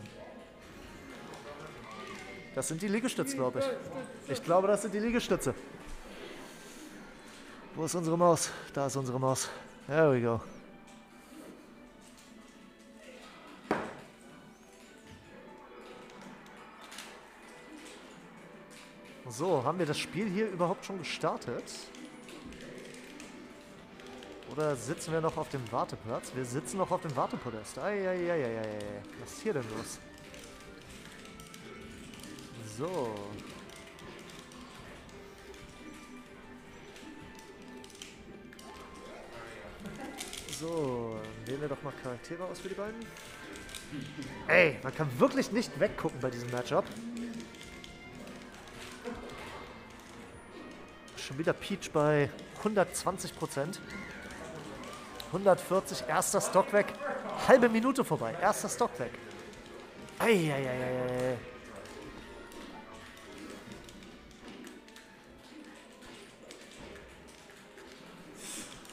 Speaker 16: Das sind die Liegestütze, glaube ich. Ich glaube, das sind die Liegestütze. Wo ist unsere Maus? Da ist unsere Maus. There we go. So, haben wir das Spiel hier überhaupt schon gestartet? Oder sitzen wir noch auf dem Warteplatz? Wir sitzen noch auf dem Wartepodest. Eieieiei. Was ist hier denn los? So. So, wählen wir doch mal Charaktere aus für die beiden. Ey, man kann wirklich nicht weggucken bei diesem Matchup. Schon wieder Peach bei 120 Prozent. 140, erster Stock weg. Halbe Minute vorbei, erster Stock weg. Eieieiei.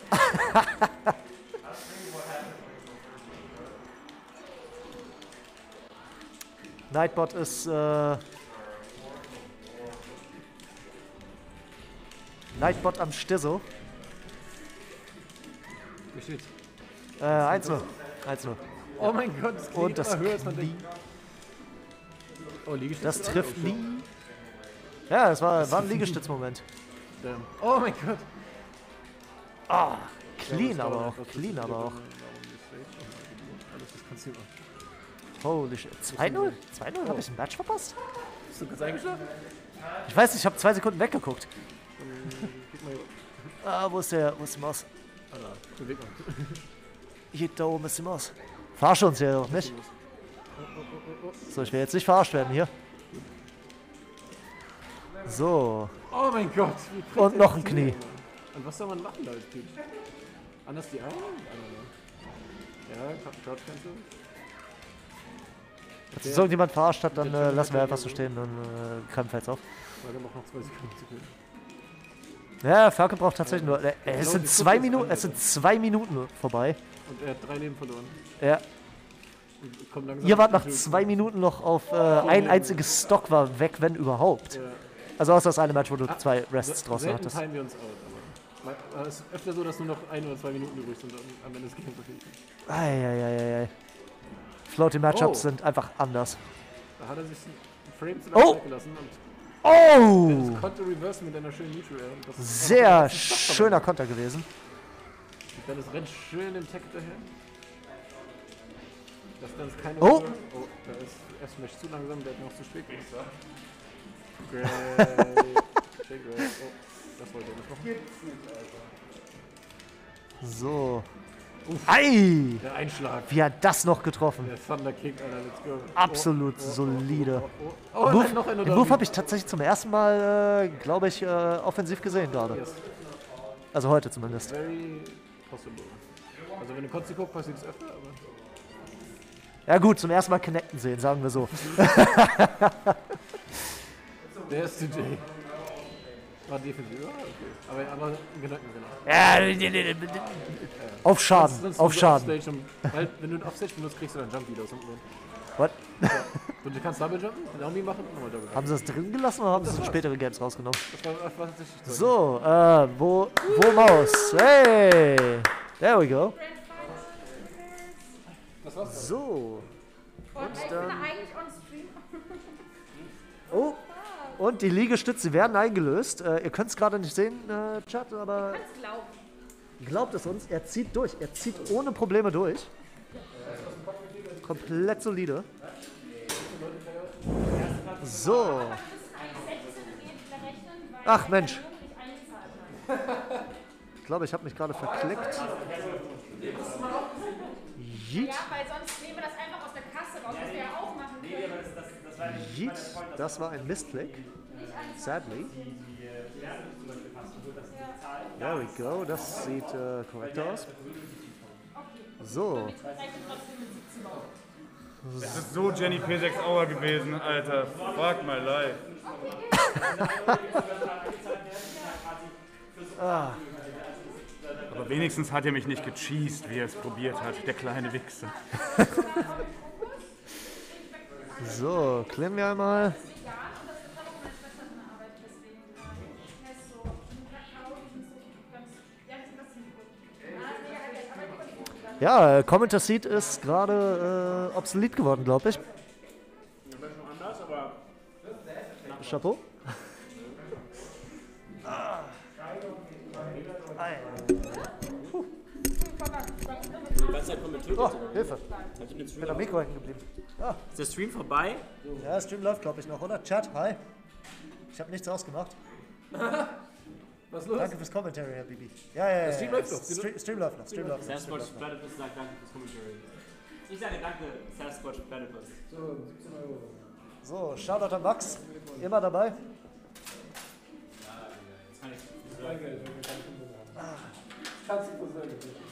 Speaker 16: Nightbot ist. Äh, Nightbot am Stissel.
Speaker 1: Wie steht's?
Speaker 16: Äh, 1-0. 1-0.
Speaker 1: Oh mein Gott, das klingt
Speaker 16: Und das
Speaker 1: höher, als man denkt. Oh, Liegestütz.
Speaker 16: Das trifft
Speaker 1: Oh,
Speaker 16: nie. Ja, das war, war ein Liegestützmoment.
Speaker 1: Oh mein Gott.
Speaker 16: Ah,
Speaker 1: Ja,
Speaker 16: clean
Speaker 1: das
Speaker 16: aber auch. Clean aber auch. Holy shit. 2-0? 2-0? Habe ich ein Match verpasst?
Speaker 1: Bist du kurz eingeschlafen?
Speaker 16: Ich weiß nicht, ich habe zwei Sekunden weggeguckt. Ah, wo ist der, wo ist die Maus? Hier, da oben ist die Maus. Verarsch uns hier doch nicht. So, ich will jetzt nicht verarscht werden hier. So.
Speaker 1: Oh mein Gott.
Speaker 16: Und noch ein
Speaker 1: jetzt
Speaker 16: Knie.
Speaker 1: Und was soll man machen da als Typ? Anders die Arme? Ja, Couch Cancel.
Speaker 16: Wenn uns irgendjemand verarscht hat, dann äh, lassen wir einfach so stehen und äh, Krempfels auf.
Speaker 1: Weil wir noch zwei Sekunden zu viel.
Speaker 16: Ja, Falke braucht tatsächlich nur. Äh,
Speaker 1: Genau,
Speaker 16: es sind
Speaker 1: die
Speaker 16: zwei Minuten, es sind zwei Minuten vorbei.
Speaker 1: Und er hat drei Leben verloren.
Speaker 16: Ja. Ihr wart nach zwei Minuten noch auf äh, ein einziges Stock war weg, wenn überhaupt.
Speaker 1: Ja.
Speaker 16: Also außer das eine Match, wo du
Speaker 1: Ah,
Speaker 16: zwei Rests draußen hattest.
Speaker 1: teilen wir uns out, aber mal- es ist öfter so, dass nur noch ein oder zwei Minuten übrig sind am Ende des Games auf jeden Fall.
Speaker 16: Eieieiei. Floating Matchups
Speaker 1: Oh.
Speaker 16: sind einfach anders.
Speaker 1: Da hat er sich einen Frame zu
Speaker 16: Oh!
Speaker 1: gelassen und
Speaker 16: Oh!
Speaker 1: das konnte reversen mit einer schönen Neutral
Speaker 16: Sehr schöner. Konter gewesen.
Speaker 1: Dann ist rennt schön im Tech daher. Das dann ist keine
Speaker 16: Oh!
Speaker 1: Oh, da ist F-Smash zu langsam, der hat noch zu spät gemacht. Great. denke, oh, das wollte er nicht machen.
Speaker 16: So. Ei!
Speaker 1: Der Einschlag.
Speaker 16: Wie hat das noch getroffen?
Speaker 1: Der Thunder Kick, Alter, let's go.
Speaker 16: Absolut
Speaker 1: Oh, oh, oh,
Speaker 16: solide.
Speaker 1: oh, oh, oh. Oh,
Speaker 16: Den Move,
Speaker 1: nein,
Speaker 16: den. Move habe ich tatsächlich zum ersten Mal, äh, glaube ich, äh, offensiv gesehen gerade.
Speaker 1: Yes.
Speaker 16: Also heute zumindest.
Speaker 1: Very possible. Also wenn du Kotze guckst, passiert es öfter, aber...
Speaker 16: Ja gut, zum ersten Mal connecten sehen, sagen wir so.
Speaker 1: Ist DJ. War defensiv, ja, okay. Aber, aber Gedanken, genau.
Speaker 16: Ja, auf Schaden,
Speaker 1: Sonst- sonst
Speaker 16: auf Schaden.
Speaker 1: Offstage und- Weil, wenn du einen Offstage benutzt, kriegst du dann Jump wieder aus hinten.
Speaker 16: What?
Speaker 1: Ja. Und du kannst Double Jumpen, Downbeam machen und nochmal Double Jumpen.
Speaker 16: Haben sie das drin gelassen oder haben sie es in spätere Games rausgenommen?
Speaker 1: Das war, das war tatsächlich.
Speaker 16: So, äh, wo, wo Maus? Hey! There we go.
Speaker 1: Das war's.
Speaker 16: So.
Speaker 14: Und ich bin eigentlich on stream.
Speaker 16: Oh, und die Liegestütze werden eingelöst. Äh, ihr könnt es gerade nicht sehen, äh, Chat, aber
Speaker 14: Kannst glauben.
Speaker 16: glaubt es uns, er zieht durch. Er zieht ohne Probleme durch. Komplett solide. So. Ach Mensch. Ich glaube, ich habe mich gerade verklickt. Yeet.
Speaker 14: Ja, weil sonst nehmen wir das einfach aus der Kasse raus, was wir ja auch machen können.
Speaker 16: Yeet. Das war ein Missklick. Sadly. There we go. Das sieht äh, korrekt aus. So.
Speaker 11: Es ist so Jenny P6 Hour gewesen, Alter. Fuck my life.
Speaker 16: Ah.
Speaker 11: Aber wenigstens hat er mich nicht gecheased, wie er es probiert hat, der kleine Wichser.
Speaker 16: So, klären wir einmal. Ja, Commenter Seat ist gerade äh, obsolet geworden, glaube ich. Chapeau.
Speaker 5: Die ganze Zeit kommentiert.
Speaker 16: Oh? Hilfe.
Speaker 5: Ich
Speaker 16: bin am? Mikro hängen geblieben. Ah.
Speaker 5: Ist der Stream vorbei?
Speaker 16: Ja, der Stream läuft, glaube ich, noch, oder? Chat, hi. Ich habe nichts ausgemacht.
Speaker 1: Was ist los?
Speaker 16: Danke fürs Commentary, Herr Bibi. Ja, ja, ja.
Speaker 1: Der Stream
Speaker 16: ja.
Speaker 1: läuft doch.
Speaker 16: Stream, Stream läuft noch. Stream läuft noch.
Speaker 5: Sasquatch
Speaker 16: noch.
Speaker 5: Platypus sagt danke fürs Commentary. Ich sage danke, Sasquatch Platypus.
Speaker 1: So, 17 Euro.
Speaker 16: So, Shoutout an Max. Immer dabei.
Speaker 5: Jetzt kann ich.
Speaker 1: Keine Kunden haben. Kannst du sagen.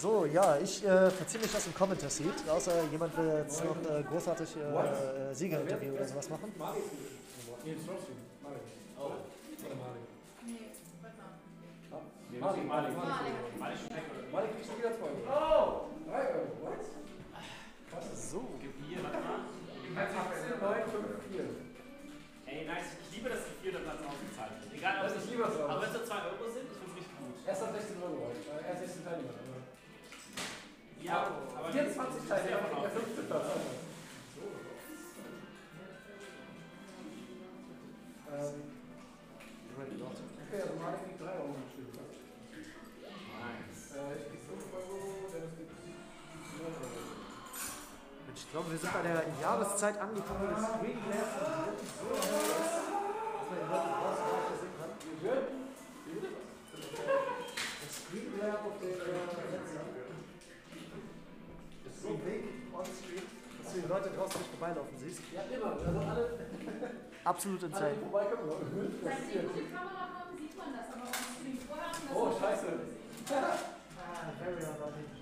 Speaker 16: So, ja, ich äh, verziehe mich aus dem Commenter Seat, außer jemand will jetzt noch äh, großartig äh, äh, Siegerinterview oder sowas machen.
Speaker 1: Malik, Malik.
Speaker 5: Malik.
Speaker 1: Malik Malik kriegst du wieder 2 Euro. Oh! 3 Euro, what?
Speaker 16: So.
Speaker 5: Hier, warte mal.
Speaker 1: 18, 9, 5, 4.
Speaker 5: Ey, nice. Ich liebe, dass die vierte Platz ausgezahlt wird. Egal, ob
Speaker 1: Das
Speaker 5: es
Speaker 1: ist lieber so.
Speaker 5: Aber wenn es nur 2 Euro sind, ich finde es richtig gut.
Speaker 1: Erst ab 16 Euro. äh, Erst 16 Teilnehmer.
Speaker 5: Ja, aber
Speaker 1: 24 Teilnehmer, der fünfte Platz. Okay, also Malik kriegt 3 Euro Stück.
Speaker 5: Nice.
Speaker 1: Ich krieg 5 Euro, Dennis kriegt 9 Euro.
Speaker 16: Mensch, ich glaube, wir sind bei der Jahreszeit angekommen, wo das Screen Glass und wirklich so ist, dass man die Leute draußen gar nicht sehen kann. Das Screen auf den äh, so big on screen, dass du die Leute draußen nicht vorbeilaufen siehst.
Speaker 1: Ja, immer. Also alle,
Speaker 16: Absolut
Speaker 1: vorbeikommen. Das ist hier.
Speaker 14: Gute Kamera haben, sieht man das, aber on stream vorher haben das
Speaker 1: Oh,
Speaker 14: nicht
Speaker 1: scheiße.
Speaker 16: Ah, very unlucky.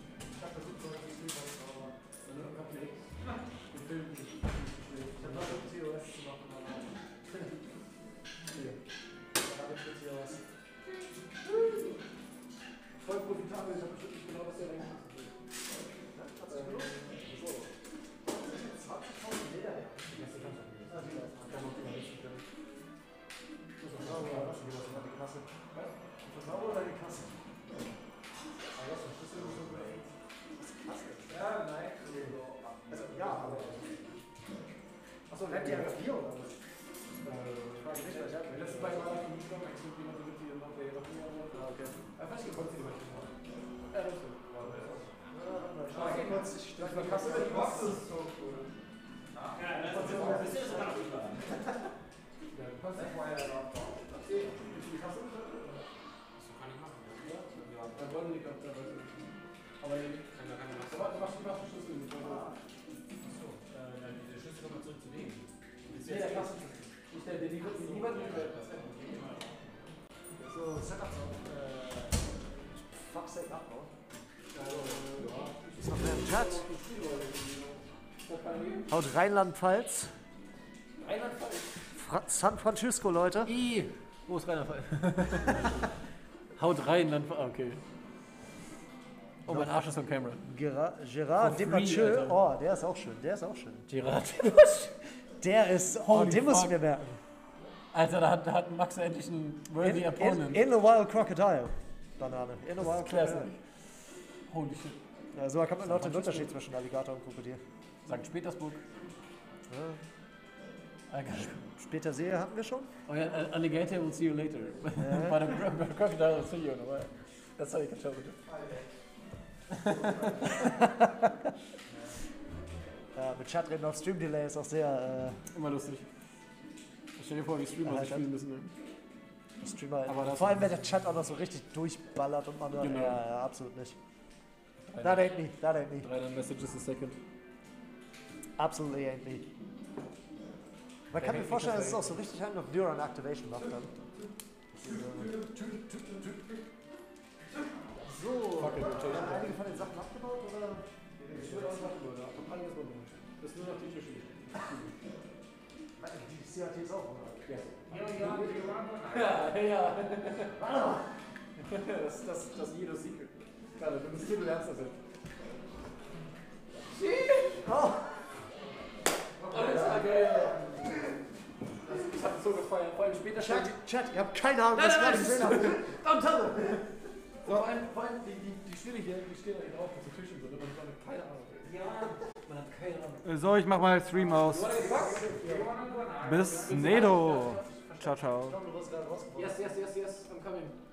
Speaker 16: Rheinland-Pfalz.
Speaker 1: Rheinland-Pfalz?
Speaker 16: Fra San Francisco, Leute.
Speaker 1: I. Wo ist Rheinland-Pfalz? Haut rein, dann. ah, Okay. Oh, mein Arsch ist am Kamera.
Speaker 16: Gera Gerard Depardieu. Oh, der ist auch schön. Der ist auch schön.
Speaker 1: Gerard
Speaker 16: Der ist. Oh, den muss ich mir merken.
Speaker 1: Alter, da hat, da hat Max endlich einen worthy
Speaker 16: In,
Speaker 1: opponent.
Speaker 16: in, in a Wild Crocodile. Banane. In a Wild. Crocodile.
Speaker 1: Holy shit.
Speaker 16: Ja, so erkennt man auch den Unterschied zwischen Alligator und Krokodil.
Speaker 1: St. Petersburg.
Speaker 16: Ja. Später sehe hatten wir schon.
Speaker 1: Oh ja, uh, Alligator will see you later. But a cro- but a crocodile will see you in a while. That's how you can tell the
Speaker 16: Ja, mit Chat reden auf Stream Delay ist auch sehr.
Speaker 1: Immer lustig. Stell dir vor, wie Streamer sich
Speaker 16: Alter.
Speaker 1: spielen müssen. ne?
Speaker 16: Äh, Streamer.
Speaker 1: Aber das-
Speaker 16: vor allem, wenn der Chat auch noch so richtig durchballert und man.
Speaker 1: Genau.
Speaker 16: Ja, ja, absolut nicht. That ain't me. That ain't me.
Speaker 1: 300 Messages a second.
Speaker 16: Absolutely ain't me. Man kann mir vorstellen, dass es auch so richtig halt noch Neuron Activation macht dann. So, haben einige von den Sachen abgebaut oder?
Speaker 1: Ich würde auch sagen, alles übernommen. Das ist nur noch die Tische.
Speaker 16: Die CAT ist auch, oder?
Speaker 1: Ja. Ja, ja. Das, das, das ist jedes Secret. Gerade, du musst du lernst das jetzt.
Speaker 16: Oh.
Speaker 1: Ich hab so gefeiert. Vor allem später
Speaker 16: Chat, Chat, ihr habt keine Ahnung,
Speaker 1: Nein,
Speaker 16: was ich
Speaker 1: nein,
Speaker 16: gerade gesehen habe.
Speaker 1: Don't tell. So, vor allem, vor allem die, die, die stehen hier, die stehen da auf den Tischen so, ne? man hat keine Ahnung. Ja, man hat keine Ahnung.
Speaker 3: So, ich mach mal Stream aus. Bis Nedo. Ciao, ciao.
Speaker 1: Yes, yes, yes, yes, I'm coming.